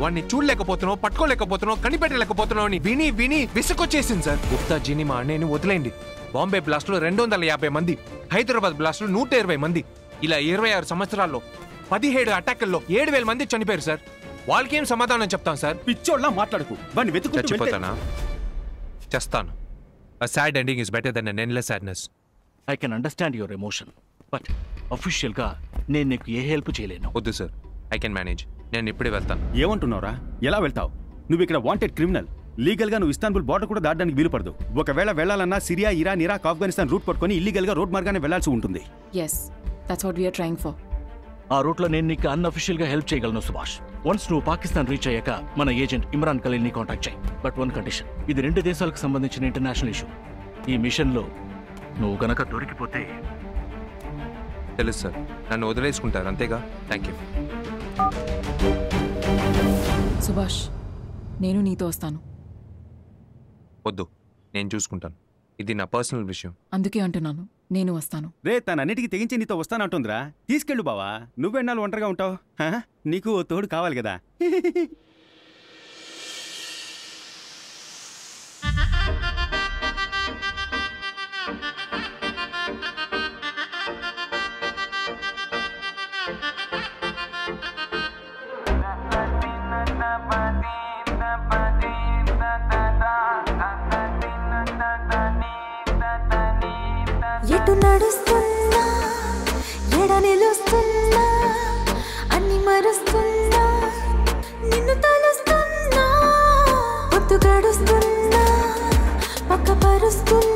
వాడిని చూడలేకపోతున్నావు పట్టుకోలేకపోతున్నావు కనిపెట్టలేకపోతున్నావు అని విని విని విసుకొచ్చేసింది సార్. గుప్తాజీని మా అన్నయ్యని వదిలేండి బాంబే బ్లాస్ట్లో రెండు వందల యాభై మంది హైదరాబాద్ బ్లాస్ట్లో నూట ఇరవై మంది. ఇలా ఇరవై ఆరు సంవత్సరాల్లో పదిహేడు అటాకుల్లో ఏడు వేల మంది చనిపోయారు సార్. వాళ్ళకేం సమాధానం చెప్తాం సార్? పిచ్చోళ్ళ మాట్లాడుకు. వాడిని వెళ్తే- చచ్చిపోతానా? చేస్తాను. A sad ending is better than an endless sadness. I can understand your emotion but అఫీషియల్గా నేను నీకు ఏ హెల్ప్ చేయలేను. వద్దు సార్. ఐ కెన్ మేనేజ్ నేను ఇప్పుడే వెళ్తాను. ఏమంటున్నావురా? ఎలా వెళ్తావు? నువ్వు ఇక్కడ వాంటెడ్ క్రిమినల్ లీగల్గా నువ్వు ఇస్తాన్బుల్ బార్డర్ కూడా దాటడానికి వీలు పడదు ఒకవేళ వెళ్ళాలన్నా Syria Iran Iraq Afghanistan route పట్టుకొని ఇల్లీగల్గా రోడ్ మార్గానే వెళ్ళాల్సి ఉంటుంది. ఆ రూట్లో ఆ రూట్లో నేను నీకు అన్అఫిషియల్గా హెల్ప్ చేయగలను సుభాష్. వన్స్ నువ్వు పాకిస్తాన్ రీచ్ అయ్యాక మన ఏజెంట్ ఇమ్రాన్ ఖలీల్ని కాంటాక్ట్ చేయి. బట్ వన్ కండిషన్ ఇది రెండు దేశాలకు సంబంధించిన ఇంటర్నేషనల్ ఇష్యూ ఈ మిషన్లో నువ్వు గనక దొరికిపోతే తెలుసు సార్. నన్ను వదిలేసుకుంటారు అంతేగా? థ్యాంక్ యూ సుభాష్ నేను నీతో వస్తాను. వద్దు నేను చూసుకుంటాను. ఇది నా పర్సనల్ విషయం. అందుకే అంటున్నాను నేను వస్తాను. రే తనన్నిటికీ తెగించి నీతో వస్తానంటుందిరా. తీసుకెళ్ళు బావా నువ్వెన్నాళ్ళు ఒంటరిగా ఉంటావు? నీకు ఓ తోడు కావాలి కదా. నడుస్తున్నా పక్కపరుస్తున్నా.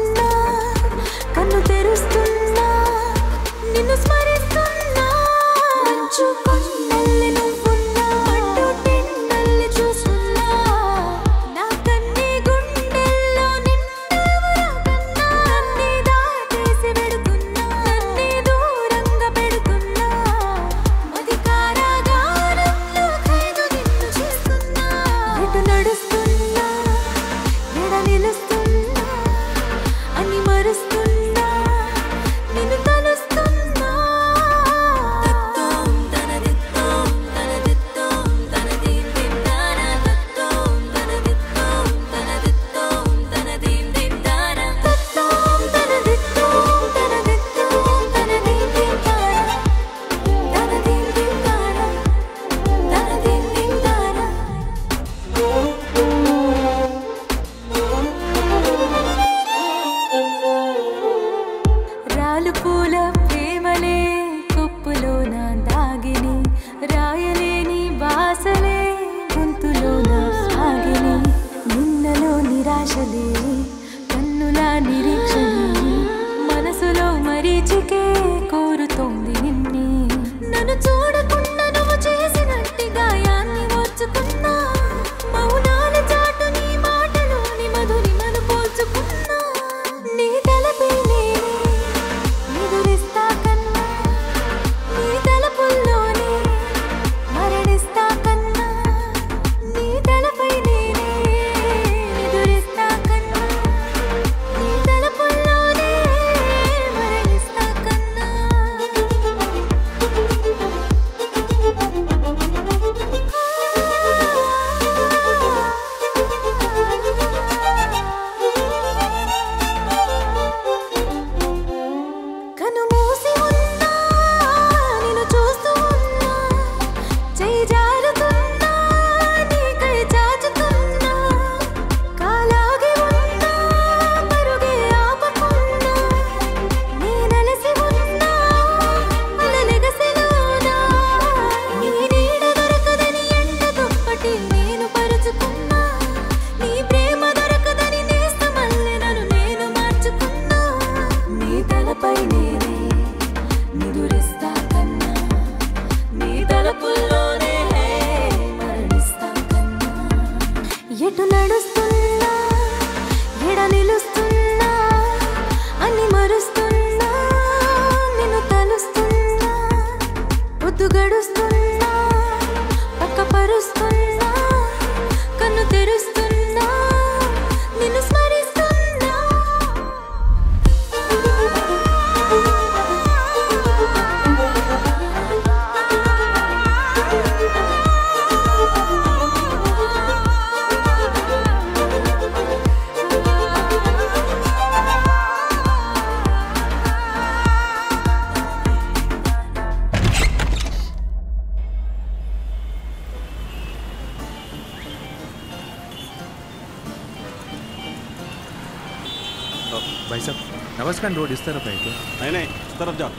भाई साहब नवाजखान रोड इस तरफ़ है क्या? नहीं नहीं इस तरफ़ जाओ।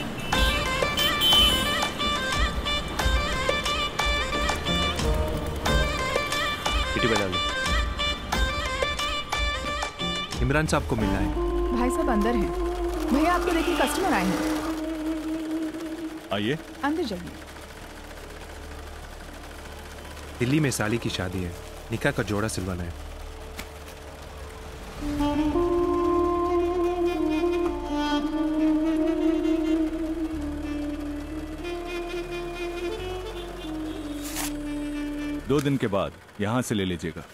बजा लो इमरान साहब को मिलना है। भाई साहब अंदर हैं। भैया आपके देखिए कस्टमर आए हैं। आइए। अंदर जाइए। दिल्ली में साली की शादी है। निका का जोड़ा सिलवाना है। दो दिन के बाद यहाँ से ले लीजिएगा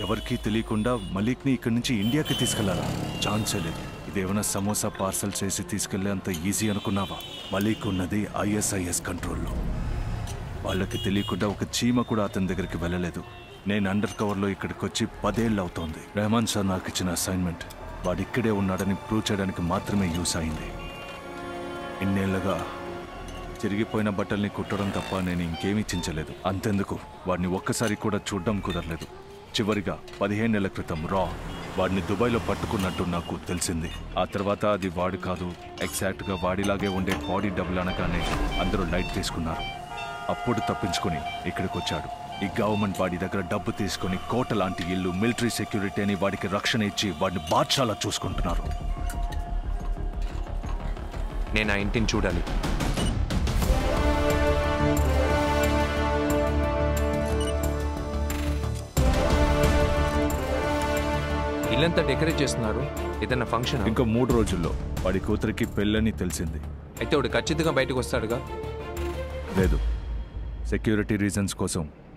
ఎవరికీ తెలియకుండా మలిక్ని ఇక్కడి నుంచి ఇండియాకి తీసుకెళ్లారా ఛాన్సే లేదు ఇదేమైనా సమోసా పార్సల్ చేసి తీసుకెళ్లేంత ఈజీ అనుకున్నావా మలిక్ ఉన్నది ఐఎస్ఐఎస్ కంట్రోల్లో వాళ్ళకి తెలియకుండా ఒక చీమ కూడా అతని దగ్గరికి వెళ్ళలేదు నేను అండర్ కవర్లో ఇక్కడికి వచ్చి పదేళ్ళు అవుతోంది రెహమాన్ సార్ నాకు ఇచ్చిన అసైన్మెంట్ వాడు ఇక్కడే ఉన్నాడని ప్రూవ్ చేయడానికి మాత్రమే యూస్ అయింది. ఇన్నేళ్ళుగా చిరిగిపోయిన బట్టల్ని కుట్టడం తప్ప నేను ఇంకేమీ చించలేదు. అంతెందుకు? వాడిని ఒక్కసారి కూడా చూడడం కుదరలేదు. చివరిగా పదిహేను నెలల క్రితం రా వాడిని దుబాయ్లో పట్టుకున్నట్టు నాకు తెలిసింది. ఆ తర్వాత అది వాడు కాదు ఎగ్జాక్ట్గా వాడిలాగే ఉండే బాడీ డబుల్ అనగానే అందరూ లైట్ తీసుకున్నారు. అప్పుడు తప్పించుకొని ఇక్కడికి వచ్చాడు ఈ గవర్నమెంట్ వాడి దగ్గర డబ్బు తీసుకొని కోట లాంటి ఇల్లు మిలిటరీ సెక్యూరిటీ అని వాడికి రక్షణ ఇచ్చి వాడిని బాద్షాలా చూసుకుంటున్నారు. నేను ఆ ఇంటిని చూడాలి. ఇల్లంతా డెకరేట్ చేస్తున్నారు. ఏదైనా ఫంక్షన్? ఇంకో మూడు రోజుల్లో వాడి కూతురికి పెళ్ళని తెలిసింది. అయితే వాడు ఖచ్చితంగా బయటకు వస్తాడుగా? లేదు. సెక్యూరిటీ రీజన్స్ కోసం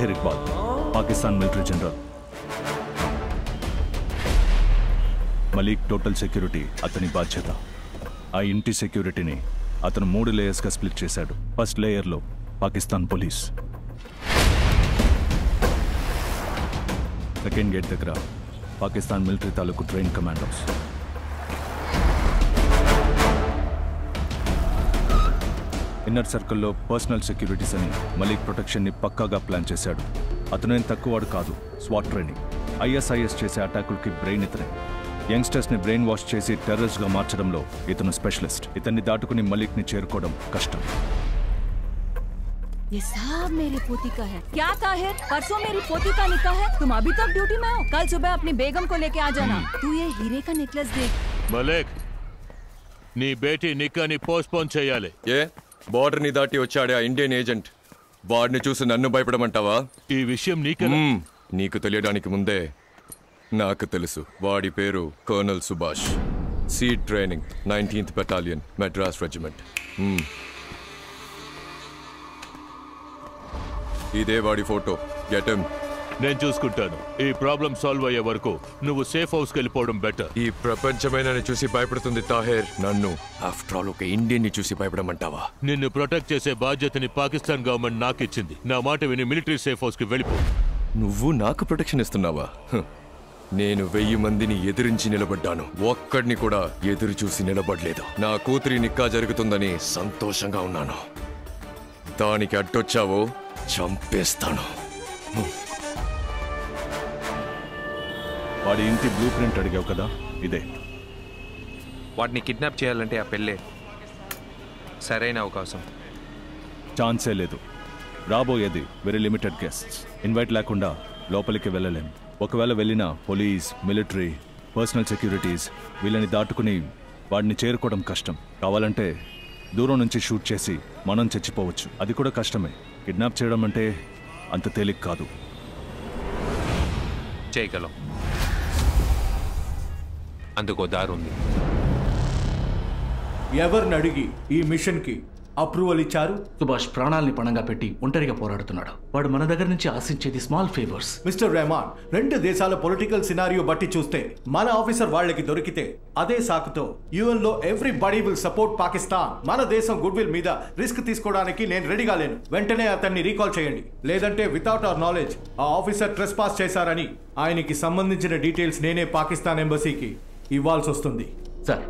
Tahir Iqbal Pakistan military general Malik total security అతని బాధ్యత. ఆ ఇంటి సెక్యూరిటీని అతను మూడు లేయర్స్గా స్ప్లిట్ చేశాడు. ఫస్ట్ లేయర్లో పాకిస్తాన్ పోలీస్ సెకండ్ గేట్ దగ్గర పాకిస్తాన్ మిలిటరీ తాలూకు ట్రైన్ కమాండోస్ ఇన్నర్ సర్కిల్లో పర్సనల్ సెక్యూరిటీస్ అని మలిక్ ప్రొటెక్షన్ని పక్కాగా ప్లాన్ చేశాడు అతనేం తక్కువవాడు కాదు స్వాట్ ట్రైనింగ్ ఐఎస్ఐఎస్ చేసే అటాకులకి బ్రెయిన్ ఇతనే యంగ్స్టర్స్ని బ్రెయిన్ వాష్ చేసి టెర్రరిస్ట్గా మార్చడంలో ఇతను స్పెషలిస్ట్ ఇతన్ని దాటుకుని మలిక్ని చేరుకోవడం కష్టం ये सब मेरी पोती का है क्या ताहिर परसों मेरी पोती का निकाह है तुम अभी तक ड्यूटी में हो कल सुबह अपनी बेगम को लेके आ जाना तू ये हीरे का नेकलेस देख మలేక్ నీ బేటీ నిక్కాని పోస్ట్పోన్ చేయాలి ఏ బార్డర్ని దాటి వచ్చాడే ఆ ఇండియన్ ఏజెంట్. వాడిని చూసి నన్ను భయపడమంటావా? ఈ విషయం మ్మ్. నీకు తెలియడానికి ముందే నాకు తెలుసు. వాడి పేరు colonel Subhash. Seed training nineteenth battalion Madras regiment. ఇదే వాడి ఫోటో. గెటమ్ నేను చూసుకుంటాను. ఈ ప్రాబ్లం సాల్వ్ అయ్యే వరకు నువ్వు సేఫ్ హౌస్కి వెళ్ళిపోవడం బెటర్. ఈ ప్రపంచమే నన్ను చూసి భయపడుతుంది తాహేర్. నన్ను ఆఫ్టర్ ఆల్ ఒక ఇండియన్ని చూసి భయపడమంటావా? నిన్ను ప్రొటెక్ట్ చేసే బాధ్యతని పాకిస్తాన్ గవర్నమెంట్ నాకు ఇచ్చింది. నా మాట విని మిలిటరీ సేఫ్ హౌస్కి వెళ్ళిపో. నువ్వు నాకు ప్రొటెక్షన్ ఇస్తున్నావా. నేను వెయ్యి మందిని ఎదిరించి నిలబడ్డాను. ఒక్కడిని కూడా ఎదురు చూసి నిలబడలేదు. నా కూతురి నిక్కా జరుగుతుందని సంతోషంగా ఉన్నాను. దానికి అడ్డొచ్చావో చంపేస్తాను. వాడి ఇంటి బ్లూ ప్రింట్ అడిగావు కదా? ఇదే. వాడిని కిడ్నాప్ చేయాలంటే ఆ పెళ్ళే సరైన అవకాశం. ఛాన్సే లేదు. రాబోయేది వెరీ లిమిటెడ్ గెస్ట్స్ ఇన్వైట్ లేకుండా లోపలికి వెళ్ళలేం. ఒకవేళ వెళ్ళినా పోలీస్ మిలిటరీ పర్సనల్ సెక్యూరిటీస్ వీళ్ళని దాటుకుని వాడిని చేరుకోవడం కష్టం. కావాలంటే దూరం నుంచి షూట్ చేసి మనం చచ్చిపోవచ్చు. అది కూడా కష్టమే. కిడ్నాప్ చేయడం అంటే అంత తేలిక కాదు. చేయగలం. అందుకో దారి ఉంది ఎవరిని అడిగి ఈ మిషన్కి అప్రూవల్ ఇచ్చారు? సుభాష్ ప్రాణాల్ని పణంగా పెట్టి ఒంటరిగా పోరాడుతున్నాడు. వాడు మన దగ్గర నుంచి ఆశించేది స్మాల్ ఫేవర్స్ మిస్టర్ రెహమాన్ రెండు దేశాల పొలిటికల్ సినారియో బట్టి చూస్తే మన ఆఫీసర్ వాళ్ళకి దొరికితే అదే సాకుతో యుఎన్లో everybody will support Pakistan మన దేశం గుడ్ విల్ మీద రిస్క్ తీసుకోవడానికి నేను రెడీగా లేను. వెంటనే అతన్ని రీకాల్ చేయండి. లేదంటే వితౌట్ అవర్ నాలెడ్జ్ ఆ ఆఫీసర్ ట్రెస్ పాస్ చేశారని ఆయనకి సంబంధించిన డీటెయిల్స్ నేనే పాకిస్తాన్ ఎంబసీకి ఇవ్వాల్సి వస్తుంది సార్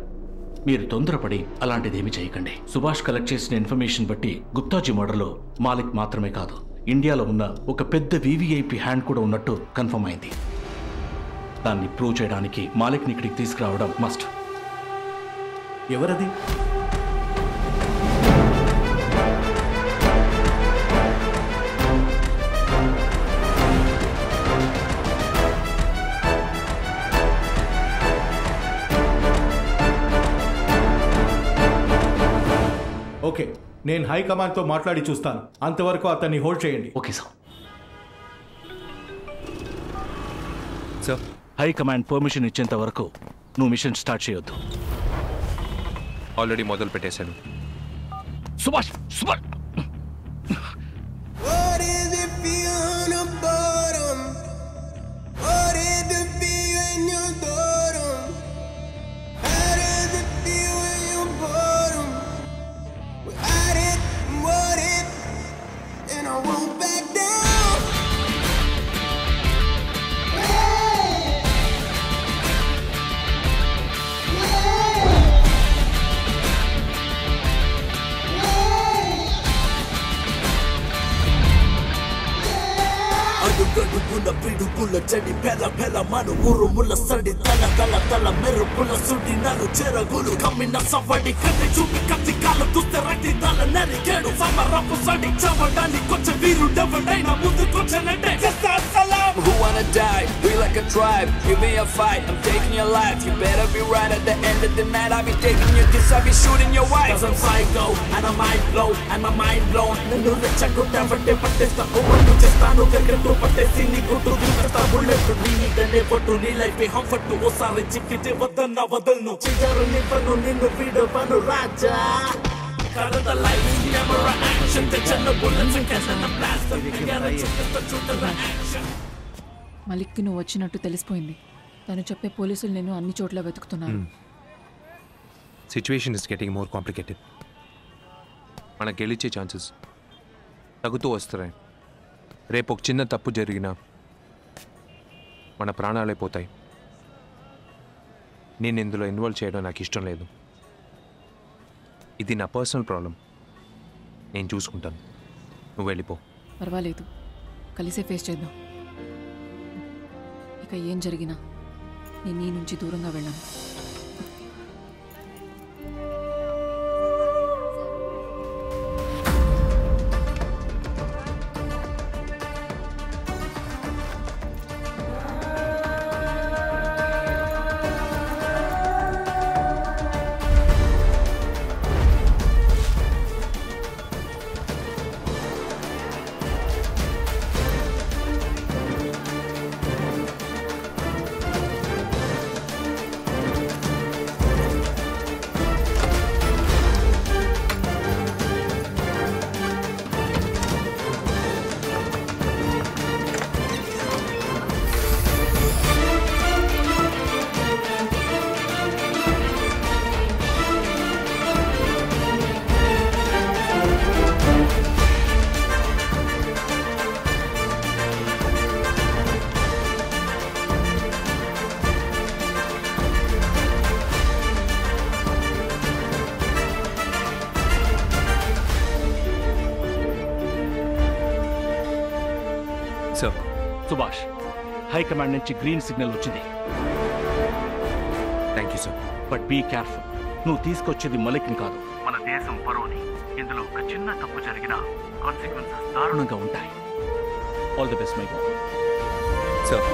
మీరు తొందరపడి అలాంటిదేమీ చేయకండి. సుభాష్ కలెక్ట్ చేసిన ఇన్ఫర్మేషన్ బట్టి గుప్తాజీ మర్డర్లో మాలిక్ మాత్రమే కాదు ఇండియాలో ఉన్న ఒక పెద్ద వివిఐపి హ్యాండ్ కూడా ఉన్నట్టు కన్ఫర్మ్ అయింది. దాన్ని ప్రూవ్ చేయడానికి మాలిక్ని ఇక్కడికి తీసుకురావడం మస్ట్. ఎవరది? ఓకే నేను హైకమాండ్తో మాట్లాడి చూస్తాను. అంతవరకు అతన్ని హోల్డ్ చేయండి. Okay sir. Sir. High command permission ఇచ్చేంత వరకు నువ్వు మిషన్ స్టార్ట్ చేయొద్దు. ఆల్రెడీ మొదలు పెట్టేశాను. Subhash Subhash. Won't back down. అడుగడుగున పిడుగుల చెడి పెల పెల మను ఉరుముల సడి తల తల తల మెరుపుల సుడి నలు చెరగులు కమ్మిన సవ్వడి కట్టి చూపి కత్తి కాలు దుస్త రక్తి తల నరికేడు సమరపు సడి చవడాని కొంచెం వీరుడెవడైనా ముందుకొచ్చనంటే Who wanna die? We like a tribe. Give me a fight. I'm taking your life. You better be right at the end of the night. I'll be taking your kiss. I'll be shooting your wife. Cause I'm psycho and I might blow and my mind blown నిన్ను రెచ్చగొట్టబట్టే పట్టేస్తా ఓవర్లు చేస్తాను దగ్గరతో పట్టేసి నీ గుట్టు దింపేస్తా బుల్లెట్. నీ మీదనే పట్టు నీ లైఫ్ హంఫట్టు. ఓసారి చిక్కితే వద్దన్న వదలను. చిజారు నివ్వను నిన్ను వీడవను రాజా. కలద లైఫ్ కెమెరా యాక్షన్ తెచ్చన్న బుల్లెట్స్ కెసన్న బ్లాస్ట్ నిగర చుట్టత చుట్టత యాక్షన్ మలిక్కి నువ్వు వచ్చినట్టు తెలిసిపోయింది. తను చెప్పే పోలీసులు నేను అన్ని చోట్ల వెతుకుతున్నారు. Situation is getting more complicated మనకు గెలిచే ఛాన్సెస్ తగ్గుతూ వస్తున్నాయి. రేపు ఒక చిన్న తప్పు జరిగినా మన ప్రాణాలే పోతాయి. నేను ఇందులో ఇన్వాల్వ్ చేయడం నాకు ఇష్టం లేదు. ఇది నా పర్సనల్ ప్రాబ్లం నేను చూసుకుంటాను. నువ్వు వెళ్ళిపో. పర్వాలేదు. కలిసే ఫేస్ చేద్దాం. ఇక ఏం జరిగినా నేను నీ నుంచి దూరంగా వెళ్ళాను. హైకమాండ్ నుంచి గ్రీన్ సిగ్నల్ వచ్చింది. Thank you sir but be careful నువ్వు తీసుకొచ్చేది మలిక్ని కాదు. మన దేశం పరువుని. ఇందులో ఒక చిన్న తప్పు జరిగినా కాన్సిక్వెన్సెస్ దారుణంగా ఉంటాయి. All the best my god sir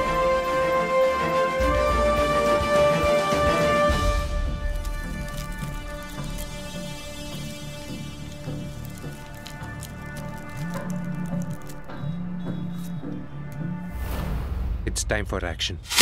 it's time for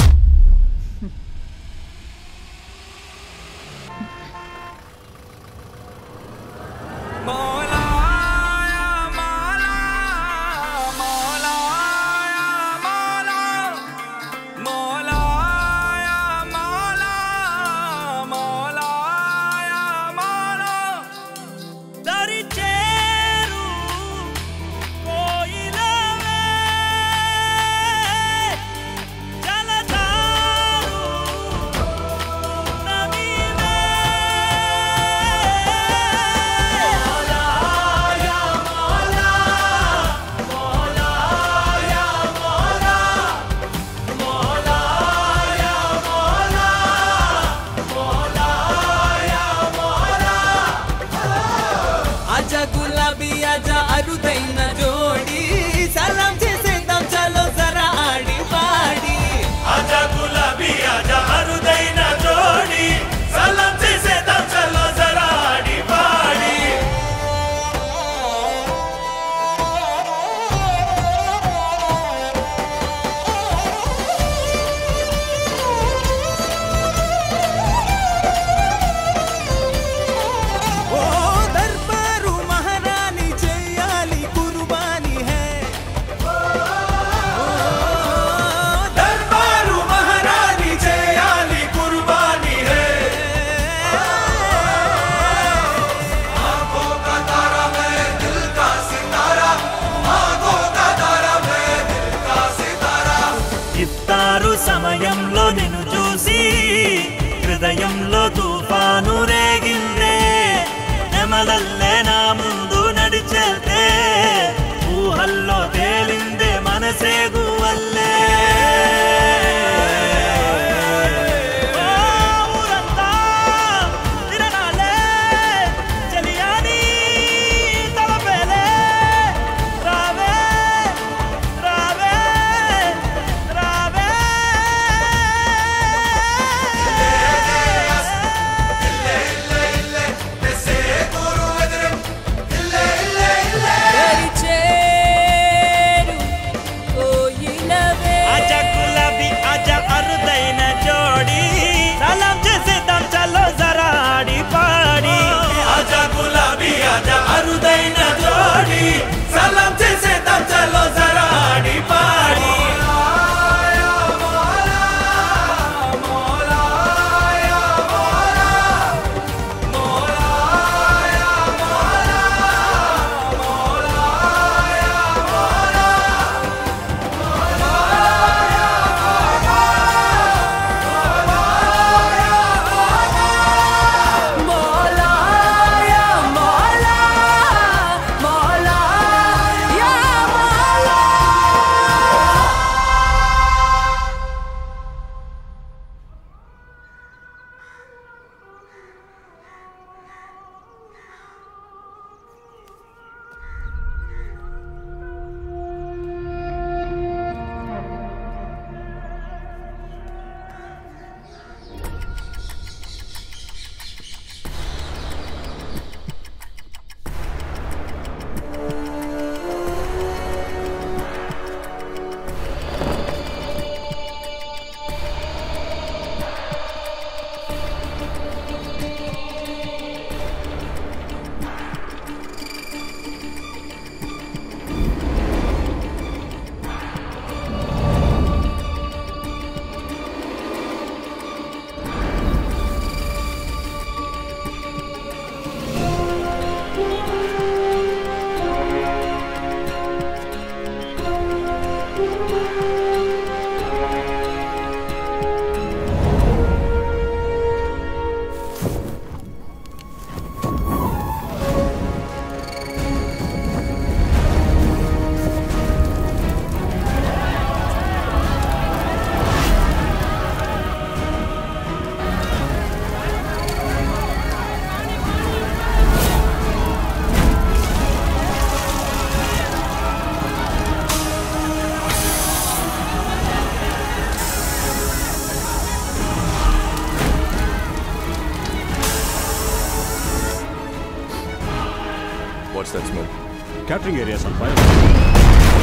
Catering areas on fire.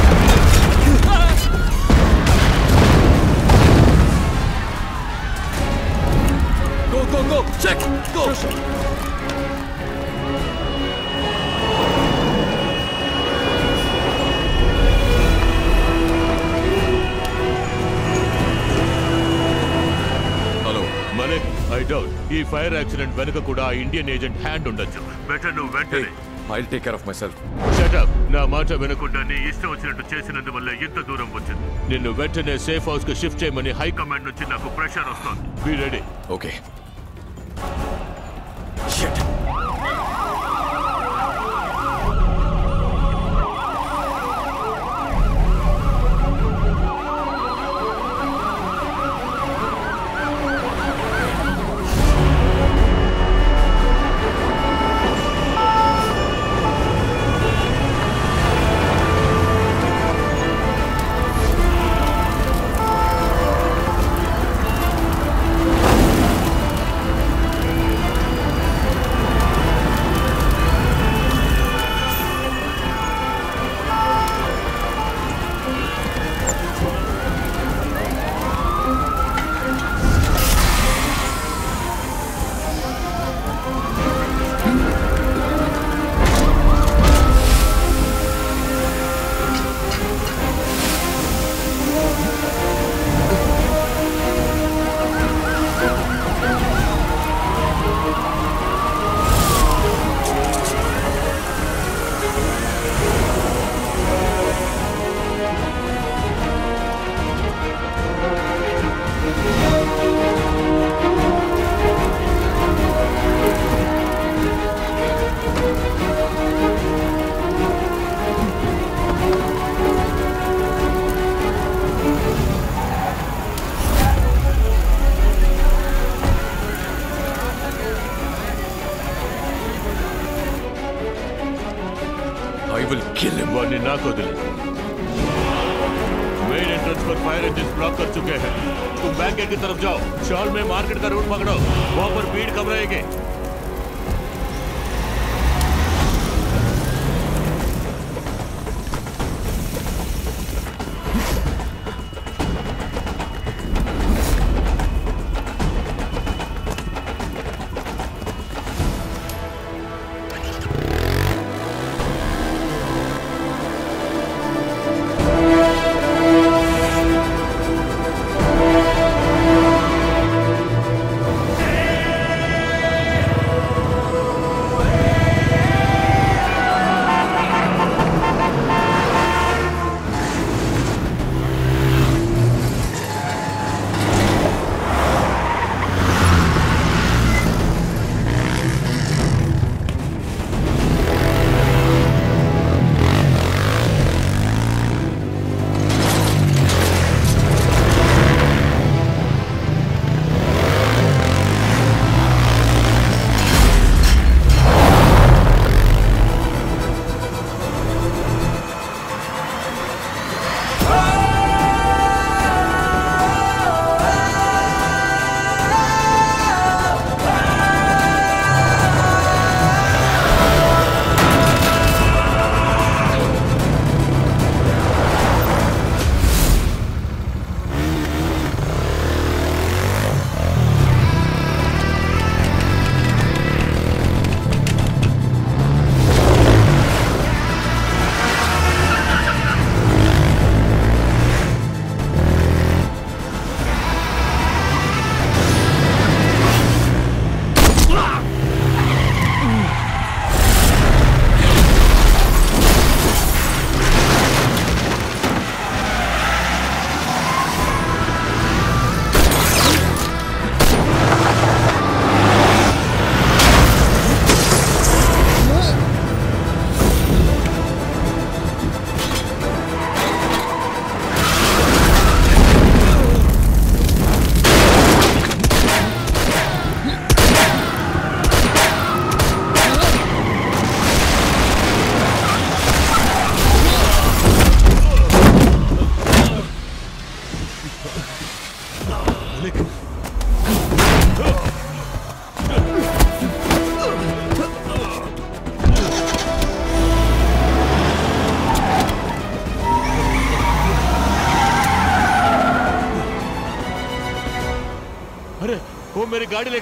Go, go, go! Check! Go! Hello Malik I doubt ఈ ఫైర్ యాక్సిడెంట్ వెనుక కూడా ఆ ఇండియన్ ఏజెంట్ హ్యాండ్ ఉండొచ్చు బెటర్ నువ్వు వెంటనే I'll take care of myself. Shut up నా మాట వినకుండా నీ ఇష్టం వచ్చినట్టు చేసినందువల్ల ఇంత దూరం వచ్చింది. నిన్ను వెంటనే సేఫ్ హౌస్కు షిఫ్ట్ చేయమని హై కమాండ్ నుంచి నాకు ప్రెషర్ వస్తుంది. బి రెడీ ఓకే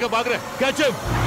लेकर भाग रहे कैच हिम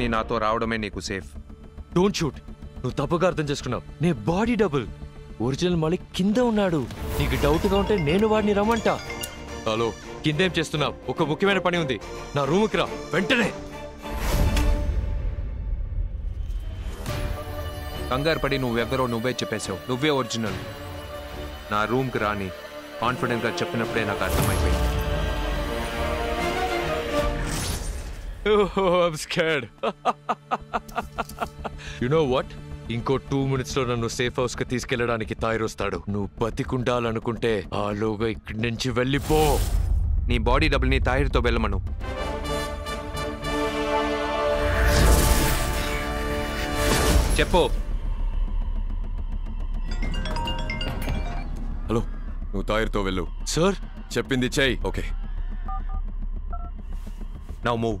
నా మాట విని నాతో రావడమే నీకు సేఫ్ డోంట్ షూట్ నువ్వు తప్పుగా అర్థం చేసుకున్నావు. నే బాడీ డబుల్. ఒరిజినల్ మాలిక్ కింద ఉన్నాడు. నీకు డౌట్గా ఉంటే నేను వాడిని రమ్మంట. హలో కిందేం చేస్తున్నావు? ఒక ముఖ్యమైన పని ఉంది. నా రూమ్కి రా. వెంటనే! కంగారు పడి నువ్వెవరో నువ్వే చెప్పేశావు. నువ్వే ఒరిజినల్. నా రూమ్కి రాని. కాన్ఫిడెంట్గా చెప్పినప్పుడే నాకు అర్థమైపోయింది. I'm scared you know what ఇంకో టూ మినిట్స్లో నన్ను సేఫ్ హౌస్కి తీసుకెళ్ళడానికి తాయిరొస్తాడు. నువ్వు బతికుండాలనుకుంటే ఆలోగా ఇక్కడి నుంచి వెళ్ళిపో. నీ బాడీ డబుల్ని తాయిర్తో వెళ్ళమను. చెప్పు. హలో నువ్వు తాయిర్తో వెళ్ళు. సార్ చెప్పింది చెయ్యి. ఓకే. నౌ మూవ్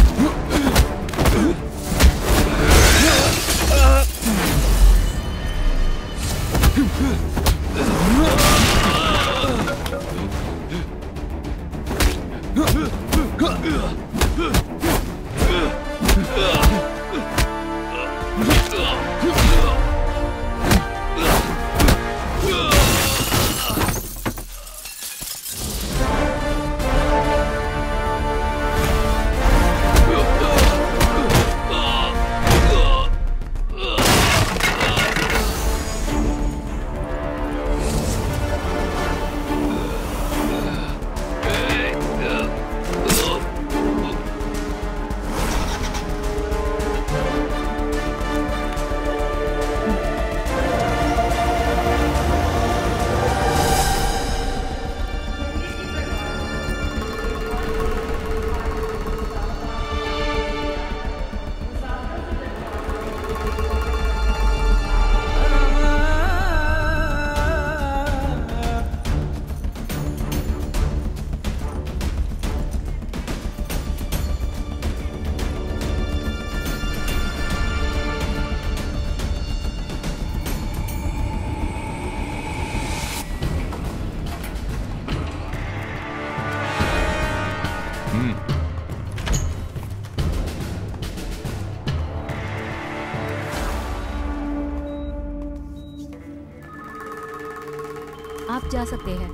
जा सकते हैं।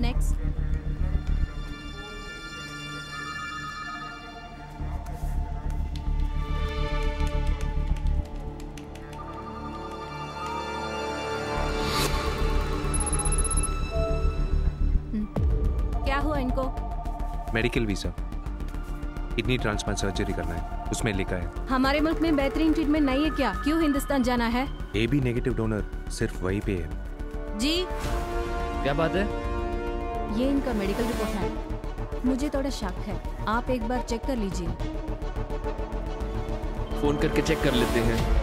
नेक्स्ट क्या हुआ इनको? Medical visa. Kidney transplant surgery करना है। उसमें लिखा है। हमारे मुल्क में बेहतरीन ट्रीटमेंट नहीं है क्या? क्यों हिंदुस्तान जाना है? ए बी नेगेटिव डोनर सिर्फ़ वहीं पे है। जी। क्या बात है? ये इनका मेडिकल रिपोर्ट है। मुझे थोड़ा शक है। आप एक बार चेक कर लीजिए। फ़ोन करके चेक कर लेते हैं।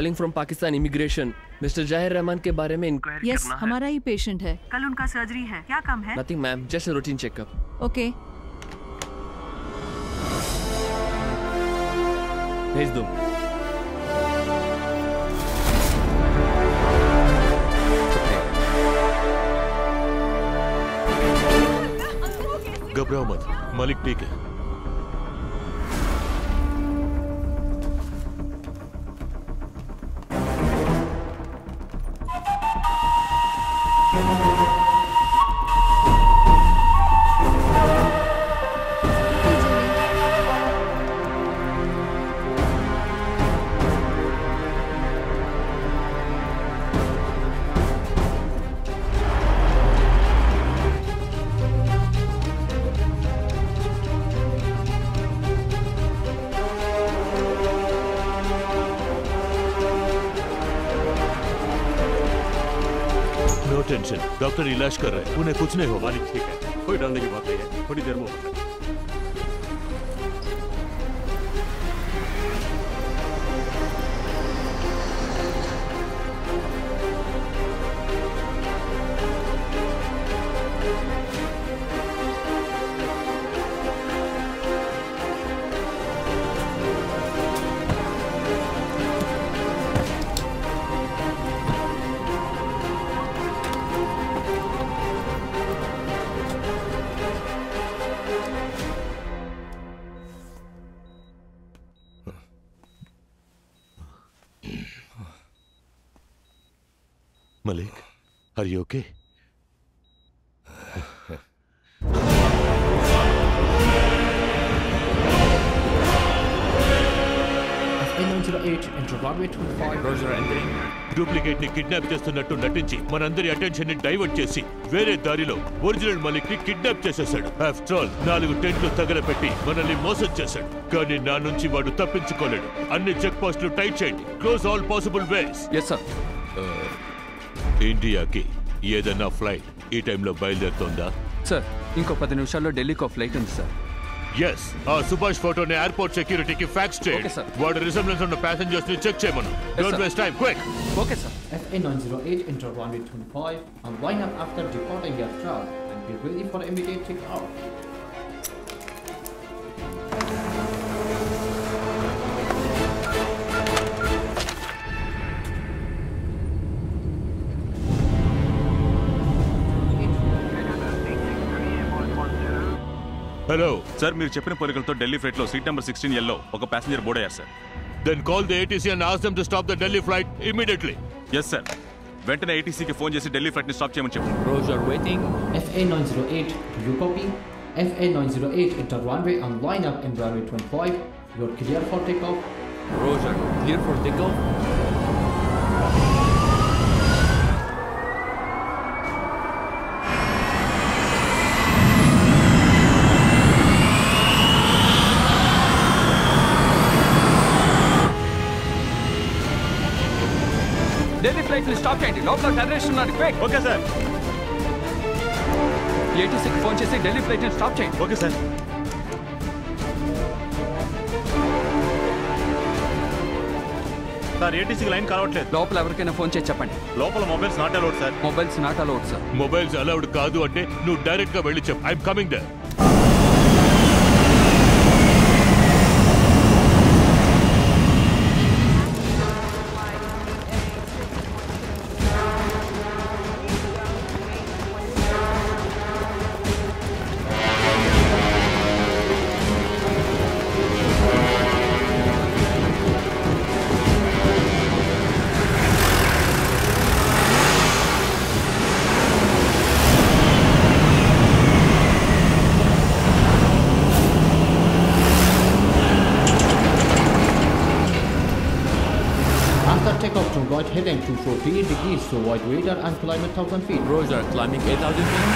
Calling from Pakistan immigration mister Zahir Rahman के बारे में इंक्वायरी yes, करना है। हमारा ही पेशेंट है। कल उनका सर्जरी है। क्या काम है? Nothing ma'am just routine checkup okay भेज दो। घबराओ मत। मलिक ठीक है। डॉक्टर इलाज कर रहे हैं। उन्हें कुछ नहीं होगा ठीक है। कोई डरने की बात नहीं है थोड़ी देर में కిడ్నాప్ చేస్తున్నట్టు నటించి మనందరి అటెన్షన్ని డైవర్ట్ చేసి వేరే దారిలో ఒరిజినల్ మలిక్ని కిడ్నాప్ చేసేశాడు. ఆఫ్టర్ ఆల్ నాలుగు టెంట్లు తగలపెట్టి మనల్ని మోసం చేశాడు. కానీ నా నుంచి వాడు తప్పించుకోలేడు. అన్ని చెక్ పోస్టులు టైట్ చేయండి. Close all possible ways yes sir ఇండియాకి ఏదైనా ఫ్లైట్ ఈ టైంలో బయలుదేరుతోందా? సార్ ఇంకో పది నిమిషాల్లో ఢిల్లీకి ఒక ఫ్లైట్ ఉంది sir ఎస్ ఆ సుభాష్ ఫోటోని ఎయిర్పోర్ట్ సెక్యూరిటీకి ఫ్యాక్స్ చేయండి వాడు రిసెంబ్లెన్స్ ఉన్న ప్యాసింజర్స్ ని చెక్ చేయమను don't waste time quick okay sir FA908 into runway 25 and line up after departing aircraft and be ready for immediate takeoff. Hello sir మీరు చెప్పిన పోలికలతో ఢిల్లీ ఫ్లైట్లో సీట్ నెంబర్ సిక్స్టీన్ ఎల్లో ఒక ప్యాసింజర్ బోర్డ్ అయ్యారు sir then call the ATC and ask them to stop the Delhi flight immediately yes sir వెంటనే ఏటీసీకి ఫోన్ చేసి ఢిల్లీ ఫ్లైట్ని స్టాప్ చేయమని చెప్పండి Roger, waiting. FA908, do you copy? FA908 into runway and line up in runway 25. You're clear for takeoff. Roger, clear for takeoff. ని స్టాప్ చేయండి లోపల టెర్రరిస్ట్ ఉన్నారు క్విక్. Okay sir. ఏటీసీకి ఫోన్ చేసి ఢిల్లీ ఫ్లైట్ని స్టాప్ చేయండి. Okay sir. సార్ ఏటీసీకి లైన్ కలవట్లేదు. లోపల ఎవరికైనా ఫోన్ చేసి చెప్పండి. లోపల mobiles not allowed sir. Mobiles not allowed sir. Mobiles allowed కాదు అంటే నువ్వు డైరెక్ట్గా వెళ్ళి చెప్పు. I'm coming there. 3 degrees, to wide radar and climb 1000 feet. Roger, climbing 8000 feet.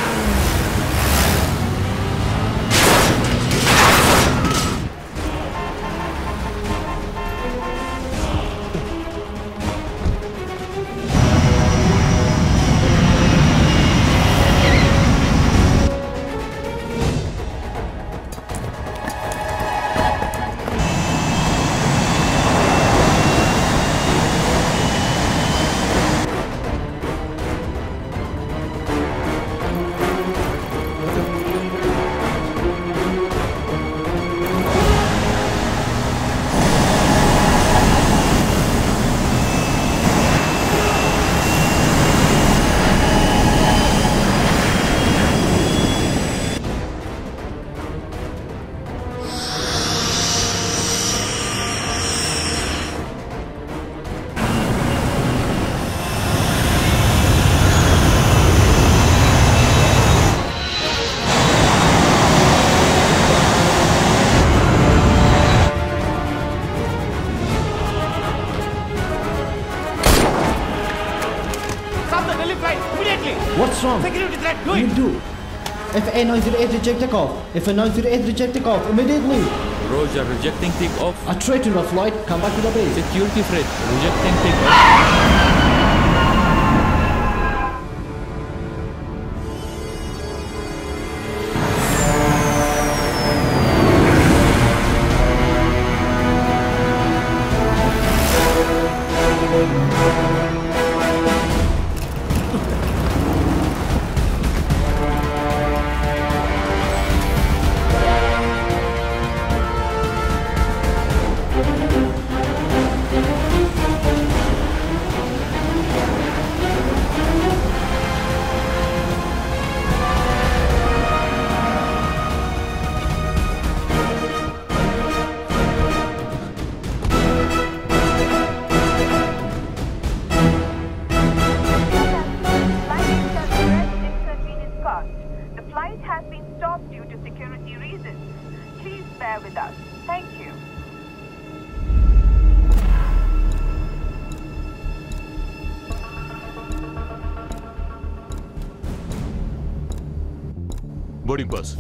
908 reject takeoff. FA 908 reject takeoff immediately. Roger, rejecting takeoff. A traitor of Lloyd, come back to the base. Security threat, rejecting takeoff. Boarding pass.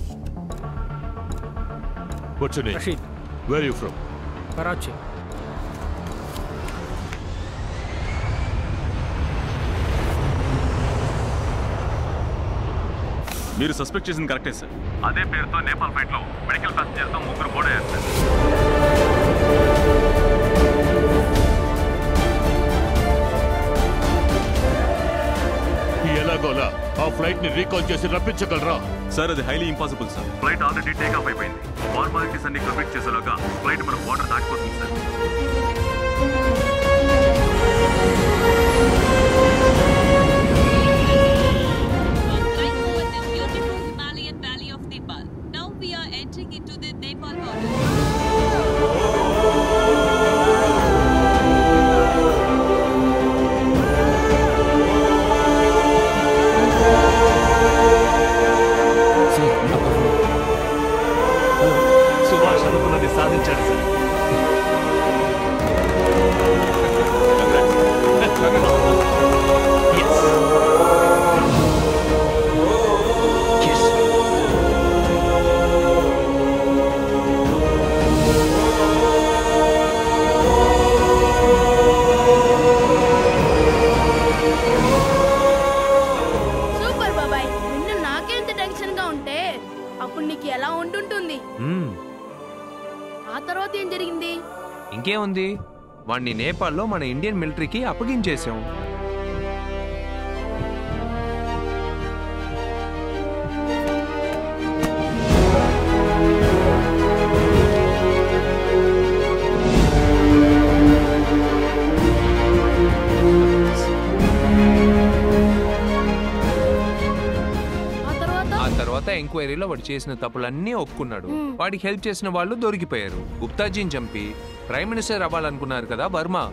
What's your name? Rashid. Where are you from? Karachi. మీరు సస్పెక్ట్ చేసింది కరెక్టే సార్ అదే పేరుతో నేపాల్ ఫ్లైట్లో మెడికల్ ప్యాసింజర్తో ముగ్గురు బోర్డ్ అయ్యారు సార్ ఎలాగోలా ఆ ఫ్లైట్ని రీకాల్ చేసి రప్పించగలరా? సార్ అది highly impossible sir. Flight already take off అయిపోయింది. ఫార్మాలిటీస్ అన్ని కంప్లీట్ చేసేలోగా ఫ్లైట్ మన బార్డర్ దాటిపోతుంది సార్. వాడిని నేపాల్లో మన ఇండియన్ మిలిటరీకి అప్పగించేశాం. ఆ తర్వాత? ఆ తర్వాత ఎంక్వైరీలో వాడు చేసిన తప్పులన్నీ ఒప్పుకున్నాడు. వాడికి హెల్ప్ చేసిన వాళ్ళు దొరికిపోయారు. గుప్తాజీని చంపి ప్రైమ్ మినిస్టర్ అవ్వాలనుకున్నారు కదా వర్మ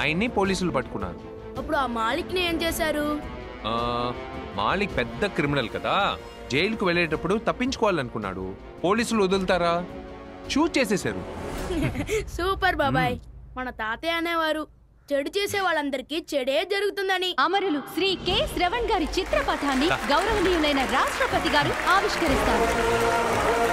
ఆయన్ని పోలీసులు పట్టుకున్నారు. అప్పుడు ఆ మాలిక్ని ఏం చేశారు? ఆ, మాలిక్ పెద్ద క్రిమినల్ కదా జైలుకు వెళ్ళేటప్పుడు తప్పించుకోవాలనుకున్నాడు. పోలీసులు వదులుతారా? షూట్ చేసేశారు. సూపర్ బాబాయ్. మన తాతయ్య అనేవారు. చెడు చేసే వాళ్ళందరికీ చెడే జరుగుతుందని. అమరులు శ్రీ కె. శ్రవణ్ గారి చిత్రపటాన్ని గౌరవనీయులైన రాష్ట్రపతి గారు ఆవిష్కరిస్తారు.